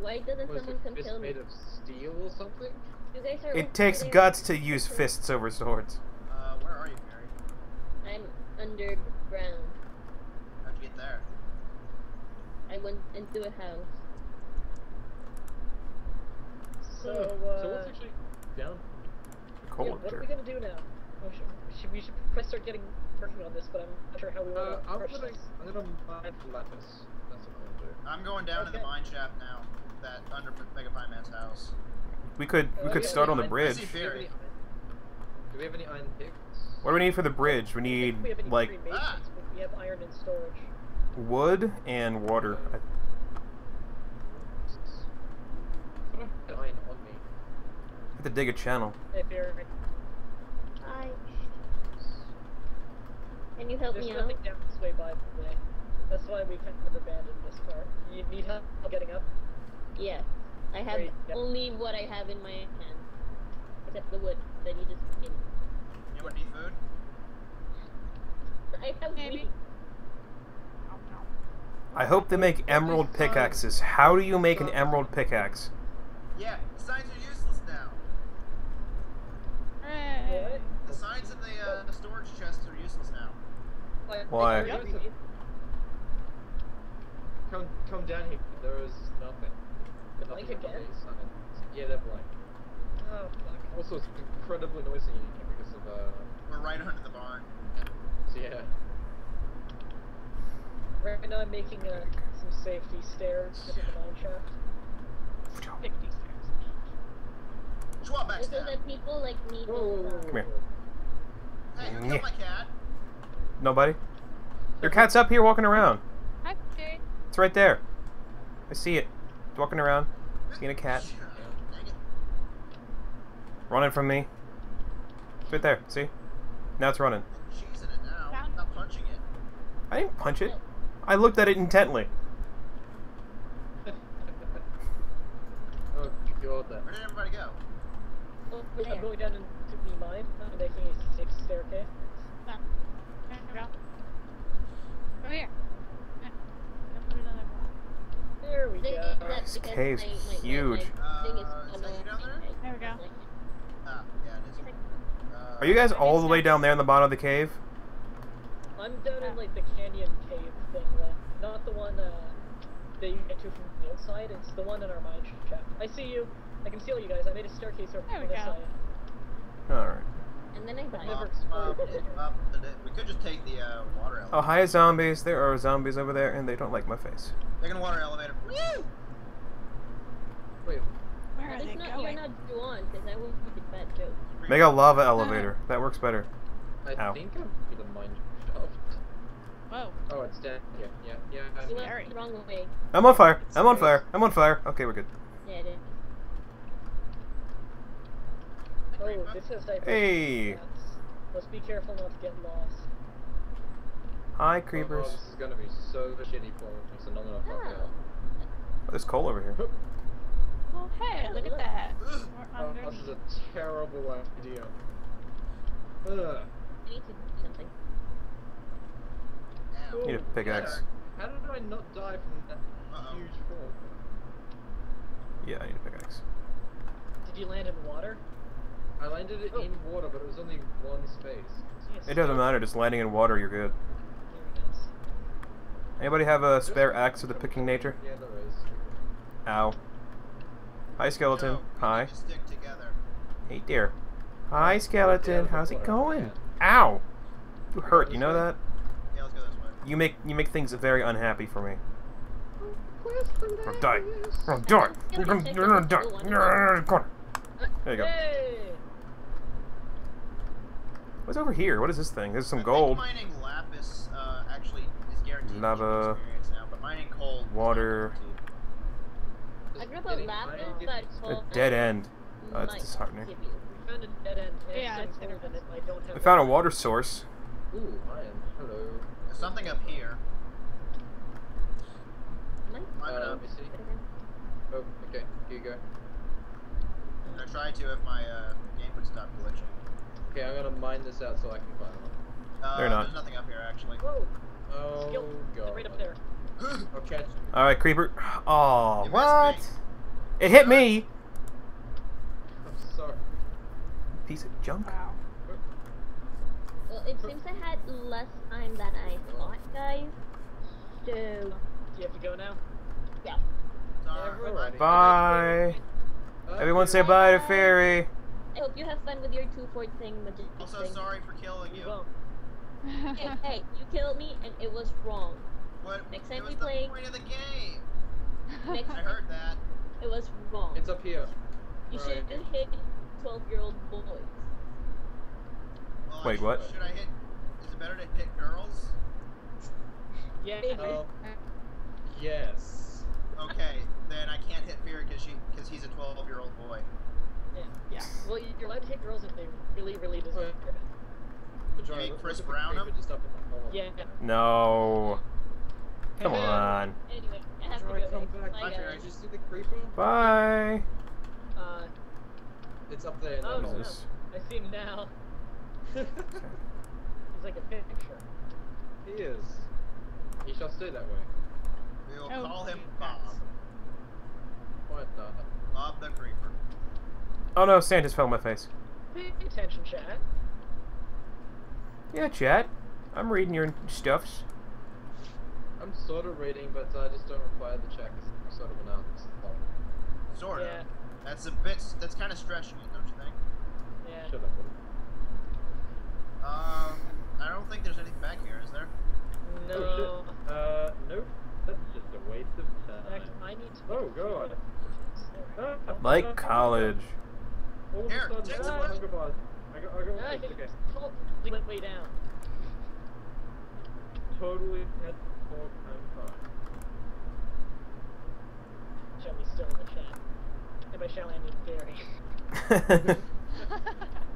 Why doesn't Was someone come fist kill me? made of steel or something? You guys are. It takes guts to use fists over swords. Uh, where are you, Gary? I'm underground. How'd you get there? I went into a house. So, so uh, what's actually down? yeah, what are we gonna do now? Oh, should, should, we should press start getting working on this, but I'm not sure how we Uh, want to I'm approach gonna, this. I'm gonna mine lapis. That's what I'm gonna do. I'm going down to the mine shaft now. That under Mega Pie Man's house. We could we Uh, could yeah, start on the I- I bridge. See Do we have any iron- do we have any iron picks? What do we need for the bridge? We I don't think need we like pre-made Ah. we have iron in storage. wood and water. I I have iron on me. have to dig a channel. If you're, Hi. Can you help there's me out? There's nothing down this way, by the way. That's why we kind of abandoned this part. You need help getting up? Yeah. I have Great, yeah. only what I have in my hand. Except the wood that you just gave me. Anyone need food? I have Maybe. wheat. I hope they make emerald pickaxes. How do you make an emerald pickaxe? Yeah, the signs are useless now. Hooray. The signs in the uh, the storage chests are useless now. Like, Why? Yep. Come, come down here. There is nothing. The Nothing blank again? Yeah, they're blank. Oh, fuck. Also, it's incredibly noisy because of uh. We're right under the barn. So yeah. Right now I'm making uh, some safety stairs into the mine shaft. Safety Schwab So that people like me Whoa, whoa, whoa, Come here. Hey, who killed my cat? Nobody. Your cat's up here walking around. Hi, Jay. It's right there. I see it. It's walking around, seeing a cat, Dang it. Running from me. It's right there. See? Now it's running. Cheese in it now. Found- punching it. I didn't punch it. I looked at it intently. oh god, that. Where did everybody go? over I'm there. going down into the mine. I'm making a safe staircase. No. There we go. Over here. Yeah. Don't put it on that wall. There we go. did This cave's huge. My thing is Uh, is that you down there? There we go. Ah, yeah, it is. Are you guys all the way down there in the bottom of the cave? I'm down in like the canyon cave thing, uh, not the one uh, that you get to from the outside. It's the one in our mine shaft. I see you. I can see all you guys. I made a staircase over There on we this go. side. Alright. And then I died. Never Up, up, We could just take the uh, water elevator. Oh, hi, zombies. There are zombies over there, and they don't like my face. Taking the water elevator. Woo! Wait, Where are they least not, you're not drawn, because I won't make a bad joke. Make a lava elevator. That works better. I Ow. think I'm in the mine shaft. Whoa. Oh, it's down. Yeah, yeah, yeah. I'm You went the wrong way. I'm on fire. I'm on fire. I'm on fire. Okay, we're good. Yeah, it is. Oh, this has divergent Hey. Let's be careful not to get lost. Hi, Oh, creepers. this is gonna be so shitty for me, so I'm gonna fuck Ah. out. There's coal over here. Oh, hey, look at that. Oh, this is a terrible idea. Ugh. I need to do something. Ow. Need a pickaxe. How did I not die from that Uh-oh. huge fall? Yeah, I need a pickaxe. Did you land in water? I landed it Oh. in water, but it was only one space. Yes. It doesn't matter. Just landing in water, you're good. Anybody have a spare axe of the picking nature? Yeah, there is. Ow. Hi, skeleton. Hi. need to stick together. Hey, dear. Hi, skeleton. How's it going? Ow. You hurt. You know that? Yeah, let's go this way. You make you make things very unhappy for me. I'm die. I'm die. I'm gonna you're gonna die. Come on. There you go. What's over here? What is this thing? There's some I gold. Mining lapis uh, actually is guaranteed Lava. experience now, but mining coal. is not Water. Guaranteed. I grew up Getting a lapis mining- that A dead end. Oh, that's disheartening. We found a dead end. and Yeah, it's it's clearer than it. I don't have. We found a water source. Ooh, iron. Hello. There's something up here. Might. Climb it up. let me see. Oh, okay. Here you go. I try to if my uh, game would stop glitching. Okay, I'm gonna mine this out so I can find up. Uh, They're not. There's nothing up here actually. Whoa! Oh, Skill. God. Right up there. I'll catch All right, creeper. Oh, You missed what? It hit me. I'm sorry. Piece of junk. Wow. Well, it seems I had less time than I thought, guys. So, Do you have to go now? yeah. Sorry. Alrighty. Bye. Everyone say bye to Firi. I hope you have fun with your 2Fort thing, magic Also thing. sorry for killing You you. Hey, hey, you killed me and it was wrong. What? Next time was we the play- point of the game. Next I heard that. It was wrong. It's up here. You Alright. shouldn't hit 12 year old boys. Well, Wait, should- what? Should I hit? Is it better to hit girls? Yeah. Oh. Yes. Okay, then I can't hit Firi because she because he's a 12 year old boy. yeah. Yeah. Well, you- you're allowed to hit girls if they really, really deserve it. Majority- mean look Chris Brown him? Just up in the hole. Yeah. No. Come on. Anyway, I have to go. come back. Bye, Bye, guys. Firi. Did see the creeper? Bye. Uh, It's up there. Oh, no. I see him now. He's like a picture. he is. He shall stay that way. We will Oh, call him. Bob. Why not? Bob the Creeper. Oh no, sand just fell in my face. Pay attention, chat. Yeah, chat. I'm reading your stuffs. I'm sort of reading, but I just don't require the check. I'm sort of an artist. Sort of. Yeah. That's a bit. That's kind of stretching it, don't you think? Yeah. Shut up. Um, I don't think there's anything back here, is there? No. Uh, nope. That's just a waste of time. Heck, I need to. Oh, God. Ah, Like ah, college. All of Here, a sudden, take ah, some- hunger bars. I got, I got, Ah, okay. totally went way down. Totally had all time fun. Schaly's still in the chat. And by Shelly, I mean Gary.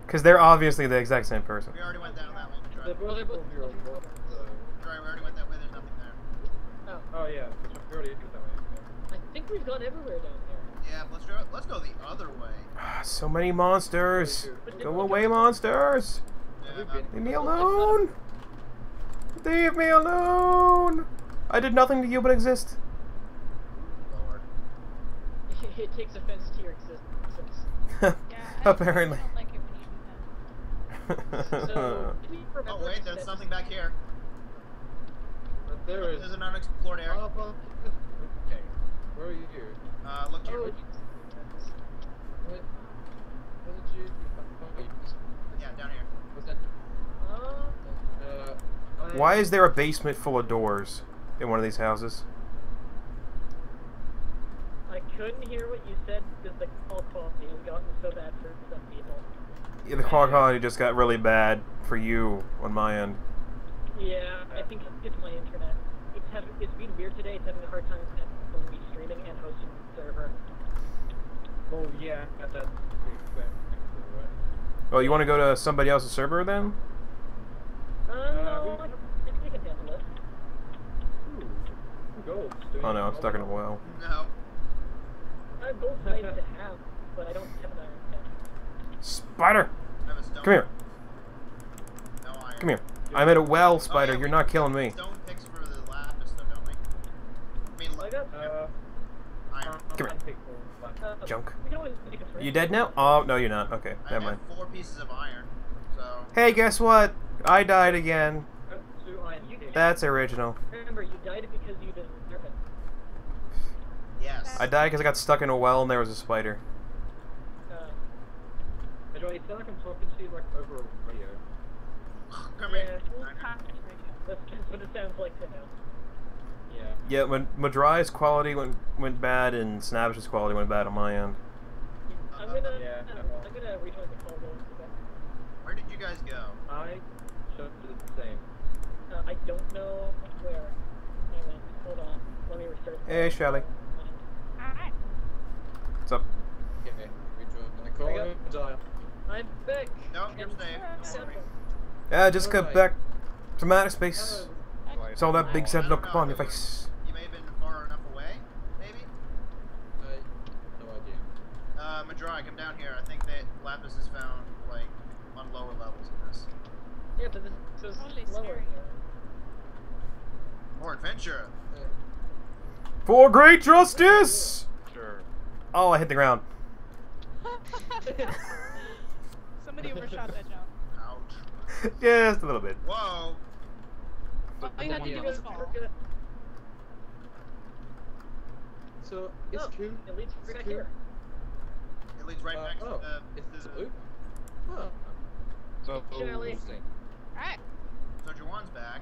Because they're obviously the exact same person. We already went down that way. They're Try. both they're both- uh, 12 year old boys, so. Try. We already went that way. There's nothing there. Oh, Oh, yeah. We already did that way. I think we've gone everywhere down here. Yeah, let's go. Let's go the other way. Ah, so many monsters. Go away, monsters. Yeah, We've been- Leave me alone. Leave me alone. I did nothing to you but exist. Lord. it takes offense to your existence. Yeah, Apparently. like it when you do that. So, Oh wait, there's something back here. But there is. There's an unexplored area. Oh, well, okay. Where are you? here? Uh, look to your Oh, What? Where did you? Oh, you just- yeah, down here. Was that? I- Why is there a basement full of doors in one of these houses? I couldn't hear what you said because the call quality has gotten so bad for some people. Yeah, the call quality just got really bad for you on my end. Yeah, I think it's my internet. It's having, it's been weird today. It's having a hard time with me streaming and hosting the server. Oh yeah, that's the exact right. Oh, you want to go to somebody else's server then? Oh no, I'm stuck in a well. No. Uh, gold's nice to have, but I don't have an iron pick. Spider! I have. Come here. No. Come here. I'm at a well, Oh, Spider. yeah, You're not killing me. Stone picks for the don't? I mean, I got. Uh, iron. Come Uh, Junk. You dead now? Oh, no, you're not. Okay, I never mind. four pieces of iron, so. Hey, guess what? I died again. two iron You cake. That's original. Remember, you died because you deserve it. Yes. I died because I got stuck in a well and there was a spider. Uh, Hey, Joey, it like I'm talking to you like over a radio. Come yeah, here. that's just what it sounds like to know. Yeah. Yeah, when Madry's quality went went bad and Snappish's quality went bad on my end. I'm gonna, Yeah, uh, well. I'm gonna rejoin the call though. So that- Where did you guys go? I should do the same. Uh, I don't know where I went. Hold on, let me restart. Hey. Schaly. Alright. What's up? Okay, rejoin the call. There you Dial. I'm back. No, you're safe. Don't Yeah, just got Alright. back from outer space. Like, Saw that big I set look know, upon your face. You may have been far enough away, maybe? I no idea. Uh, Madry, come down here. I think that Lapis is found, like, on lower levels in this. Yeah, but this is Totally lower scary. here. More adventure. For great justice! Sure. Oh, I hit the ground. Somebody overshot that jump. Ouch. Just a little bit. Whoa. All you had to do was fall. So it's Oh, cool. it leads It's back here. It leads right Uh, back oh, to the. it's the loop. Huh. So, Schaly. Interesting. Alright. so Juhwann's back.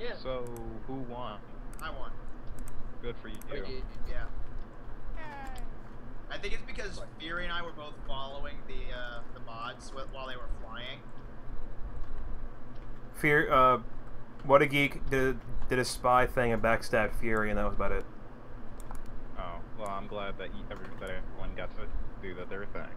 Yeah. so who won? I won. Good for you. Oh, yeah, Yeah. I think it's because Firi and I were both following the uh, the mods wh- while they were flying. Fear, uh, Whattageek did did a spy thing and backstab Firi, and that was about it. Oh, well, I'm glad that you, everyone got to do that their thing.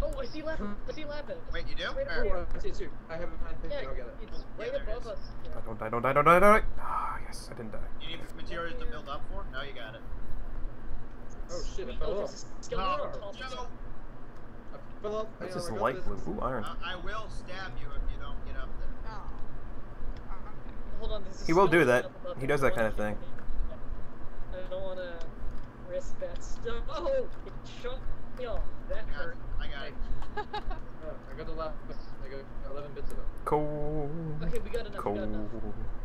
Yeah. Oh, I see Lapis. I see Lapis. Wait, you do? Right Or- over Oh, I see too. I have a hand Yeah, picture. I'll get it. it's right there it above is. us. Yeah. I don't die, don't die, don't die, don't die. Ah, yes, I didn't die. You need materials to build up for? No, you got it. Oh shit! I fell Oh, off. there's a skeleton on No, top of Joe, it. I fell off. That's Hang just on, I light blue. Ooh, iron. uh, I will stab you if you don't get up there. Oh. Hold on, this is He will do that. He does that kinda thing. I don't want to risk that stuff. Oh, it shot me off. That I got hurt. it. I got it. I got the last. I got 11 bits of it. Coal. Okay, we got enough. We got enough.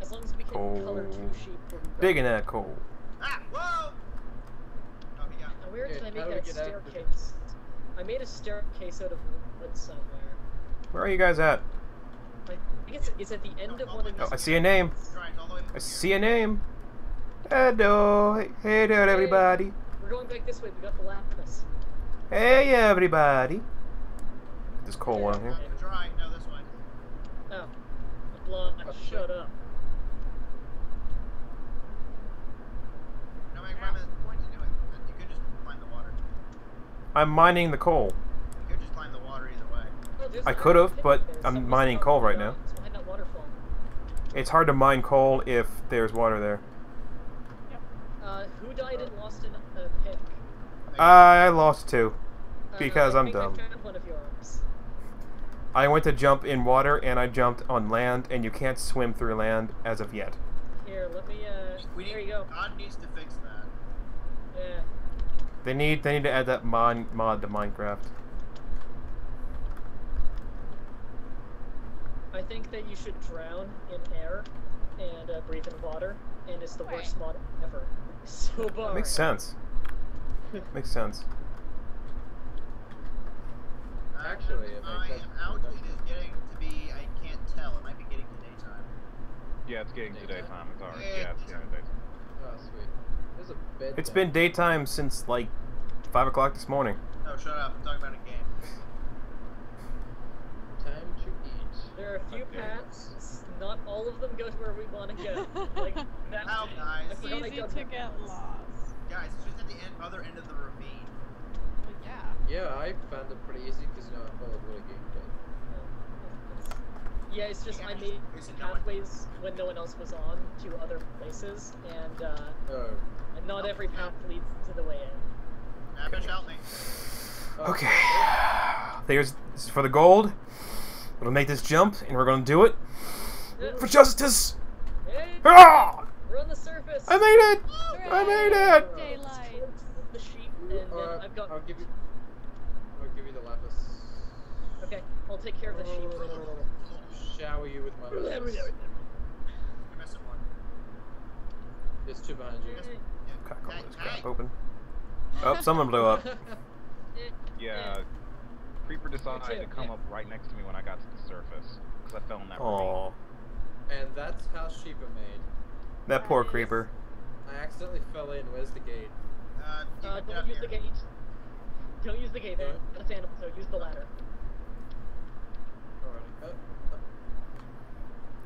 As long as we can color two Coal. sheep. we'll. Digging that coal. Ah! Whoa! Oh, he got Now, where Okay, did I make that get out of here? staircase? I made a staircase out of wood somewhere. Where are you guys at? I think it's, it's at the end of one of Oh. I see a name. Right, all the way I see a name. Hello. Hey, hey there, everybody. We're going back this way. We got the lapis. Hey, everybody. There's coal one here. Dry. No, this way. Oh, blood. Oh, shut up. No, make five minutes. Point to doing. You could just climb the water. I'm mining the coal. You could just climb the water either way. Oh, I could've, but. I'm mining coal right now. it. It's behind that waterfall. It's hard to mine coal if there's water there. Uh, who died and lost in a pick? I lost two. Uh, Because I I'm dumb. I found one of yours. I went to jump in water and I jumped on land, and you can't swim through land as of yet. Here, let me, uh, We there need, you go. God needs to fix that. Yeah. They need they need to add that mod mod to Minecraft. I think that you should drown in air and uh, breathe in water, and it's the worst mod ever. So boring. That Makes sense. Makes sense. Actually, it I am out. It is getting to be. I can't tell. It might be getting to daytime. Yeah, it's getting to Daytime. daytime. It's already. Yeah, Yeah, it's getting to daytime. Oh, sweet. There's a bed. It's down been daytime since like five o'clock this morning. No, shut up. I'm talking about a game. Time to eat. There are a few Okay. paths. Not all of them go to where we want to go. Like that. Ow, guys. I Easy got to get lost. Guys, it's just at the end, other end of the ravine. Well, yeah. Yeah, I found it pretty easy because you know I followed Willie Game did. Yeah, it's just I made Wasted no one. pathways when no one else was on to other places, and uh, Oh. and not every path leads to the way in. Abish, help me. oh, Okay. There's this is for the gold. We'll make this jump, and we're gonna do it for justice. Hey, Ah! We're on the surface. I made it! I made it! Uh, Daylight. The sheep, and then Alright, I've got. I'll give you. I'll give you the lapis. Okay, I'll take care of the sheep. Shower you with my lapis. You're missing one. There's two behind you. Crack all this crap open. Oh, someone blew up. Yeah. Creeper decided too, to come yeah. up right next to me when I got to the surface because I fell in that ravine. Oh, and that's how sheep are made. That poor creeper. I accidentally fell in. Where's the gate? Uh, Uh, don't use here. the gate. Don't use the gate. Alright. That's animal, so use the ladder.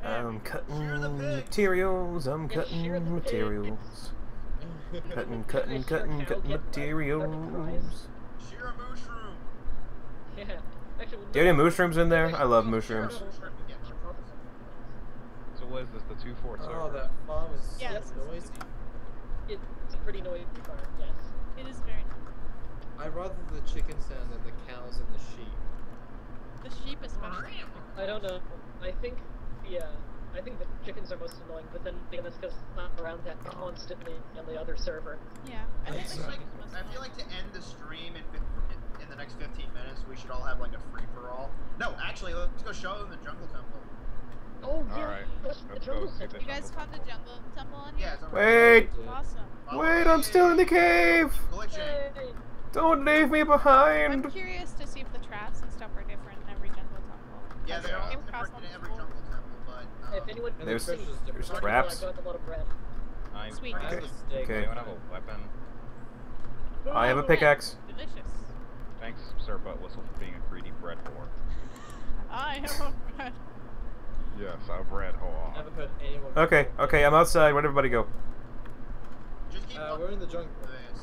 I'm cutting materials. I'm cutting materials. Cutting, cutting, cutting, cutting I'll get my materials. Shear a mushroom. Yeah. Actually, Do you have any mushrooms in there? I love mushrooms. Shear a mushroom. Yeah, sure. So what is this? The two fort Oh, server? that farm is Yeah, so this is- noisy. It's a pretty noisy farm. Yes. It is very I'd rather the chicken sound than the cows and the sheep. The sheep is especially. I don't know. I think the uh, I think the chickens are most annoying, but then again, that's because I'm around that constantly on the other server. Yeah. I think I the feel, like, sheep is most I feel annoying. like to end the stream in, fif- in the next 15 minutes, we should all have like a free for all. No, actually, let's go show them the jungle temple. Oh yeah. Alright, that's the let's go see the You guys found the jungle temple on Yeah, it's Wait! Awesome. Wait. I'm still in the cave! Glitching. Don't leave me behind! I'm curious to see if the traps and stuff are different in every jungle temple. Yeah, they're all Game Pass different in every jungle temple, but. Um, If anyone And There's- the there's traps. about, I got a lot of bread. I'm, Sweet. I Okay. Okay. Anyone have a weapon? I have a pickaxe. Delicious. Thanks, Sir Butt Whistle, for being a greedy bread whore. I have a bread. Yes, a bread whore. Never heard anyone. Okay, okay, I'm outside. Where'd everybody go? Just keep Uh, we're in the jungle. this.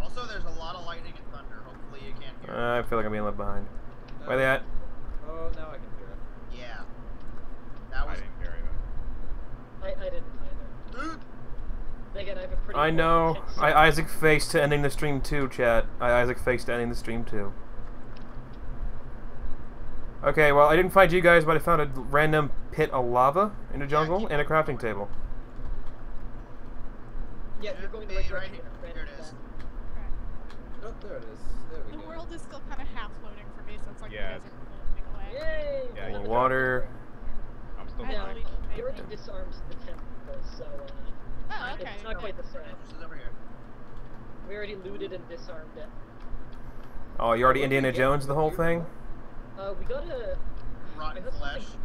Also, there's a lot of lightning and thunder. Hopefully, you can't hear. Uh, I feel like I'm being left behind. Where they at? Oh, now I can hear it. yeah. That I was. didn't hear anything. I, I didn't either. Dude, Again, I have a pretty. I know. I. Isaac faced to ending the stream too, chat. I Isaac faced to ending the stream too. Okay, well, I didn't find you guys, but I found a random pit of lava in the jungle and a crafting table. Yeah, you're going the Hey, right right direction. here. Ran Here it into Oh, there it is. There we The go. world is still kind of half loading for me, so it's like Yeah, you guys are floating away. Yay! Yeah, Full you water. I'm still I Yeah, fine. believe already it. disarmed the temple, so uh, Oh, okay. it's not quite the same. Just over here. We already looted and disarmed it. Oh, you already Indiana Jones the whole thing? Uh, we got a... Rotten got flesh. something.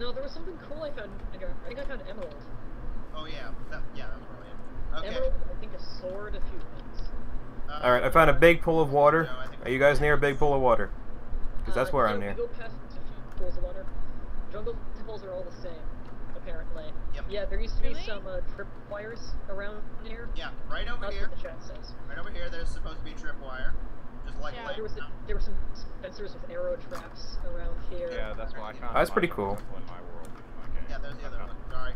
No, there was something cool I found. I think I found emerald. Oh yeah, that, yeah, that was brilliant. Okay. Emerald, I think a sword, a few things. uh, Alright, I found a big pool of water. No, Are you guys near a big pool of water? Because that's Uh, where yeah, I'm we near. go past a few pools of water. Jungle temples are all the same, apparently. Yep. Yeah, there used to be Really? some uh, trip wires around here. Yeah, right over That's here. what the chat says. Right over here. There's supposed to be tripwire. Just like Yeah. There was a, there were some sensors with arrow traps around here. Yeah, that's why I kind of. That's pretty cool. In my world, in my. Yeah, there's the other one. Sorry.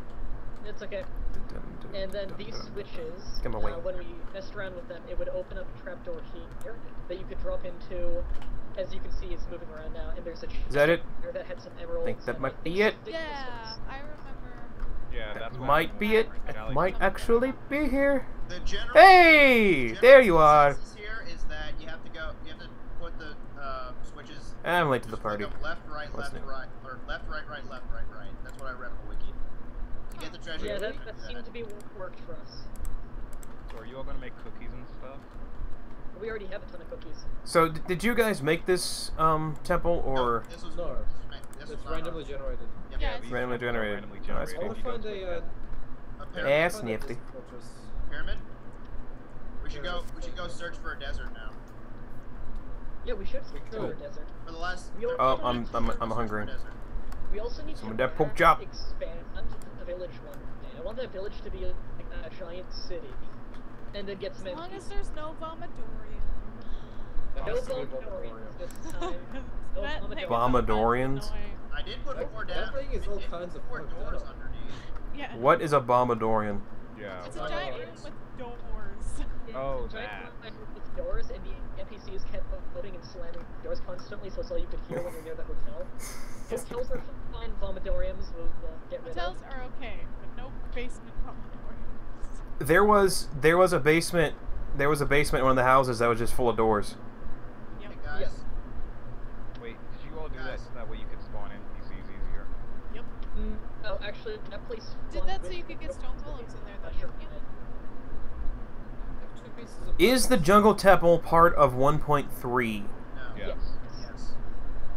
It's okay. Dun, dun, And then these switches, uh, when we messed around with them, it would open up a trapdoor here that you could drop into. As you can see, it's moving around now, and there's a Is that it? there that had some emeralds. Think that might be it? Yeah. I remember. Yeah, That might be it. It might actually be here. The. Hey! There you are. consensus Here is that you have to go. You have to put the uh, switches I'm late to the party. left, right, left, Listening. right, or left, right, right, left, right, right. That's what I read on the wiki. To get the treasure, Yeah, that, have to that seemed to be what worked for us. So are you all gonna make cookies and stuff? We already have a ton of cookies. So, d- did you guys make this um temple No, or this was No. This was, ma- this It's not randomly generated. Yep. Yeah, these Randomly temples are generated. Randomly Oh, generated. I want to find a. Uh, A I pyramid. Yeah. Ass nifty. pyramid. We should go. We should go search for a desert now. Yeah, we should We explore a desert. For the last. We Oh, thirty I'm- I'm- I'm gonna search for a hungry. We also need Someone to that pork chop. expand the village one day. I want that village to be like a giant city, and then get some As long as there's no Vomadorian. That No has to be Vomadorians this time. No Vomadorians. thing is Vomadorians? annoying. I did put That- four that down. thing is all kinds of four doors underneath. Yeah. what is a Bombadorian? Yeah. It's a giant room with doors. Oh, it's that. Room with doors, and the NPCs kept opening and slamming doors constantly, so it's all you could hear when you're near the hotel. Hotels are fine. Vomadoriums will will get rid Hotels of. are okay, but no basement Vomadorians. There was there was a basement. There was a basement in one of the houses that was just full of doors. Yep. Hey guys. Wait, did you all do that Guys. so that way you could spawn NPCs easier? Yep. Mm, oh, actually, that place. Did that so you could get the- stone golems in there, though, Not sure. didn't you? Have two pieces of Is the Jungle Temple part of 1.3? No. Yes. Yes.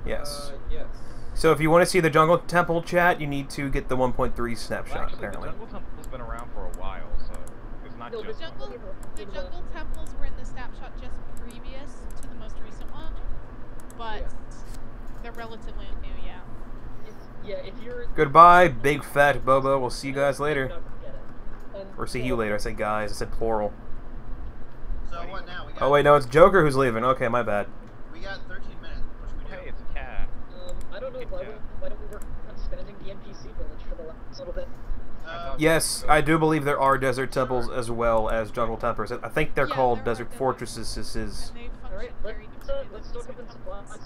Yes. Uh, yes. So if you want to see the Jungle Temple chat, you need to get the 1.3 Well, snapshot. actually, apparently. the Jungle Temple's been around for a while, so it's not No, the just. jungle- jungle. The jungle temples were in the snapshot just previous to the most recent one, but Yeah. they're relatively new, yeah. Yeah, if you're. Goodbye, big fat Bobo. We'll see you guys later. not gonna get it. Or see you later. I said guys. I said plural. So what now? We got. Oh wait, no, it's Joker who's leaving. Okay, my bad. We got 13 minutes. What should we do? Hey, it's a cat. Um, I don't know why. We, why don't we work on expanding the NPC village for the last little bit? Uh, Yes, I do believe there are desert temples as well as jungle temples. I think they're Yeah, called desert desert fortresses. This is. And they function All right, very let's uh, let's than stock up the in supplies.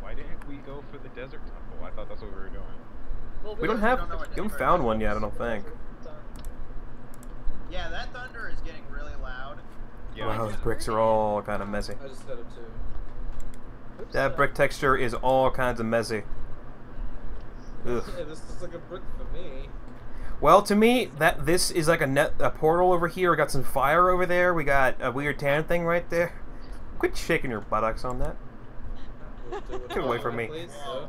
Why didn't we go for the desert temple? I thought that's what we were doing. Well, We don't we have. don't We haven't found one yet. I don't think. Yeah, that thunder is getting really loud. Yeah. Wow, those bricks are all kind of messy. I just had it too. oops, That brick texture is all kinds of messy. Ugh. Yeah, this is like a brick for me. Well, to me, that this is like a net a portal over here. We got some fire over there. We got a weird tan thing right there. Quit shaking your buttocks on that. We'll do it Get away from me. please, Whoa. sir.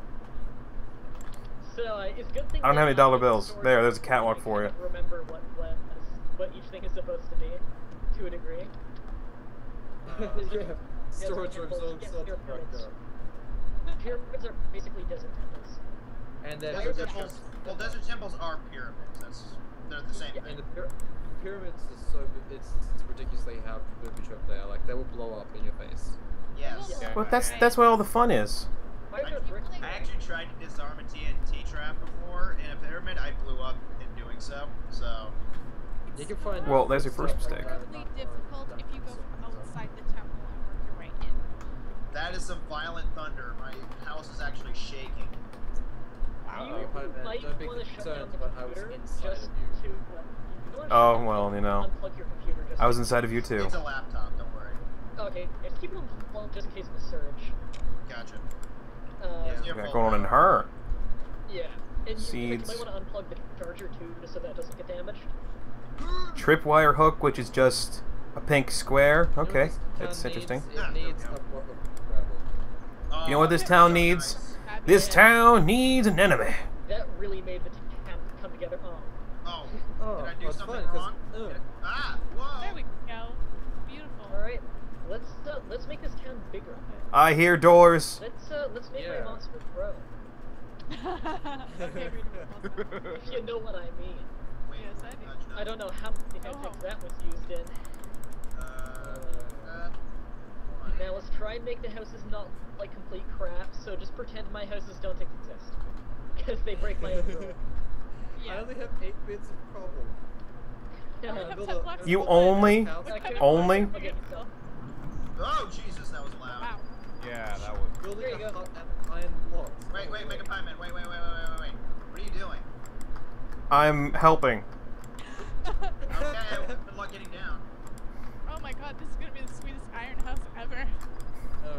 So uh, it's good thing. I don't have any dollar in the bills. There, there's a catwalk for you. Remember what what what each thing is supposed to be, to a degree. yeah. Storage temples, room's all yeah, sorts your of fucked pyramids. Pyramids are basically desert temples. And then Desert temples. Well, desert temples are pyramids. That's they're the same Yeah, thing. And the pyra- pyramids is so it's, it's ridiculously how booby trapped they are. Like they will blow up in your face. Yes. Yeah. Well, that's that's what all the fun is. Why are there bricks? I actually tried to disarm a TNT trap before in a pyramid. I blew up in doing so. So You can find. Well, there's your stuff first like mistake. That, Incredibly not difficult hard, if you go stuff, from so. outside the temple and work your way in. that is some violent thunder. My house is actually shaking. You Uh, but, uh, might don't be want to shut down concerned, the but I computer inside just of you. to. Uh, Oh, well, you know. Unplug your computer just. I was inside of you too. It's a laptop. Don't worry. Okay, just keep it unplugged just in case of a surge. Gotcha. Uh, Yeah. yeah. Your Got fault. going on in her. And you, Seeds. you might want to unplug the charger too, just so that doesn't get damaged. Tripwire hook, which is just a pink square. You know what Okay, this that's interesting. Needs? It there we needs a go. block of gravel. You know what this Oh, town needs? This town needs an enemy. That really made the town come together. Oh, Oh, Oh, did I do something fine, 'cause- wrong? Did Ah, whoa. There we go. Beautiful. all right. Let's uh, let's make this town bigger. I hear doors. Let's uh, let's make Yeah. my monster grow. okay, read the rules. If you know what I mean. Wait, Yes, I do. nudge, nudge. I don't know how many context Oh. that was used in. Uh, uh, hold on. Now let's try and make the houses not like complete crap. So just pretend my houses don't exist, because they break my own rule. I only have eight bits of problem. I Yeah. have Build 10 a- blocks You only- Only? Okay, Oh, Jesus, that was loud. Wow. Yeah, that was. Building There you a go. hut iron blocks. Wait, wait, make a pie man. Wait, wait, wait, wait, wait, wait, wait. What are you doing? I'm helping. Okay, good luck getting down. oh my god, this is gonna be the sweetest iron house ever. No.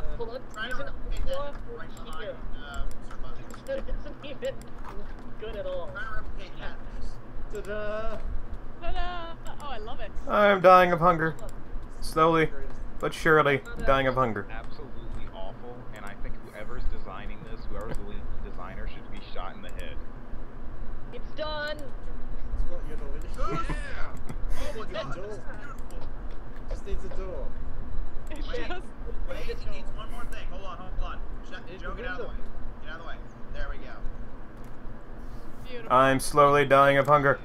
uh, Hold on. Try He's to an replicate that outlaw right here. uh, Sir Buzzing. That isn't even good at all. Try to replicate that. please. Ta-da! Ta-da! Oh, I love it. I'm dying of hunger. Slowly, but surely, dying of hunger. Absolutely awful, and I think whoever's designing this, whoever's the lead designer, should be shot in the head. It's done. It's what you're doing. Oh yeah! Oh my god, door. this is beautiful. Just needs a door. Wait, just- wait, it needs one more thing. Hold on, hold on. Shut, It's Joe, get out of the way. Get out of the way. There we go. Beautiful. I'm slowly dying of hunger.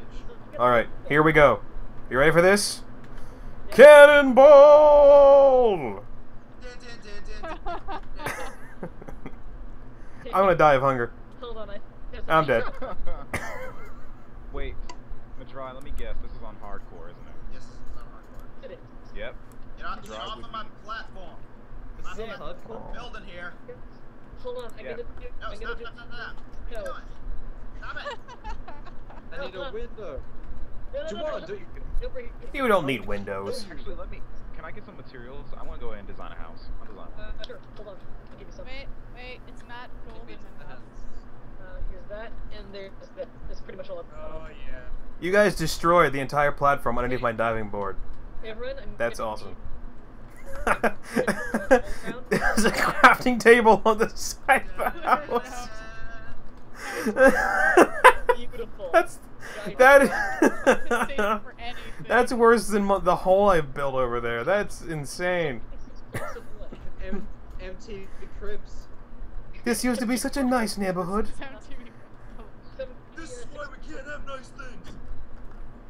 Alright, here we go. You ready for this? Cannonball! Dun, dun. I'm gonna die of hunger. Hold on. I... I'm dead. Wait, Madry, let me guess. This is on hardcore, isn't it? Yes, it's on hardcore. It is. Yep. Get, on, get Drive off with of my me. platform. I'm is in on building here. Hold on. I'm Yeah. gonna do. No, I'm stop, gonna do. stop, stop, stop. What are you doing? Stop it. I need a window. No, no, Do you no, no, want to no. do? Over here. You don't need windows. Actually, let me. Can I get some materials? I want to go ahead and design a house. I'll design one. Uh, sure. Hold on. I'll give you some. Wait, wait, it's Matt Golden in the house. Uh, here's that, and there's that. That's pretty much all. I've Oh yeah. You guys destroyed the entire platform underneath my diving board. Everyone, I'm That's gonna awesome. Need- There's a crafting table on the side of the house. Beautiful. That's that. That's worse than the hole I built over there. That's insane. Expensive wood. M- MTV Cribs. This used to be such a nice neighborhood. It's MTV. Some- This is why we can't have nice things.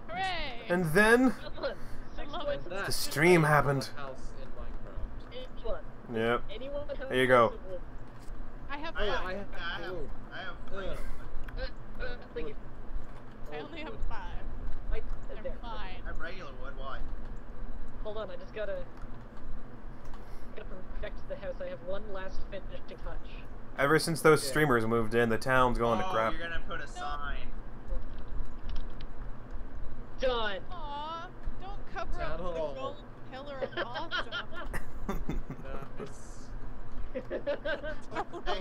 Hooray! And then Come on. I Six love points. it. That The stream happened. a House in Minecraft. Anyone. Yep. Anyone There you go. some wood? I have five. I have I have. I have Uh, three. Uh, uh, thank you. I only have five. Right They're fine. I have regular wood. Why? Hold on, I just gotta. Gotta perfect the house. I have one last finishing touch. Ever since those Yeah. streamers moved in, the town's going to oh, crap. you're gonna put a sign. Done. Aw, don't cover Town up the gold pillar of awesome. Nice. Hey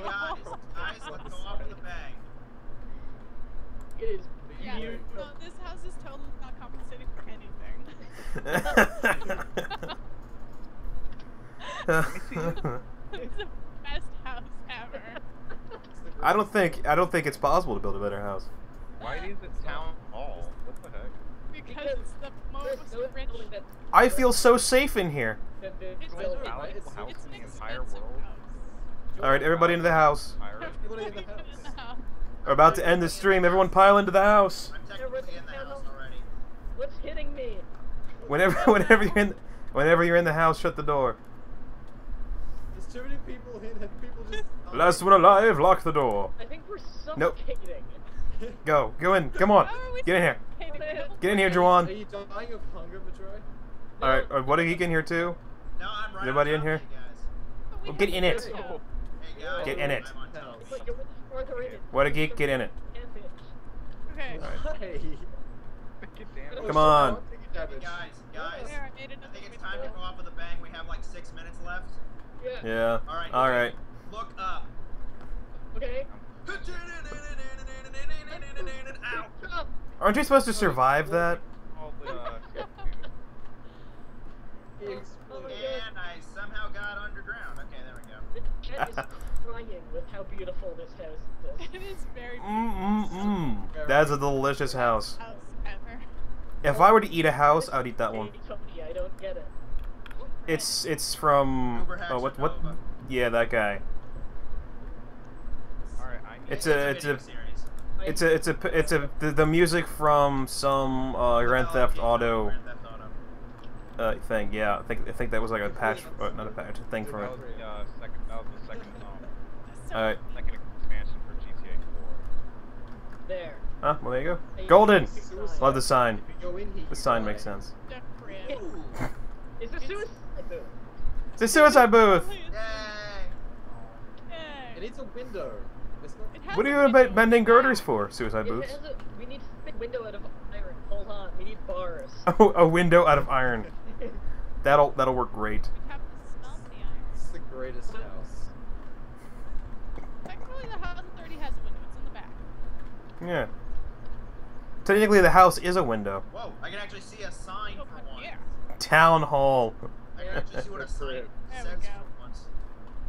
guys, guys, let's go off with a bang. it is yeah, beautiful. no, this house is totally not compensating for anything. it's the best house ever. I don't think I don't think it's possible to build a better house. Why is it town hall? What the it's the most rich. I feel so safe in here. It's, Wait, it's, it's- it's an expensive All right, everybody into the house. Everybody in the house. We're about to end the stream. Everyone pile into the house. In the house. What's hitting me? Whenever whenever you're in whenever you're in the house, shut the door. There's too many people in and people just. Last one alive, lock the door. I think we're Nope. Suffocating. Go, go in. Come on, How are we get in here. Get in here, Are Juhwann. you dying of hunger, Madroy? All right, uh, what are you in here too? No, I'm right. Everybody in here? guys. But Well, get in it. video. Hey guys. Get in it. I'm on top. It's like you're farther in it. What a geek, get in it. Okay. Alright. Hey. Get down. Come on. Hey guys, guys. I made I think it's time to go off with a bang. We have like six minutes left. Yeah. Yeah. All right. All right. Look up. Okay. Ow. Aren't you supposed to survive that? All the, He exploded. my God. And I somehow got underground. Okay, there we go. the chat is crying with how beautiful this house is. it is very Mm mm mm. That's a delicious house. house. If I were to eat a house, I would eat that one. I don't get it. It's it's from oh what what yeah that guy. Alright, I need It's It's a- a it's a- series. I- It's a it's a it's a the, the music from some uh, Grand Oh, Theft Auto Grand Theft Auto. uh, thing. Yeah, I think I think that was like a patch, uh, not a patch, a thing from That it. was the uh, second. That was the second um, All right. second expansion for GTA 4. There. Huh? Well, there you go. Golden. Love the sign. If you go in here, The sign makes sense. The crib. Ooh. Is this suicide booth? It's a suicide booth. Yay! Yay. It needs a window. It's not. It has What are you window. bend- bending girders for? Suicide It has a, we need a window out of iron. Hold on, we need bars. Oh, a window out of iron. That'll that'll work great. We have to smelt the. It's the greatest house. Technically, the house already has a window. It's in the back. Yeah. Technically, the house is a window. Whoa, I can actually see a sign Go for from once. here. Town hall. I can actually see what a sign says for once.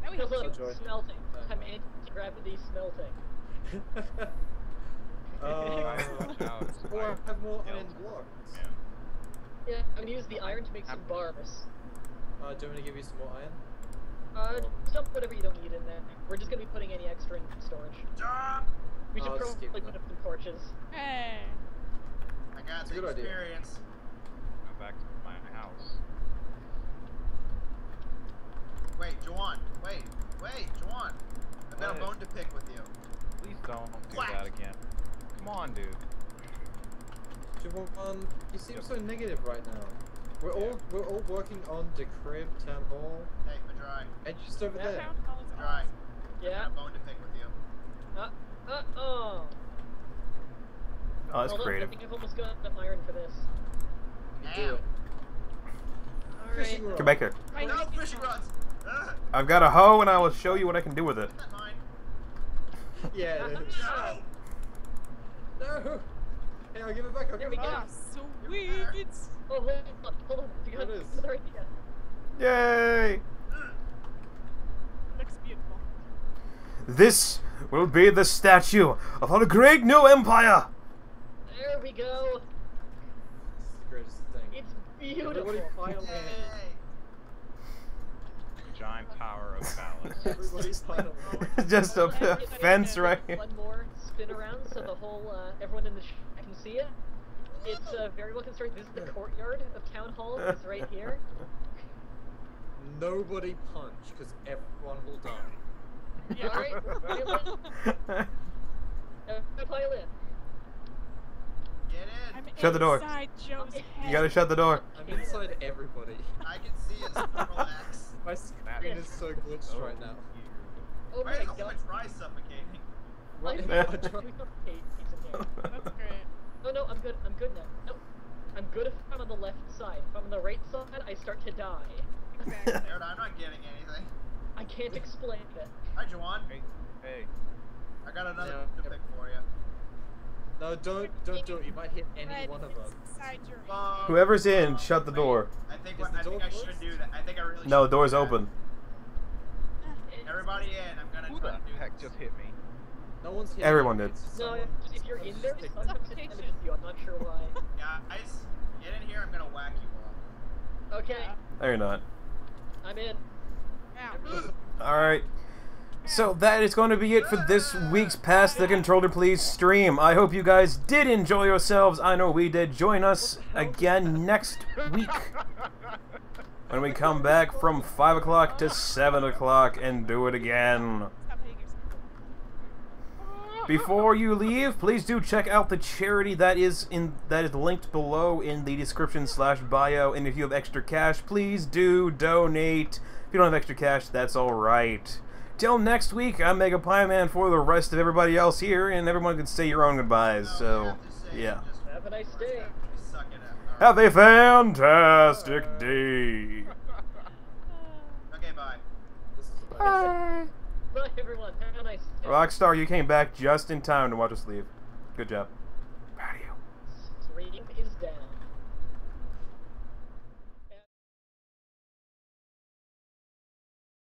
Now we have Hello, two. Joy. smelting. I'm anti-gravity smelting. uh, or have more Yeah. iron blocks. Yeah. Yeah, I'm gonna use the iron to make some bars. Uh, do you want me to give you some more iron? Uh, dump whatever you don't need in there. We're just gonna be putting any extra in storage. Ah, We should I'll probably put up some torches. Hey. I got some a the good idea. experience. Go back to my house. Wait, Juhwann, wait, wait, Juhwann. I've got a bone to pick with you. Please don't do Whack. that again. Come on, dude. Juhwann, you seem Yep. so negative right now. We're all we're all working on the crib town hall, Hey, Madry, and just over Yeah. there. Town hall is Madry. awesome. I've got a bone to pick with you. Uh, uh, oh. Oh, that's Hold on, creative. I think I've almost got enough iron for this. You do Alright. Come back here. Right, no fishing rods! I've got a hoe, and I will show you what I can do with it. Isn't that mine? Yeah. it is. No! no. Hey, I'll give it back. I'll There give we it go. back. Ah, sweet. Oh, hold on, hold on. I got it is. another idea. Yay! Looks beautiful. This will be the statue of our great new empire. There we go. This is the greatest thing. It's beautiful. Everybody pile in. Yay! Giant tower of phallus. Everybody pile in. Just a And fence right get One more spin around so the whole, uh, everyone in the sh can see it. It's uh, very well constructed. This is the courtyard of Town Hall. It's right here. Nobody punch, because everyone will die. Yeah. Alright, pile in. Uh, pile in. Get in! I'm Shut the door. Joe's head. You gotta shut the door. I'm inside everybody. I can see his purple X. My screen is so glitched right now. Oh my is all god. my dry suffocating? Right I'm now, I we don't- don't hate pizza here. That's great. Oh no, I'm good. I'm good now. Nope. I'm good if I'm on the left side. If I'm on the right side, I start to die. Exactly. Dude, I'm not getting anything. I can't explain it. Hi, Juhwann. Hey, hey. I got another Yeah. to pick for you. No, don't don't do it. You might hit any Red, one of it's us. inside your Bone, Whoever's in, bone. shut the Wait, door. I think what, the I think I should do that. I think I really No, should door's do open. Everybody in. I'm gonna Who try the to do heck this. just hit me? No one's hitting Everyone you, did. it's No, someone- if you're in there, Take- sometimes you. I'm not sure why. Guys, get in here. I'm gonna whack you all. Okay, No, you're not. I'm in. Ow. Alright. So that is going to be it for this week's Pass the Controller Please stream. I hope you guys did enjoy yourselves. I know we did. Join us again next week when we come back from 5 o'clock to 7 o'clock and do it again. Before you leave, please do check out the charity that is in that is linked below in the description slash bio. And if you have extra cash, please do donate. If you don't have extra cash, that's all right. Till next week, I'm Mega Pie Man for the rest of everybody else here, and everyone can say your own goodbyes. So, have to say, yeah. Have a nice day. after we suck it up. All Have a fantastic day. Okay, bye. This is amazing. Bye, everyone. Have a nice day. Rockstar, you came back just in time to watch us leave. Good job.